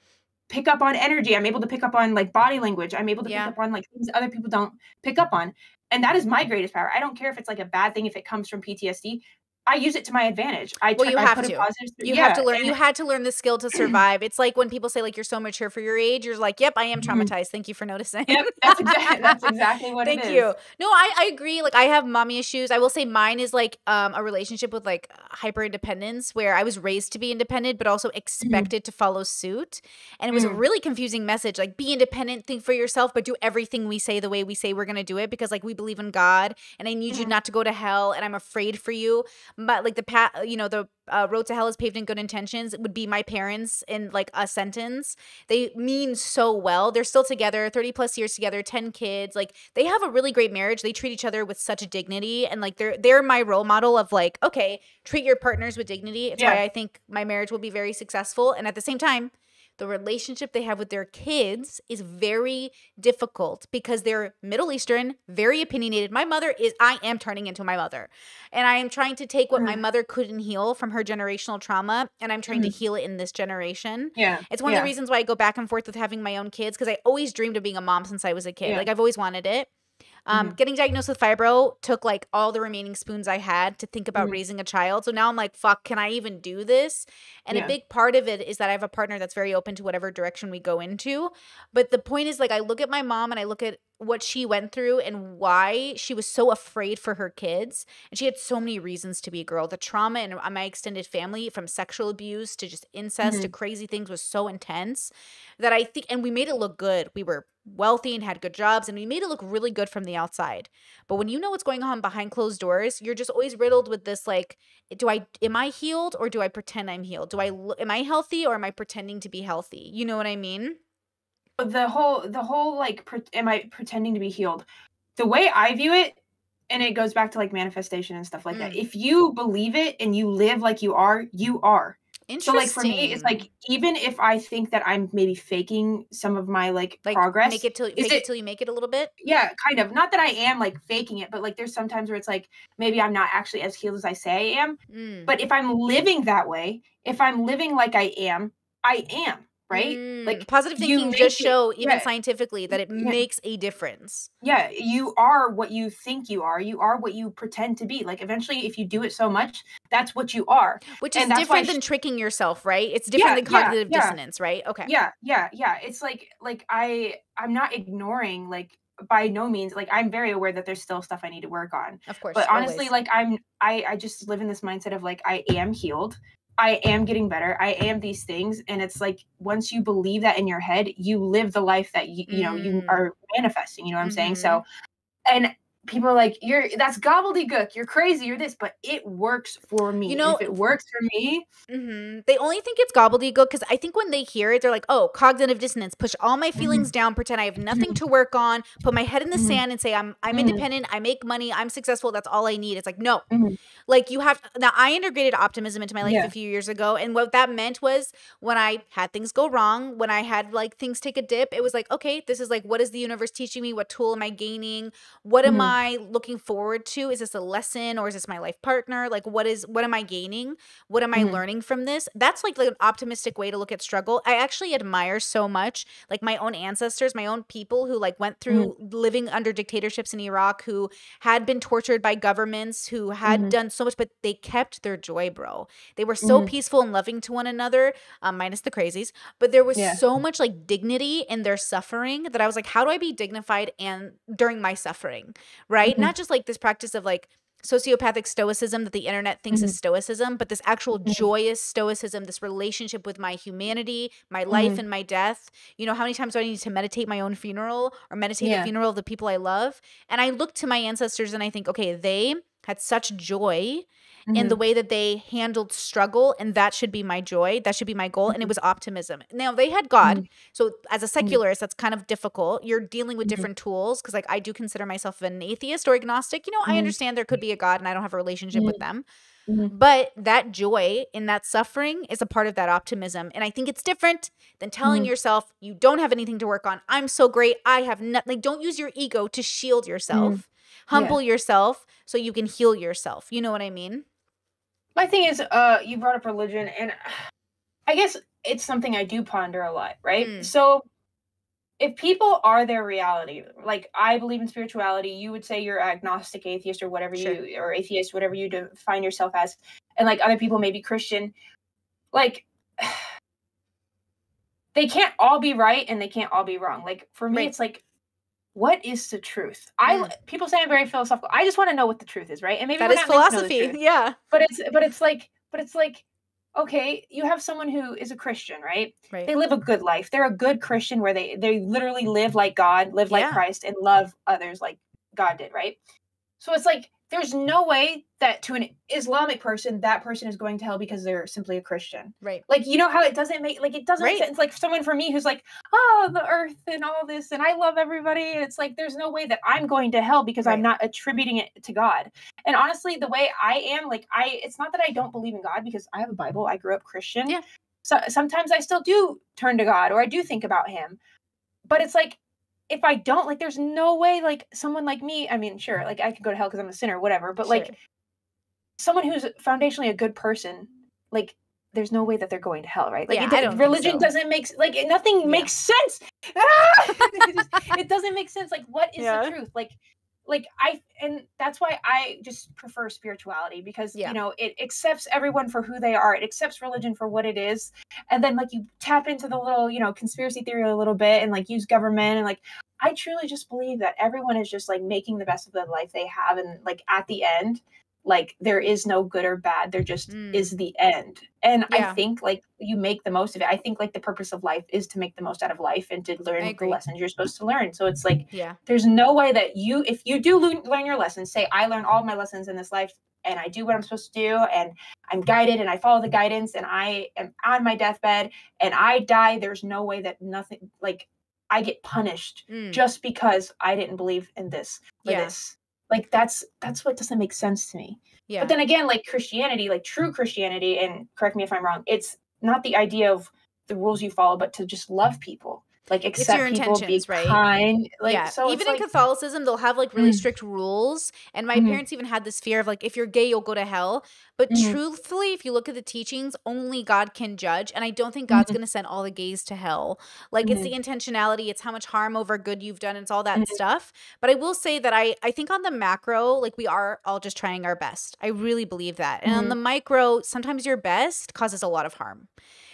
pick up on energy. I'm able to pick up on like body language. I'm able to yeah. pick up on like things other people don't pick up on. And that is my greatest power. I don't care if it's like a bad thing if it comes from PTSD. I use it to my advantage. I well, you I have to. You yeah. have to learn. You had to learn the skill to survive. it's like when people say like you're so mature for your age. You're like, yep, I am mm-hmm. traumatized. Thank you for noticing. Yep, that's exactly, that's exactly what. Thank you. No, I, I agree. Like I have mommy issues. I will say mine is like um, a relationship with like hyper independence, where I was raised to be independent, but also mm-hmm. expected to follow suit, and it was a really confusing message. Like be independent, think for yourself, but do everything we say the way we say we're gonna do it because like we believe in God, and I need you mm-hmm. not to go to hell, and I'm afraid for you. But like the past uh, you know the uh, road to hell is paved in good intentions would be my parents in like a sentence. They mean so well. They're still together 30 plus years together 10 kids. Like they have a really great marriage. They treat each other with such a dignity and like they're they're my role model of like okay treat your partners with dignity. It's yeah. why i think my marriage will be very successful and at the same time the relationship they have with their kids is very difficult because they're Middle Eastern, very opinionated. My mother is, I am turning into my mother. And I am trying to take what mm. my mother couldn't heal from her generational trauma and I'm trying mm. to mm-hmm. heal it in this generation. Yeah. It's one yeah. of the reasons why I go back and forth with having my own kids because I always dreamed of being a mom since I was a kid. Yeah. Like I've always wanted it. Um, mm-hmm. Getting diagnosed with fibro took like all the remaining spoons I had to think about mm-hmm. raising a child. So now I'm like, fuck, can I even do this? And yeah. a big part of it is that I have a partner that's very open to whatever direction we go into. But the point is, like, I look at my mom and I look at what she went through and why she was so afraid for her kids. And she had so many reasons to be a girl. The trauma in my extended family, from sexual abuse to just incest mm-hmm. to crazy things, was so intense that I think, and we made it look good. We were wealthy and had good jobs, and we made it look really good from the outside. But when you know what's going on behind closed doors, you're just always riddled with this like, do I, am I healed or do I pretend I'm healed? Do I, am I healthy or am I pretending to be healthy? You know what I mean? The whole the whole like pre- am i pretending to be healed? The way i view it and it goes back to like manifestation and stuff like mm. that if you believe it and you live like you are you are. So like for me it's like even if i think that i'm maybe faking some of my like, like progress make it till fake it, it till you make it a little bit? Yeah kind of. Not that i am like faking it but like there's sometimes where it's like maybe i'm not actually as healed as i say i am. Mm. but if i'm living that way if i'm living like i am i am right? Mm, like positive thinking just show even yeah. scientifically that it yeah. makes a difference. Yeah, you are what you think you are. You are what you pretend to be. Like eventually if you do it so much, that's what you are. Which is different than tricking yourself, right? It's different yeah, than cognitive dissonance, right? Okay. Yeah, yeah, yeah. It's like like I I'm not ignoring like by no means like i'm very aware that there's still stuff i need to work on of course but honestly always. like i'm i i just live in this mindset of like i am healed I am getting better. I am these things. And it's like once you believe that in your head, you live the life that you, you know, you mm. are manifesting. You know what I'm mm-hmm. saying? So, mm-hmm. and people are like, "You're that's gobbledygook. You're crazy. You're this," but it works for me. You know- if it works for me, hmm They only think it's gobbledygook because I think when they hear it, they're like, "Oh, cognitive dissonance. Push all my feelings down. Pretend I have nothing to work on. Put my head in the Mhm. sand and say I'm I'm independent. I make money. I'm successful. That's all I need." It's like no, like you have now. I integrated optimism into my life Yeah. a few years ago, and what that meant was when I had things go wrong, when I had like things take a dip, it was like, okay, this is like what is the universe teaching me? What tool am I gaining? What am Mhm. I looking forward to? Is this a lesson or is this my life partner? Like what is what am I gaining? What am I Mhm. learning from this? That's like an optimistic way to look at struggle. I actually admire so much like my own ancestors, my own people who like went through living under dictatorships in Iraq, who had been tortured by governments, who had Mhm. done so much, but they kept their joy, bro. They were so Mhm. peaceful and loving to one another, um, minus the crazies. But there was Yeah. so much like dignity in their suffering that I was like, how do I be dignified and during my suffering, right? Mhm. Not just like this practice of like sociopathic stoicism that the internet thinks is stoicism, but this actual Mhm. joyous stoicism, this relationship with my humanity, my life, Mhm. and my death. You know, how many times do I need to meditate my own funeral or meditate the funeral of the people I love? And I look to my ancestors and I think, okay, they had such joy in the Mhm. way that they handled struggle and that should be my joy that should be my goal and it Mhm. was optimism. Now they had god. Mhm. so as a secularist that's kind of difficult. You're dealing with Mhm. different tools because like i do consider myself an atheist or agnostic. You know i understand there could be a god and i don't have a relationship with them. Mhm. but that joy in that suffering is a part of that optimism and i think it's different than telling Mhm. yourself you don't have anything to work on. I'm so great. I have nothing like don't use your ego to shield yourself. Humble yourself so you can heal yourself. You know what i mean My thing is, uh, you brought up religion, and I guess it's something I do ponder a lot, right? Mm. So, if people are their reality, like I believe in spirituality, you would say you're agnostic, atheist, or whatever Sure. you, or atheist, whatever you define yourself as, and like other people may be Christian. Like, they can't all be right and they can't all be wrong. Like for me, Right. it's like. What is the truth? I Mm. people say I'm very philosophical. I just want to know what the truth is, right? And maybe that is not meant to know the philosophy yeah but it's but it's like but it's like okay you have someone who is a christian right right they live a good life they're a good christian where they they literally live like god live like christ and love others like god did right so it's like there's no way that to an islamic person that person is going to hell because they're simply a christian. Right. Like you know how it doesn't make like it doesn't Right. make sense. Like someone for me who's like oh the earth and all this and i love everybody it's like there's no way that i'm going to hell because i'm not attributing it to god. And honestly the way i am like i it's not that i don't believe in god because i have a bible. I grew up christian. Yeah. so sometimes i still do turn to god or i do think about him. But it's like if i don't like there's no way like someone like me i mean sure like i could go to hell because i'm a sinner whatever but like someone who's foundationally a good person, like there's no way that they're going to hell, right? Like Yeah, it, I do- don't think religion so. doesn't make like nothing Yeah. makes sense. Ah! it, just- it doesn't make sense. Like what is Yeah. the truth? Like like I and that's why I just prefer spirituality because Yeah. you know it accepts everyone for who they are. It accepts religion for what it is, and then like you tap into the little you know conspiracy theory a little bit and like use government and like I truly just believe that everyone is just like making the best of the life they have, and like at the end, like there is no good or bad. There just Mm. is the end. And Yeah. I think like you make the most of it. I think like the purpose of life is to make the most out of life and to learn the lessons you're supposed to learn. So it's like yeah there's no way that you, if you do learn, learn your lessons, say I learn all my lessons in this life and I do what I'm supposed to do and I'm guided and I follow the guidance and I am on my deathbed and I die. There's no way that nothing like I get punished Mm. just because I didn't believe in this or Yeah. this. Like that's that's what doesn't make sense to me. yeah But then again, like Christianity, like true Christianity, and correct me if I'm wrong, it's not the idea of the rules you follow, but to just love people, like accept your people, be right? kind. Like yeah, so, even in like, Catholicism, they'll have like really Mm. strict rules. And my Mhm. parents even had this fear of like, if you're gay, you'll go to hell. But Mhm. truthfully, if you look at the teachings, only God can judge. And I don't think God's Mhm. going to send all the gays to hell. Like, it's the intentionality, it's how much harm over good you've done, it's all that Mhm. stuff. But I will say that I, I think on the macro, like, we are all just trying our best. I really believe that. And on the micro, sometimes your best causes a lot of harm.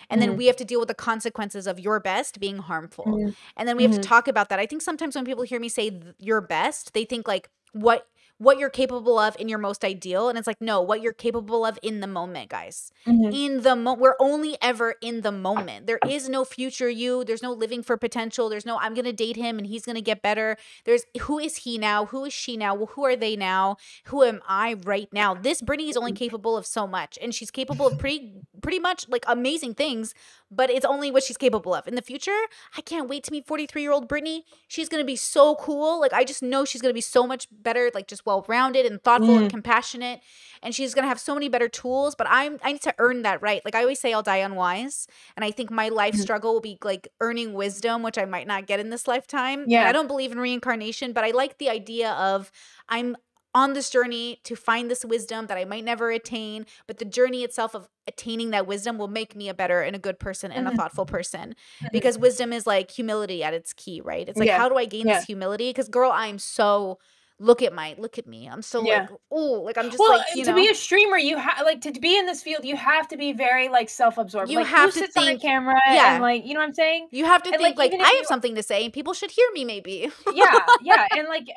And then Mhm. we have to deal with the consequences of your best being harmful. Mhm. And then we have to talk about that. I think sometimes when people hear me say th- your best, they think like what what you're capable of in your most ideal and it's like no what you're capable of in the moment guys. Mhm. in the mo we're only ever in the moment. There is no future you there's no living for potential there's no i'm gonna date him and he's gonna get better. There's who is he now? Who is she now? Well, who are they now? Who am i right now? This brittany is only capable of so much and she's capable of pretty pretty much like amazing things but it's only what she's capable of. In the future i can't wait to meet 43 year old brittany. She's gonna be so cool. Like i just know she's gonna be so much better like just well rounded and thoughtful and compassionate and she's gonna have so many better tools but i'm i need to earn that right. Like i always say i'll die unwise and i think my life Mhm. struggle will be like earning wisdom which i might not get in this lifetime And Yeah. i don't believe in reincarnation but i like the idea of i'm on this journey to find this wisdom that I might never attain, but the journey itself of attaining that wisdom will make me a better and a good person and a Mhm. thoughtful person. Because wisdom is like humility at its key, right? It's like Yeah. how do I gain Yeah. this humility? Because girl, I'm so look at my look at me. I'm so Yeah. like oh, like I'm just well, like you to know. be a streamer, you have like to be in this field, you have to be very like self-absorbed. You like, have who to sits on a think- camera yeah. and like you know what I'm saying? you have to and, think like, like, I have you- something to say and people should hear me maybe. yeah, yeah, and like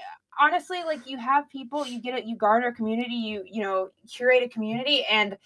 honestly, like you have people, you get it, you garner community, you you know curate a community, and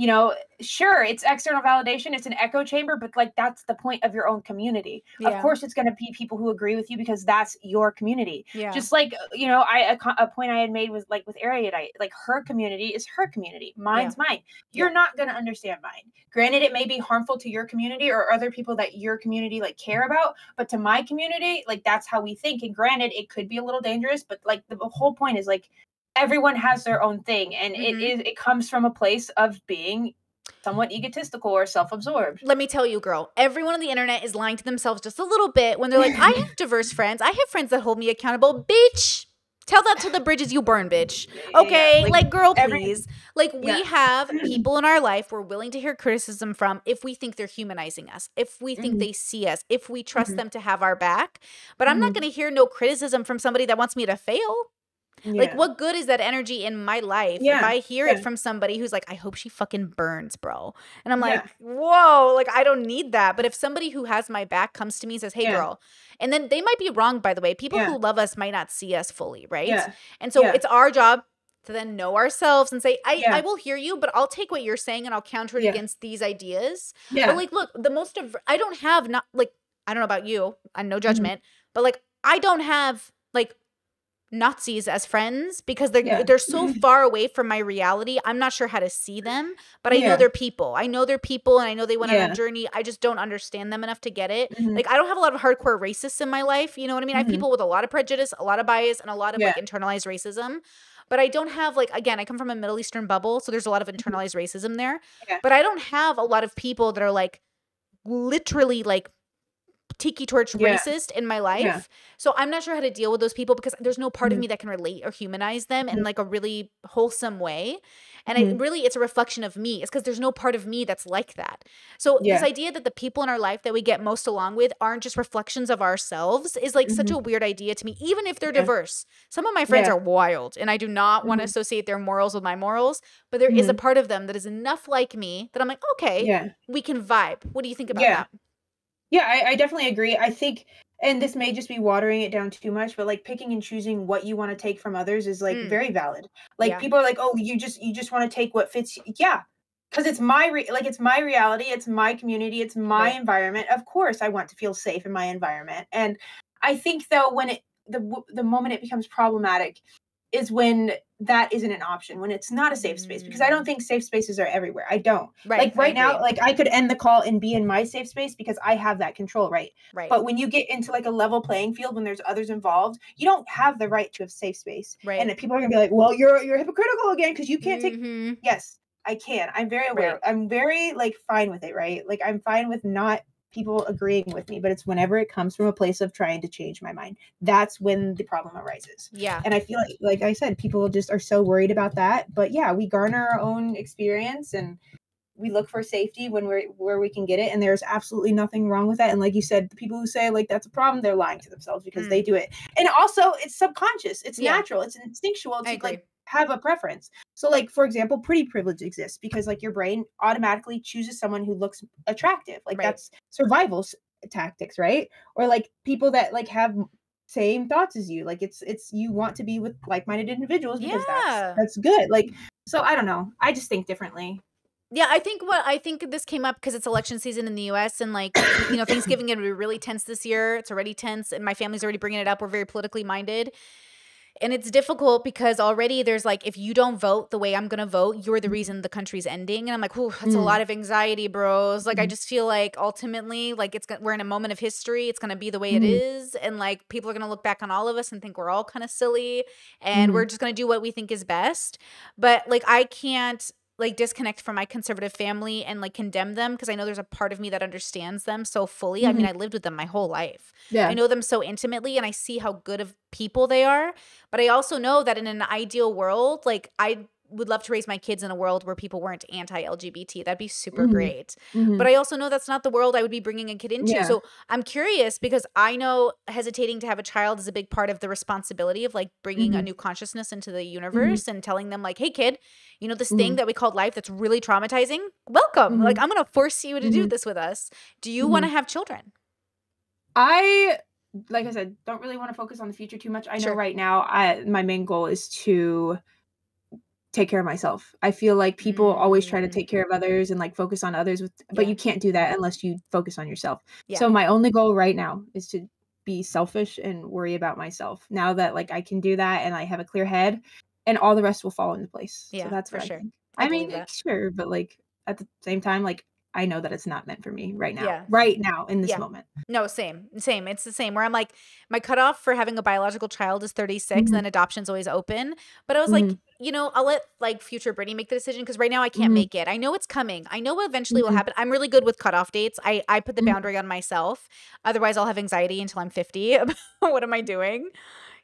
you know, sure, it's external validation, it's an echo chamber, but like that's the point of your own community. Yeah. Of course, it's going to be people who agree with you because that's your community. yeah. Just like uh, you know, I a, point I had made was like with Erudite, like her community is her community, mine's mine. You're Yeah. not going to understand mine. Granted, it may be harmful to your community or other people that your community like care about, but to my community, like that's how we think. And granted, it could be a little dangerous, but like the whole point is like everyone has their own thing, and it Mhm. is it comes from a place of being somewhat egotistical or self-absorbed. let me tell you, girl, everyone on the internet is lying to themselves just a little bit when they're like, I have diverse friends. I have friends that hold me accountable. Bitch, tell that to the bridges you burn, bitch. Yeah, Okay, like, girl, every- please. Like we Yeah. have people in our life we're willing to hear criticism from if we think they're humanizing us, if we think Mhm. they see us, if we trust Mhm. them to have our back. But I'm not Mhm. going to hear no criticism from somebody that wants me to fail. Like what good is that energy in my life if Yeah, I hear yeah. it from somebody who's like I hope she fucking burns, bro. And I'm Yeah. like, "Whoa, like I don't need that." But if somebody who has my back comes to me and says, "Hey Yeah. girl." And then they might be wrong by the way. People Yeah. who love us might not see us fully, right? Yeah. And so Yeah. it's our job to then know ourselves and say, I, Yeah. I will hear you, but I'll take what you're saying and I'll counter it Yeah. against these ideas. Yeah. But like, look, the most of I don't have not like I don't know about you, and no Mm-hmm. judgment, but like I don't have like Nazis as friends because they're Yeah. they're so far away from my reality. I'm not sure how to see them, but I know they're people. I know they're people and I know they went on a journey. I just don't understand them enough to get it. Mhm. Like I don't have a lot of hardcore racists in my life. You know what I mean? I have Mhm. people with a lot of prejudice, a lot of bias, and a lot of like internalized racism. But I don't have like again, I come from a Middle Eastern bubble, so there's a lot of internalized racism there. Mm-hmm. Yeah. But I don't have a lot of people that are like literally like tiki torch Yeah. racist in my life. So I'm not sure how to deal with those people because there's no part of Mhm. me that can relate or humanize them in Mhm. like a really wholesome way. And I Mhm. really it's a reflection of me. It's because there's no part of me that's like that. So this idea that the people in our life that we get most along with aren't just reflections of ourselves is like such a weird idea to me, even if they're Mm-hmm. Yeah. diverse. Some of my friends Yeah. are wild and I do not want to associate their morals with my morals, but there is a part of them that is enough like me that I'm like, okay, yeah. we can vibe. What do you think about Yeah. that? Yeah, I, I definitely agree. I think, and this may just be watering it down too much, but like picking and choosing what you want to take from others is like Mm. very valid. Like Yeah. people are like, oh, you just you just want to take what fits. you." Yeah, because it's my re- like it's my reality, it's my community, it's my Right. environment. Of course, I want to feel safe in my environment, and I think though when it the the moment it becomes problematic is when that isn't an option when it's not a safe space because i Mm. don't think safe spaces are everywhere i don't Right. like right now like i could end the call and be in my safe space because i have that control right right. but when you get into like a level playing field when there's others involved you don't have the right to a safe space right. and people are gonna be like well you're you're hypocritical again because you can't take Mhm. yes i can i'm very aware Right. i'm very like fine with it right like i'm fine with not people agreeing with me but it's whenever it comes from a place of trying to change my mind that's when the problem arises Yeah. and i feel like like i said people just are so worried about that but yeah we garner our own experience and we look for safety when we're where we can get it and there's absolutely nothing wrong with that and like you said the people who say like that's a problem they're lying to themselves because they do it and also it's subconscious it's Mm. Yeah. natural it's instinctual I to agree. like have a preference so like for example pretty privilege exists because like your brain automatically chooses someone who looks attractive like Right. that's survival tactics right or like people that like have same thoughts as you. Like it's it's you want to be with like-minded individuals because Yeah. that's that's good. Like so I don't know. I just think differently. Yeah, I think what I think this came up because it's election season in the U.S. and like you know Thanksgiving to be really tense this year. It's already tense, and my family's already bringing it up. We're very politically minded, and it's difficult because already there's like if you don't vote the way I'm going to vote, you're the reason the country's ending, and I'm like, whew, that's a Mm. lot of anxiety, bros. Like I Mhm. just feel like ultimately, like it's we're in a moment of history. It's going to be the way it Mhm. is, and like people are going to look back on all of us and think we're all kind of silly, and we're just going to do what we think is best. But like I can't like disconnect from my conservative family and like condemn them because I know there's a part of me that understands them so fully. I mean, mm-hmm. I lived with them my whole life. Yeah. I know them so intimately and I see how good of people they are. But I also know that in an ideal world, like I would love to raise my kids in a world where people weren't anti-LGBT. That'd be super Mhm. great. Mhm. But I also know that's not the world I would be bringing a kid into. Yeah. So I'm curious because I know hesitating to have a child is a big part of the responsibility of like bringing a Mhm. new consciousness into the universe and telling them like, "Hey kid, you know this thing Mhm. that we called life that's really traumatizing? Welcome. Like Mhm. I'm going to force you to do this with us. Do you want to have children?" I like I said, don't really want to focus on the future too much. I know right now I my main goal is to take care of myself. I feel like people always try to Mm. take care of others and like focus on others with but Yeah. you can't do that unless you focus on yourself. Yeah. So my only goal right now is to be selfish and worry about myself. Now that like I can do that and I have a clear head and all the rest will fall into place. Yeah, so that's for what sure. I think. I I, mean, that. sure, but like at the same time like I know that it's not meant for me right now. Yeah. Right now in this Yeah. moment. No, same, same. It's the same. Where I'm like, my cutoff for having a biological child is 36, Mhm. and then adoption's always open. But I was like, Mhm. you know, I'll let like future Brittany make the decision because right now I can't Mhm. make it. I know it's coming. I know eventually will Mhm. happen. I'm really good with cutoff dates. I I put the Mhm. boundary on myself. Otherwise, I'll have anxiety until I'm 50. what am I doing?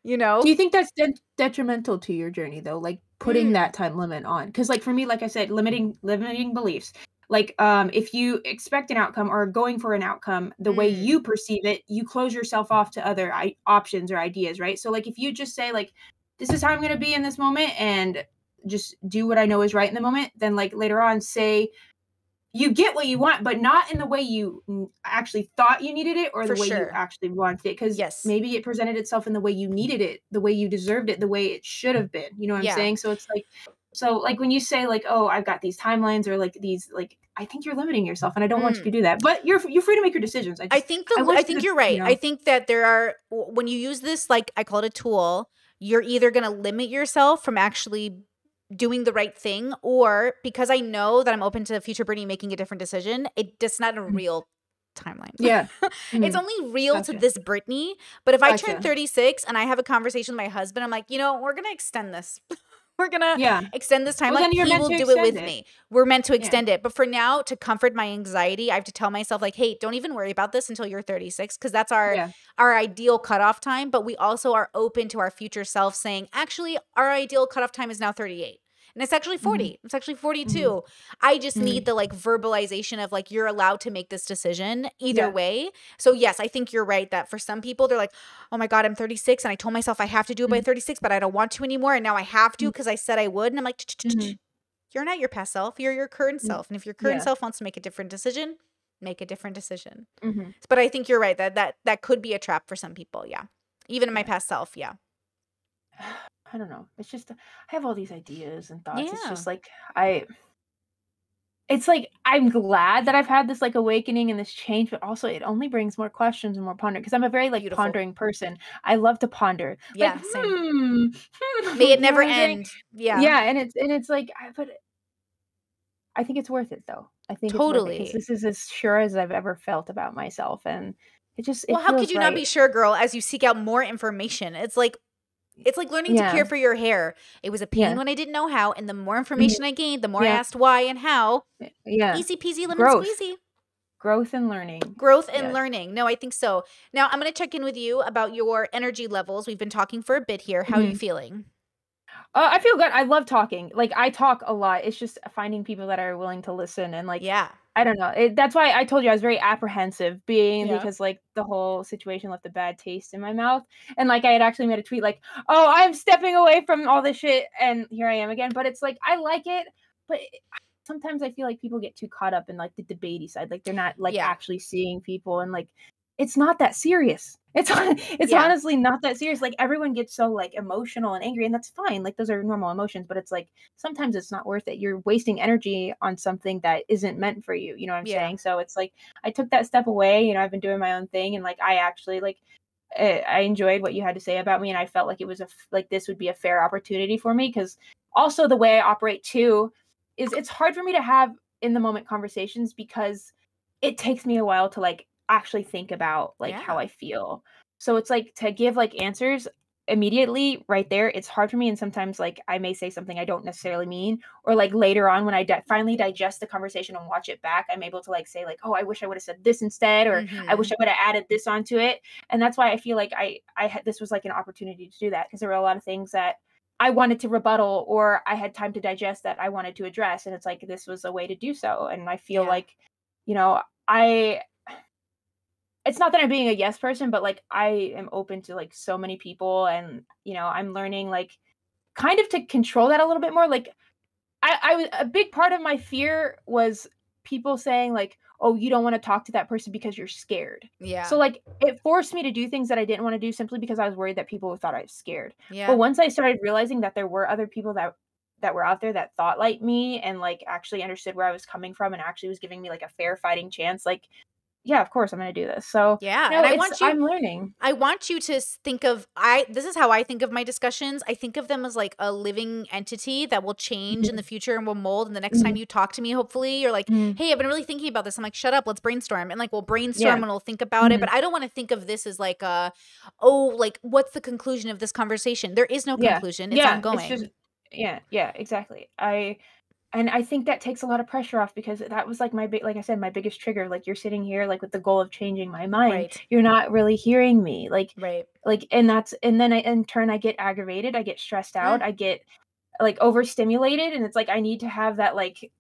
You know? Do you think that's de- detrimental to your journey though? Like putting Mm. that time limit on? Because like for me, like I said, limiting limiting beliefs. Like um, if you expect an outcome or going for an outcome the way Mm. you perceive it, you close yourself off to other I- options or ideas, right? So like if you just say like, this is how I'm gonna be in this moment, and just do what I know is right in the moment, then like later on say you get what you want, but not in the way you actually thought you needed it or For the way you actually wanted it. Because Yes. maybe it presented itself in the way you needed it, the way you deserved it, the way it should have been. You know what Yeah. I'm saying? So it's like, so like when you say like, oh, I've got these timelines or like these, like I think you're limiting yourself, and I don't want you Mm. to do that. But you're you're free to make your decisions. I I think the I I, think that, you're you right. I think that there are when you use this like I call it a tool, you're either going to limit yourself from actually doing the right thing or because I know that I'm open to future Brittany making a different decision, it it's not a Mm. real timeline. yeah, It's Mhm. only real to this Brittany, but if I turn 36 and I have a conversation with my husband, I'm like, "You know, we're going to extend this. We're going to yeah, extend this timeline. Well, you're he will do it with it. me. We're meant to Yeah. extend it. But for now, to comfort my anxiety, I have to tell myself like, hey, don't even worry about this until you're 36, because that's our yeah, our ideal cutoff time. But we also are open to our future self saying, actually, our ideal cutoff time is now 38. And it's actually 40. It's actually 42. I just Mhm. need the like verbalization of like, you're allowed to make this decision either Yeah. way. So, yes, I think you're right that for some people, they're like, oh my God, I'm 36 and I told myself I have to do it by Mhm. 36, but I don't want to anymore. And now I have to because I said I would. And I'm like, Mhm. you're not your past self. You're your current Mm, self. And if your current yeah. self wants to make a different decision, make a different decision. But I think you're right that that that could be a trap for some people. Yeah. Even in my past self. Yeah. I don't know. It's just I have all these ideas and thoughts. It's just like I it's like I'm glad that I've had this like awakening and this change, but also it only brings more questions and more ponder because I'm a very like Beautiful. pondering person. I love to ponder. Yeah, like, same. hmm, hmm, May it never what I'm saying? end. Yeah. Yeah, and it's and it's like I but I think it's worth it though. I think it's worth it this is as sure as I've ever felt about myself, and it just it Well, how could you not be sure, girl, as you seek out more information? It's like it's like learning to care for your hair. It was a pain Yeah. when I didn't know how, and the more information I gained, the more I asked why and how. Yeah, Easy peasy lemon Growth. squeezy. growth and learning. Growth and Yes. learning. No, I think so. Now I'm going to check in with you about your energy levels. We've been talking for a bit here. How are you Mhm. feeling? Uh, I feel good. I love talking. Like I talk a lot. It's just finding people that are willing to listen and like yeah. I don't know. It, that's why I told you I was very apprehensive being Yeah. because like the whole situation left a bad taste in my mouth. And like I had actually made a tweet like, "Oh, I'm stepping away from all this shit and here I am again." But it's like I like it, but sometimes I feel like people get too caught up in like the debatey side. Like they're not like Yeah. actually seeing people and like it's not that serious. It's it's Yeah. honestly not that serious. Like everyone gets so like emotional and angry, and that's fine. Like those are normal emotions, but it's like sometimes it's not worth it. You're wasting energy on something that isn't meant for you. You know what I'm Yeah. saying? So it's like I took that step away. You know, I've been doing my own thing, and like I actually like eh, I enjoyed what you had to say about me, and I felt like it was a like this would be a fair opportunity for me because also the way I operate too is it's hard for me to have in the moment conversations because it takes me a while to like actually think about like how I feel. So it's like to give like answers immediately right there it's hard for me and sometimes like I may say something I don't necessarily mean or like later on when I di- finally digest the conversation and watch it back I'm able to like say like oh I wish I would have said this instead or I Mhm. wish I would have added this onto it and that's why I feel like I I had this was like an opportunity to do that because there were a lot of things that I wanted to rebuttal or I had time to digest that I wanted to address and it's like this was a way to do so and I feel Yeah. like you know I it's not that I'm being a yes person but like I am open to like so many people and you know I'm learning like kind of to control that a little bit more like I I was a big part of my fear was people saying like oh you don't want to talk to that person because you're scared Yeah. so like it forced me to do things that I didn't want to do simply because I was worried that people thought I was scared. yeah. But once I started realizing that there were other people that that were out there that thought like me and like actually understood where I was coming from and actually was giving me like a fair fighting chance, like yeah, of course I'm gonna do this. So yeah. no, and I want you I'm learning. I want you to think of I this is how I think of my discussions. I think of them as like a living entity that will change in the future and will mold and the next time you talk to me hopefully you're like, Mhm. "Hey, I've been really thinking about this." I'm like, "Shut up, let's brainstorm." And like we'll brainstorm Yeah. and we'll think about it, Mhm. but I don't want to think of this as like a, oh, like what's the conclusion of this conversation? There is no Yeah. conclusion. It's yeah, ongoing. It's just, yeah, yeah, exactly. I and I think that takes a lot of pressure off because that was like my big like I said, my biggest trigger. Like you're sitting here like with the goal of changing my mind. Right. You're not really hearing me. Like right. like and that's and then I, in turn i get aggravated i get stressed out Mm. i get like overstimulated and it's like i need to have that like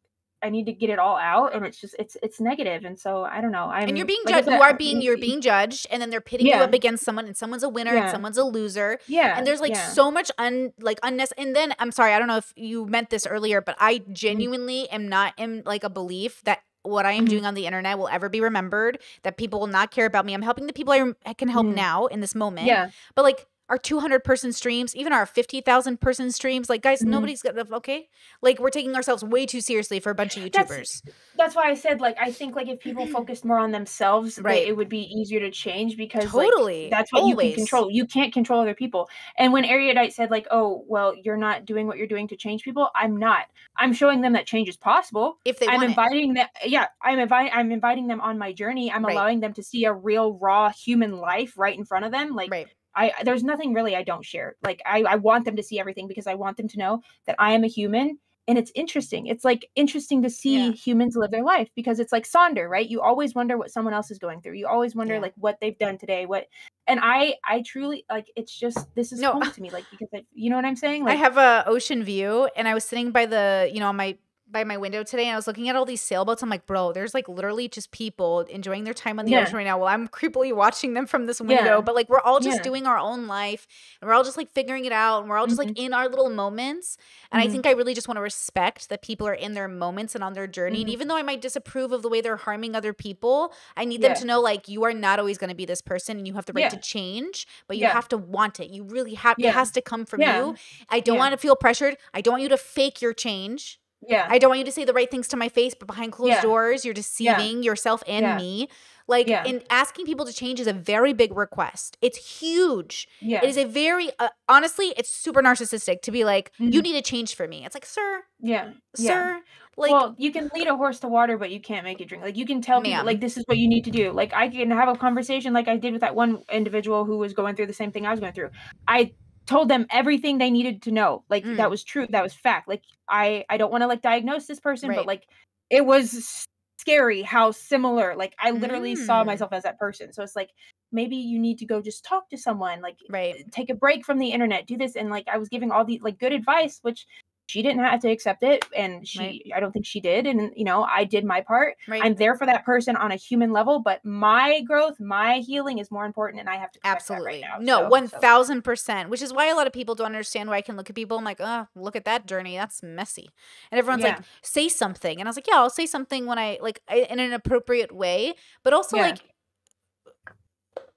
i need to get it all out and it's just it's it's negative and so i don't know i'm and you're being like judged. You are being you're being judged, and then they're pitting you up against someone, and someone's a winner and someone's a loser. yeah and there's like yeah. so much un like unnecessary and then i'm sorry i don't know if you meant this earlier but i Mm-hmm. genuinely am not in like a belief that what i am Mhm. doing on the internet will ever be remembered that people will not care about me i'm helping the people i, rem- I can help Mhm. now in this moment yeah but like our 200 person streams even our 50000 person streams like guys Mhm. nobody's gonna okay like we're taking ourselves way too seriously for a bunch of youtubers that's why i said like i think like if people focused more on themselves Right. right it would be easier to change because like, totally that's what you can control you can't control other people and when erudite said like oh well you're not doing what you're doing to change people i'm not i'm showing them that change is possible if they I'm want it. inviting them. Yeah, I'm inviting. I'm inviting them on my journey. I'm Right. allowing them to see a real, raw human life right in front of them. Like right I, there's nothing really I don't share. Like I, I want them to see everything because I want them to know that I am a human. And it's interesting. It's like interesting to see Yeah. humans live their life because it's like Sonder, right? You always wonder what someone else is going through. You always wonder Yeah. like what they've done today. What, and I, I truly like. It's just this is No. home to me. Like because I, you know what I'm saying? Like I have a ocean view, and I was sitting by the, you know, on my by my window today, and I was looking at all these sailboats. I'm like, bro, there's like literally just people enjoying their time on the Yeah. ocean right now. While I'm creepily watching them from this window, Yeah. but like we're all just Yeah. doing our own life, and we're all just like figuring it out, and we're all just like in our little moments. And I Mhm. think I really just want to respect that people are in their moments and on their journey. And Mhm. even though I might disapprove of the way they're harming other people, I need them to know like you are not always going to be this person, and you have the right to change, but you have to want it. You really have. It has to come from you. I don't want to feel pressured. I don't want you to fake your change. Yeah, I don't want you to say the right things to my face, but behind closed Yeah. doors, you're deceiving yourself and Yeah. me. Like, Yeah. and asking people to change is a very big request. It's huge. yeah, It is a very, uh, honestly, it's super narcissistic to be like, you Mhm. need to change for me. It's like, sir, yeah, yeah. sir, like, well, you can lead a horse to water, but you can't make it drink. Like you can tell me, like this is what you need to do. Like I can have a conversation, like I did with that one individual who was going through the same thing I was going through. I told them everything they needed to know. Like Mm. that was true. That was fact. Like I, I don't want to like diagnose this person, Right. but like it was scary how similar. Like I literally saw Mm. myself as that person. So it's like maybe you need to go just talk to someone. Like right. take a break from the internet do this and like i was giving all the like good advice which she didn't have to accept it and she Right. i don't think she did and you know i did my part Right. i'm there for that person on a human level but my growth my healing is more important and i have to Absolutely. right now no, So- one so- thousand percent. Which is why a lot of people don't understand why I can look at people. I'm like, oh, look at that journey. That's messy. And everyone's like, say something. And I was like, yeah, I'll say something when I like I- in an appropriate way. But also Yeah. like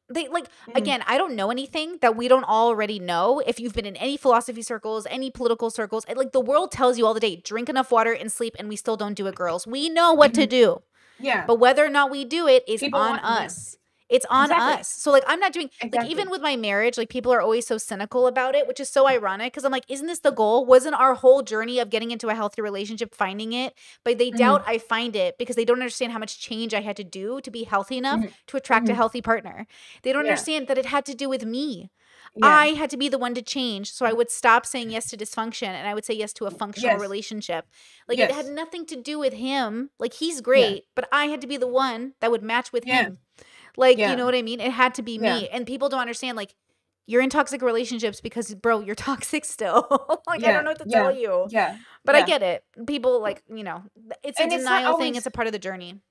they like Mm. again i don't know anything that we don't already know. If you've been in any philosophy circles any political circles it- like the world tells you all the day drink enough water and sleep and we still don't do it girls. We know what to do. Yeah. but whether or not we do it is People on us it's on Exactly. us so like i'm not doing like even with my marriage like people are always so cynical about it which is so ironic because i'm like isn't this the goal wasn't our whole journey of getting into a healthy relationship finding it but they Mhm. doubt i find it because they don't understand how much change i had to do to be healthy enough Mhm. to attract a Mhm. healthy partner they don't Yeah. understand that it had to do with me yeah. I had to be the one to change. So I would stop saying yes to dysfunction and I would say yes to a functional Yes. relationship. Like it had nothing to do with him. Like he's great, but I had to be the one that would match with Yeah. him. Like, Yeah. you know what I mean? It had to be Yeah. me. And people don't understand like you're in toxic relationships because bro, you're toxic still. like I don't know what to yeah, tell you. yeah. But I get it. People like, you know, it's a And it's not denial thing. It's a part of the journey.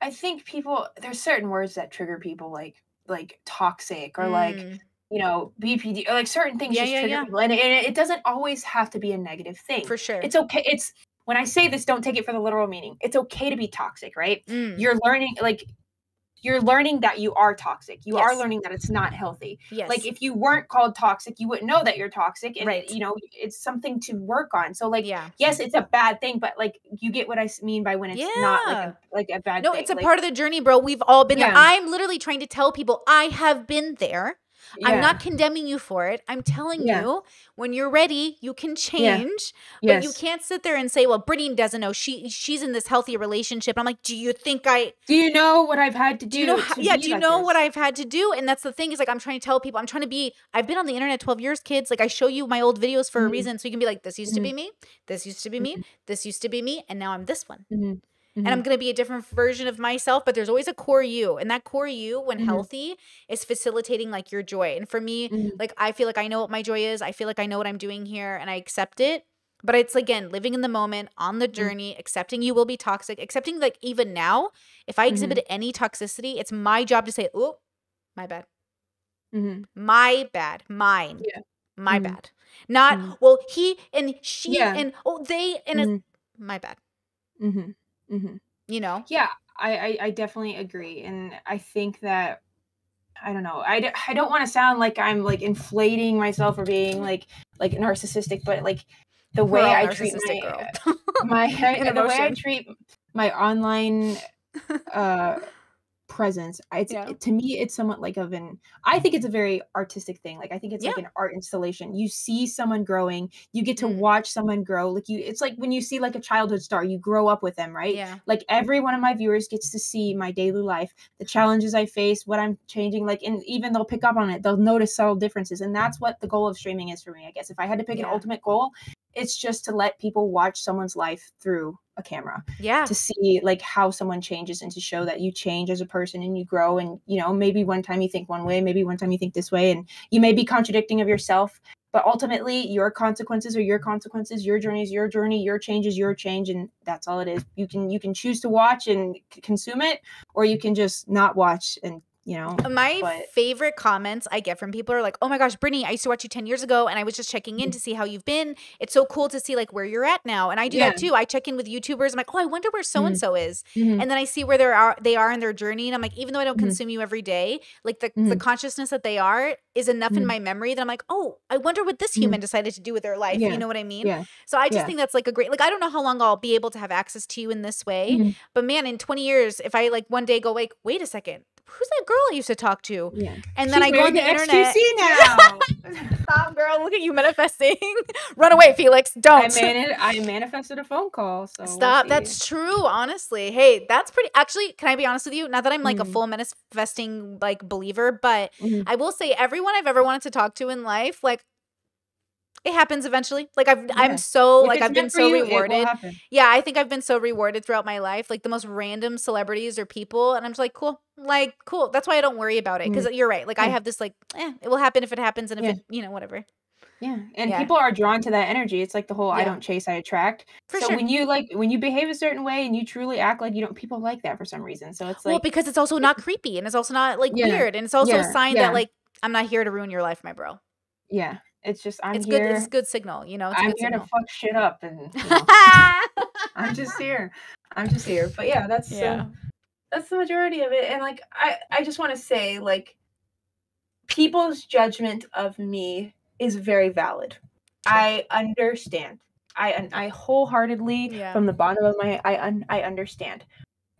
I think people there's certain words that trigger people like like toxic or like Mm. you know BPD or like certain things Yeah, just yeah, trigger yeah. people and it, and it doesn't always have to be a negative thing. for sure. It's okay. It's when I say this, don't take it for the literal meaning. It's okay to be toxic, right? Mm. You're learning like you're learning that you are toxic. You are learning that it's not healthy. yes. Like if you weren't called toxic, you wouldn't know that you're toxic and Right. you know it's something to work on. So like yeah. yes, it's a bad thing, but like you get what I mean by when it's not like a, like a bad No, thing. it's a like, part of the journey, bro. We've all been there. I'm literally trying to tell people I have been there. I'm not condemning you for it. I'm telling Yeah. you, when you're ready, you can change. But you can't sit there and say, "Well, Brittany doesn't know. She she's in this healthy relationship." I'm like, "Do you think I? Do you know what I've had to do? Do you know? How, to yeah. Do you like know what? I've had to do?" And that's the thing is like I'm trying to tell people. I'm trying to be. I've been on the internet 12 years, kids. Like I show you my old videos for a Mhm. reason, so you can be like, "This used to Mhm. be me. This used to be me. This used to be me, and now I'm this one." Mhm, and. I'm going to be a different version of myself, but there's always a core you. And that core you, when Mhm. healthy, is facilitating like your joy. And for me, Mhm. like I feel like I know what my joy is. I feel like I know what I'm doing here and I accept it. But it's again living in the moment, on the Mm. journey, accepting you will be toxic, accepting like even now, if I Mhm. exhibit any toxicity, it's my job to say, oh, my bad. My bad. Mine. Yeah. My bad. Not, well, he and she Yeah. and oh, they and Mhm, my bad. mhm, mhm. You know? Yeah, I, I I definitely agree, and I think that I don't know. I, d- I don't want to sound like I'm like inflating myself or being like like narcissistic, but like the way I treat my my the way I treat my online uh presence I- it's Yeah. to me it's somewhat like of an i think it's a very artistic thing like i think it's like an art installation you see someone growing you get to Mm. watch someone grow like you it's like when you see like a childhood star you grow up with them right Yeah. like every one of my viewers gets to see my daily life the challenges i face what i'm changing like and even they'll pick up on it they'll notice subtle differences and that's what the goal of streaming is for me i guess if i had to pick Yeah. an ultimate goal it's just to let people watch someone's life through a camera Yeah. to see like how someone changes and to show that you change as a person and you grow and you know maybe one time you think one way maybe one time you think this way and you may be contradicting of yourself but ultimately your consequences are your consequences your journey is your journey your change is your change and that's all it is you can you can choose to watch and c- consume it or you can just not watch and you know My but- favorite comments I get from people are like, "Oh my gosh, Brittany, I used to watch you 10 years ago and I was just checking in to see how you've been. It's so cool to see like where you're at now." And I do that too. I check in with YouTubers. I'm like, "Oh, I wonder where so and so is." Mhm. And then I see where they are they are in their journey and I'm like, even though I don't Mhm. consume you every day, like the the Mhm. consciousness that they are is enough in Mhm. my memory that I'm like, "Oh, I wonder what this Mhm. human decided to do with their life." Yeah. You know what I mean? yeah So I just Yeah. think that's like a great like I don't know how long I'll be able to have access to you in this way, but man, in 20 years if I like one day go like, "Wait a second. Who's that girl I used to talk to?" yeah And then She's I go on the to internet. XQC now Stop, girl. Look at you manifesting. Run away, Felix. Don't. mani- I manifested a phone call so we'll Stop. That's true, honestly. Hey, that's pretty actually, can I be honest with you? Not that I'm like a Mhm. full manifesting like believer, but Mhm. I will say everyone I've ever wanted to talk to in life, like it happens eventually. Like I've Yeah. I'm so If like I've been so you, rewarded. Yeah, I think I've been so rewarded throughout my life. Like the most random celebrities or people, and I'm just like, cool, like cool. That's why I don't worry about it because you're right. Like I Mm. Have this like, eh, it will happen if it happens, and if Yeah. it, you know, whatever. Yeah, and Yeah. people are drawn to that energy. It's like the whole "I don't chase, I attract." For so sure. when you like when you behave a certain way and you truly act like you don't, people like that for some reason. So it's like well, because it's also not creepy and it's also not like Yeah. weird, and it's also a sign Yeah. that like I'm not here to ruin your life, my bro. yeah, it's just I'm it's here. good. It's good signal, you know. I'm here to fuck shit up, and you know, I'm just here. I'm just here. But yeah, that's Yeah. uh, that's the majority of it. And like I I just want to say like people's judgment of me is very valid. I understand. I I wholeheartedly Yeah. from the bottom of my I un, I understand.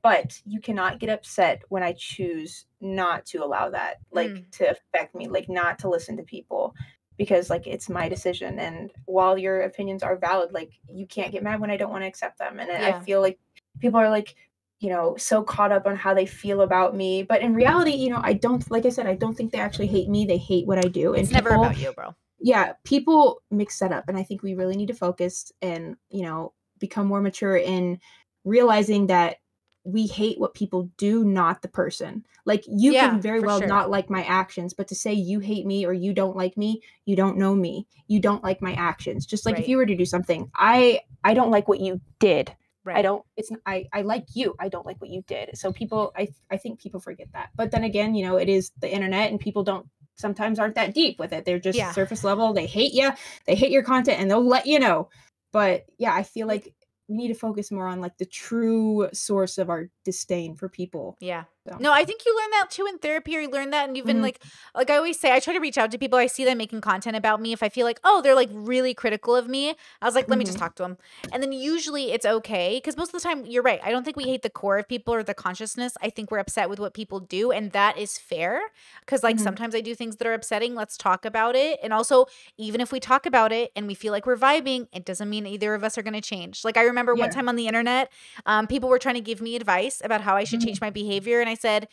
But you cannot get upset when I choose not to allow that like Mm. to affect me, like not to listen to people because like it's my decision and while your opinions are valid, like you can't get mad when I don't want to accept them. And I- Yeah. I feel like people are like you know so caught up on how they feel about me but in reality you know i don't like i said i don't think they actually hate me they hate what i do and It's never about you, bro. yeah people mix that up and i think we really need to focus and you know become more mature in realizing that we hate what people do not the person like you Yeah, can very well sure. not like my actions but to say you hate me or you don't like me you don't know me you don't like my actions just like Right. if you were to do something i i don't like what you did Right. I don't it's I I like you. I don't like what you did. So people I I think people forget that. But then again, you know, it is the internet and people don't sometimes aren't that deep with it. They're just Yeah. surface level. They hate you. They hate your content and they'll let you know. But yeah, I feel like we need to focus more on like the true source of our disdain for people. Yeah. So. No, I think you learn that too in therapy, or you learn that, and even Mhm. like, like I always say, I try to reach out to people. I see them making content about me. If I feel like, oh, they're like really critical of me, I was like, let me just Mhm. talk to them. And then usually it's okay because most of the time, you're right. I don't think we hate the core of people or the consciousness. I think we're upset with what people do, and that is fair. Because like Mhm. sometimes I do things that are upsetting. Let's talk about it. And also, even if we talk about it and we feel like we're vibing, it doesn't mean either of us are going to change. Like I remember one time on the internet, um, people were trying to give me advice about how I should Mhm. change my behavior, and I said,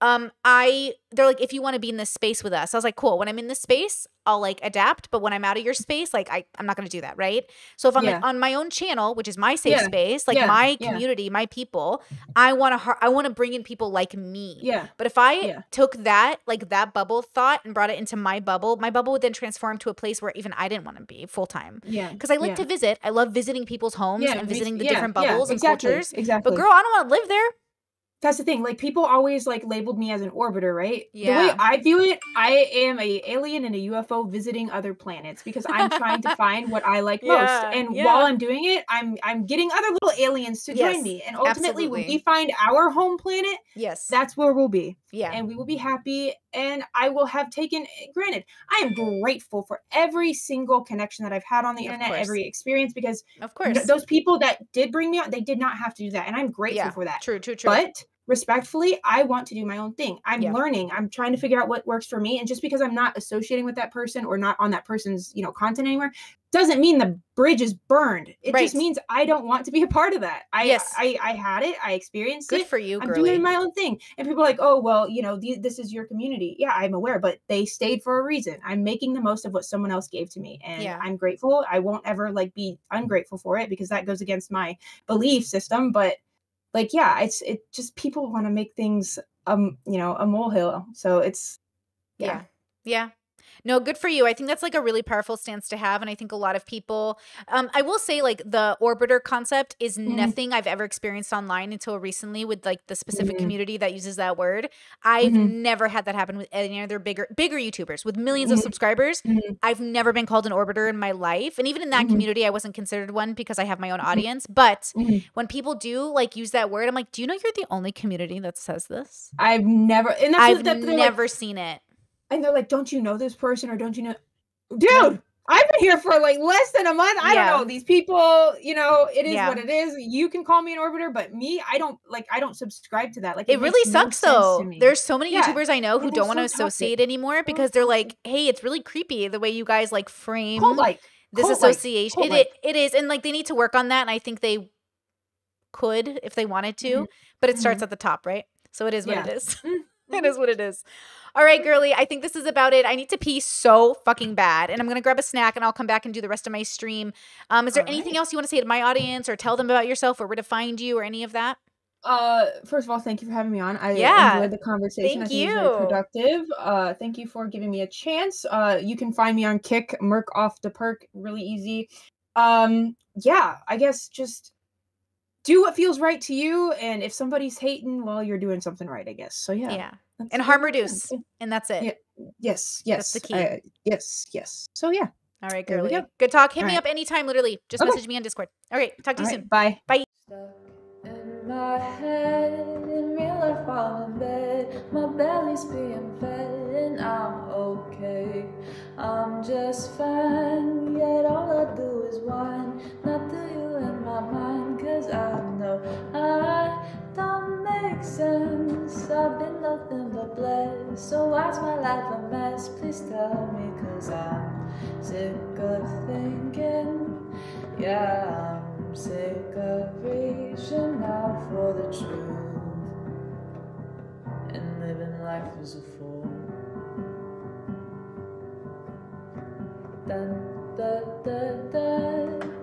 um, I they're like, if you want to be in this space with us, I was like, cool. When I'm in this space, I'll like adapt, but when I'm out of your space, like I I'm not gonna do that, right? So if I'm Yeah. like on my own channel, which is my safe Yeah. space, like Yeah. my community, my people, I want to I want to bring in people like me. Yeah. But if I took that, like that bubble thought and brought it into my bubble, my bubble would then transform to a place where even I didn't want to be full time. Yeah. Because I like to visit. I love visiting people's homes and visiting the different bubbles and exactly, cultures. Exactly. But girl, I don't want to live there. That's the thing like people always like labeled me as an orbiter right Yeah. the Yeah. way i view it i am a alien in a ufo visiting other planets because i'm trying to find what i like most and yeah. while i'm doing it i'm i'm getting other little aliens to Yes, join me and ultimately when we find our home planet Yes. that's where we'll be yeah. and we will be happy and i will have taken granted i am grateful for every single connection that i've had on the internet every experience because of th- course. those people that did bring me out they did not have to do that and i'm grateful yeah. for that True, true, true. but respectfully, I want to do my own thing. I'm Yeah. learning. I'm trying to figure out what works for me. And just because I'm not associating with that person or not on that person's, you know, content anymore, doesn't mean the bridge is burned. It Right. just means I don't want to be a part of that. I Yes. I, I had it. I experienced Good it. for you, I'm girly. doing my own thing. And people are like, oh, well, you know, th- this is your community. Yeah, I'm aware, but they stayed for a reason. I'm making the most of what someone else gave to me. And Yeah. I'm grateful. I won't ever like be ungrateful for it because that goes against my belief system. But like, yeah, it's it just people want to make things um, you know, a molehill. So it's yeah. yeah. yeah. No, good for you. I think that's like a really powerful stance to have. And I think a lot of people, um, I will say, like, the orbiter concept is Mhm. nothing I've ever experienced online until recently with like the specific Mhm. community that uses that word. I've Mhm. never had that happen with any other bigger, bigger YouTubers with 1000000s of Mhm. subscribers. Mhm. I've never been called an orbiter in my life. And even in that Mhm. community, I wasn't considered one because I have my own audience. But when people do like use that word, I'm like, do you know you're the only community that says this? I've never and I've they're like, never seen it. And they're like, don't you know this person or don't you know dude i've been here for like less than a month i Yeah. don't know these people you know it is Yeah. what it is you can call me an orbiter but me i don't like i don't subscribe to that like It really makes no sucks sense though. There's so many Yeah, YouTubers I know who don't are want to associate anymore because they're like, "Hey, it's really creepy the way you guys like frame Cult like this cult-like, association." It, cult-like. it it is, and like they need to work on that, and I think they could if they wanted to, Mhm. but it starts at the top, right? So it is what it is. It is what it is. All right, girly. I think this is about it. I need to pee so fucking bad, and I'm gonna grab a snack, and I'll come back and do the rest of my stream. Um, is there All anything right. else you want to say to my audience, or tell them about yourself, or where to find you, or any of that? uh first of all thank you for having me on i Yeah, enjoyed the conversation i thank think it was you. very productive uh thank you for giving me a chance uh you can find me on kick Merc Off Da Perc really easy um yeah i guess just do what feels right to you and if somebody's hating well you're doing something right i guess so yeah, Yeah, that's and harm reduce, yeah. and that's it. Yeah. yes yes That's the key. I- yes yes so yeah All right, There we girly. go. Good talk. Hit All me right. up anytime, literally. Just Okay. message me on Discord. All right, talk to all you right soon. bye Bye. My head. In real life, I'm in bed. My belly's being fed, and I'm okay. I'm just fine, yet all I do is whine. Not to you in my mind, cause I know I don't make sense. I've been nothing but blessed. So why's my life a mess? Please tell me, cause I'm sick of thinking. Yeah, I'm sick of reaching out for the truth and living life as a fool. Dun, da, da, da,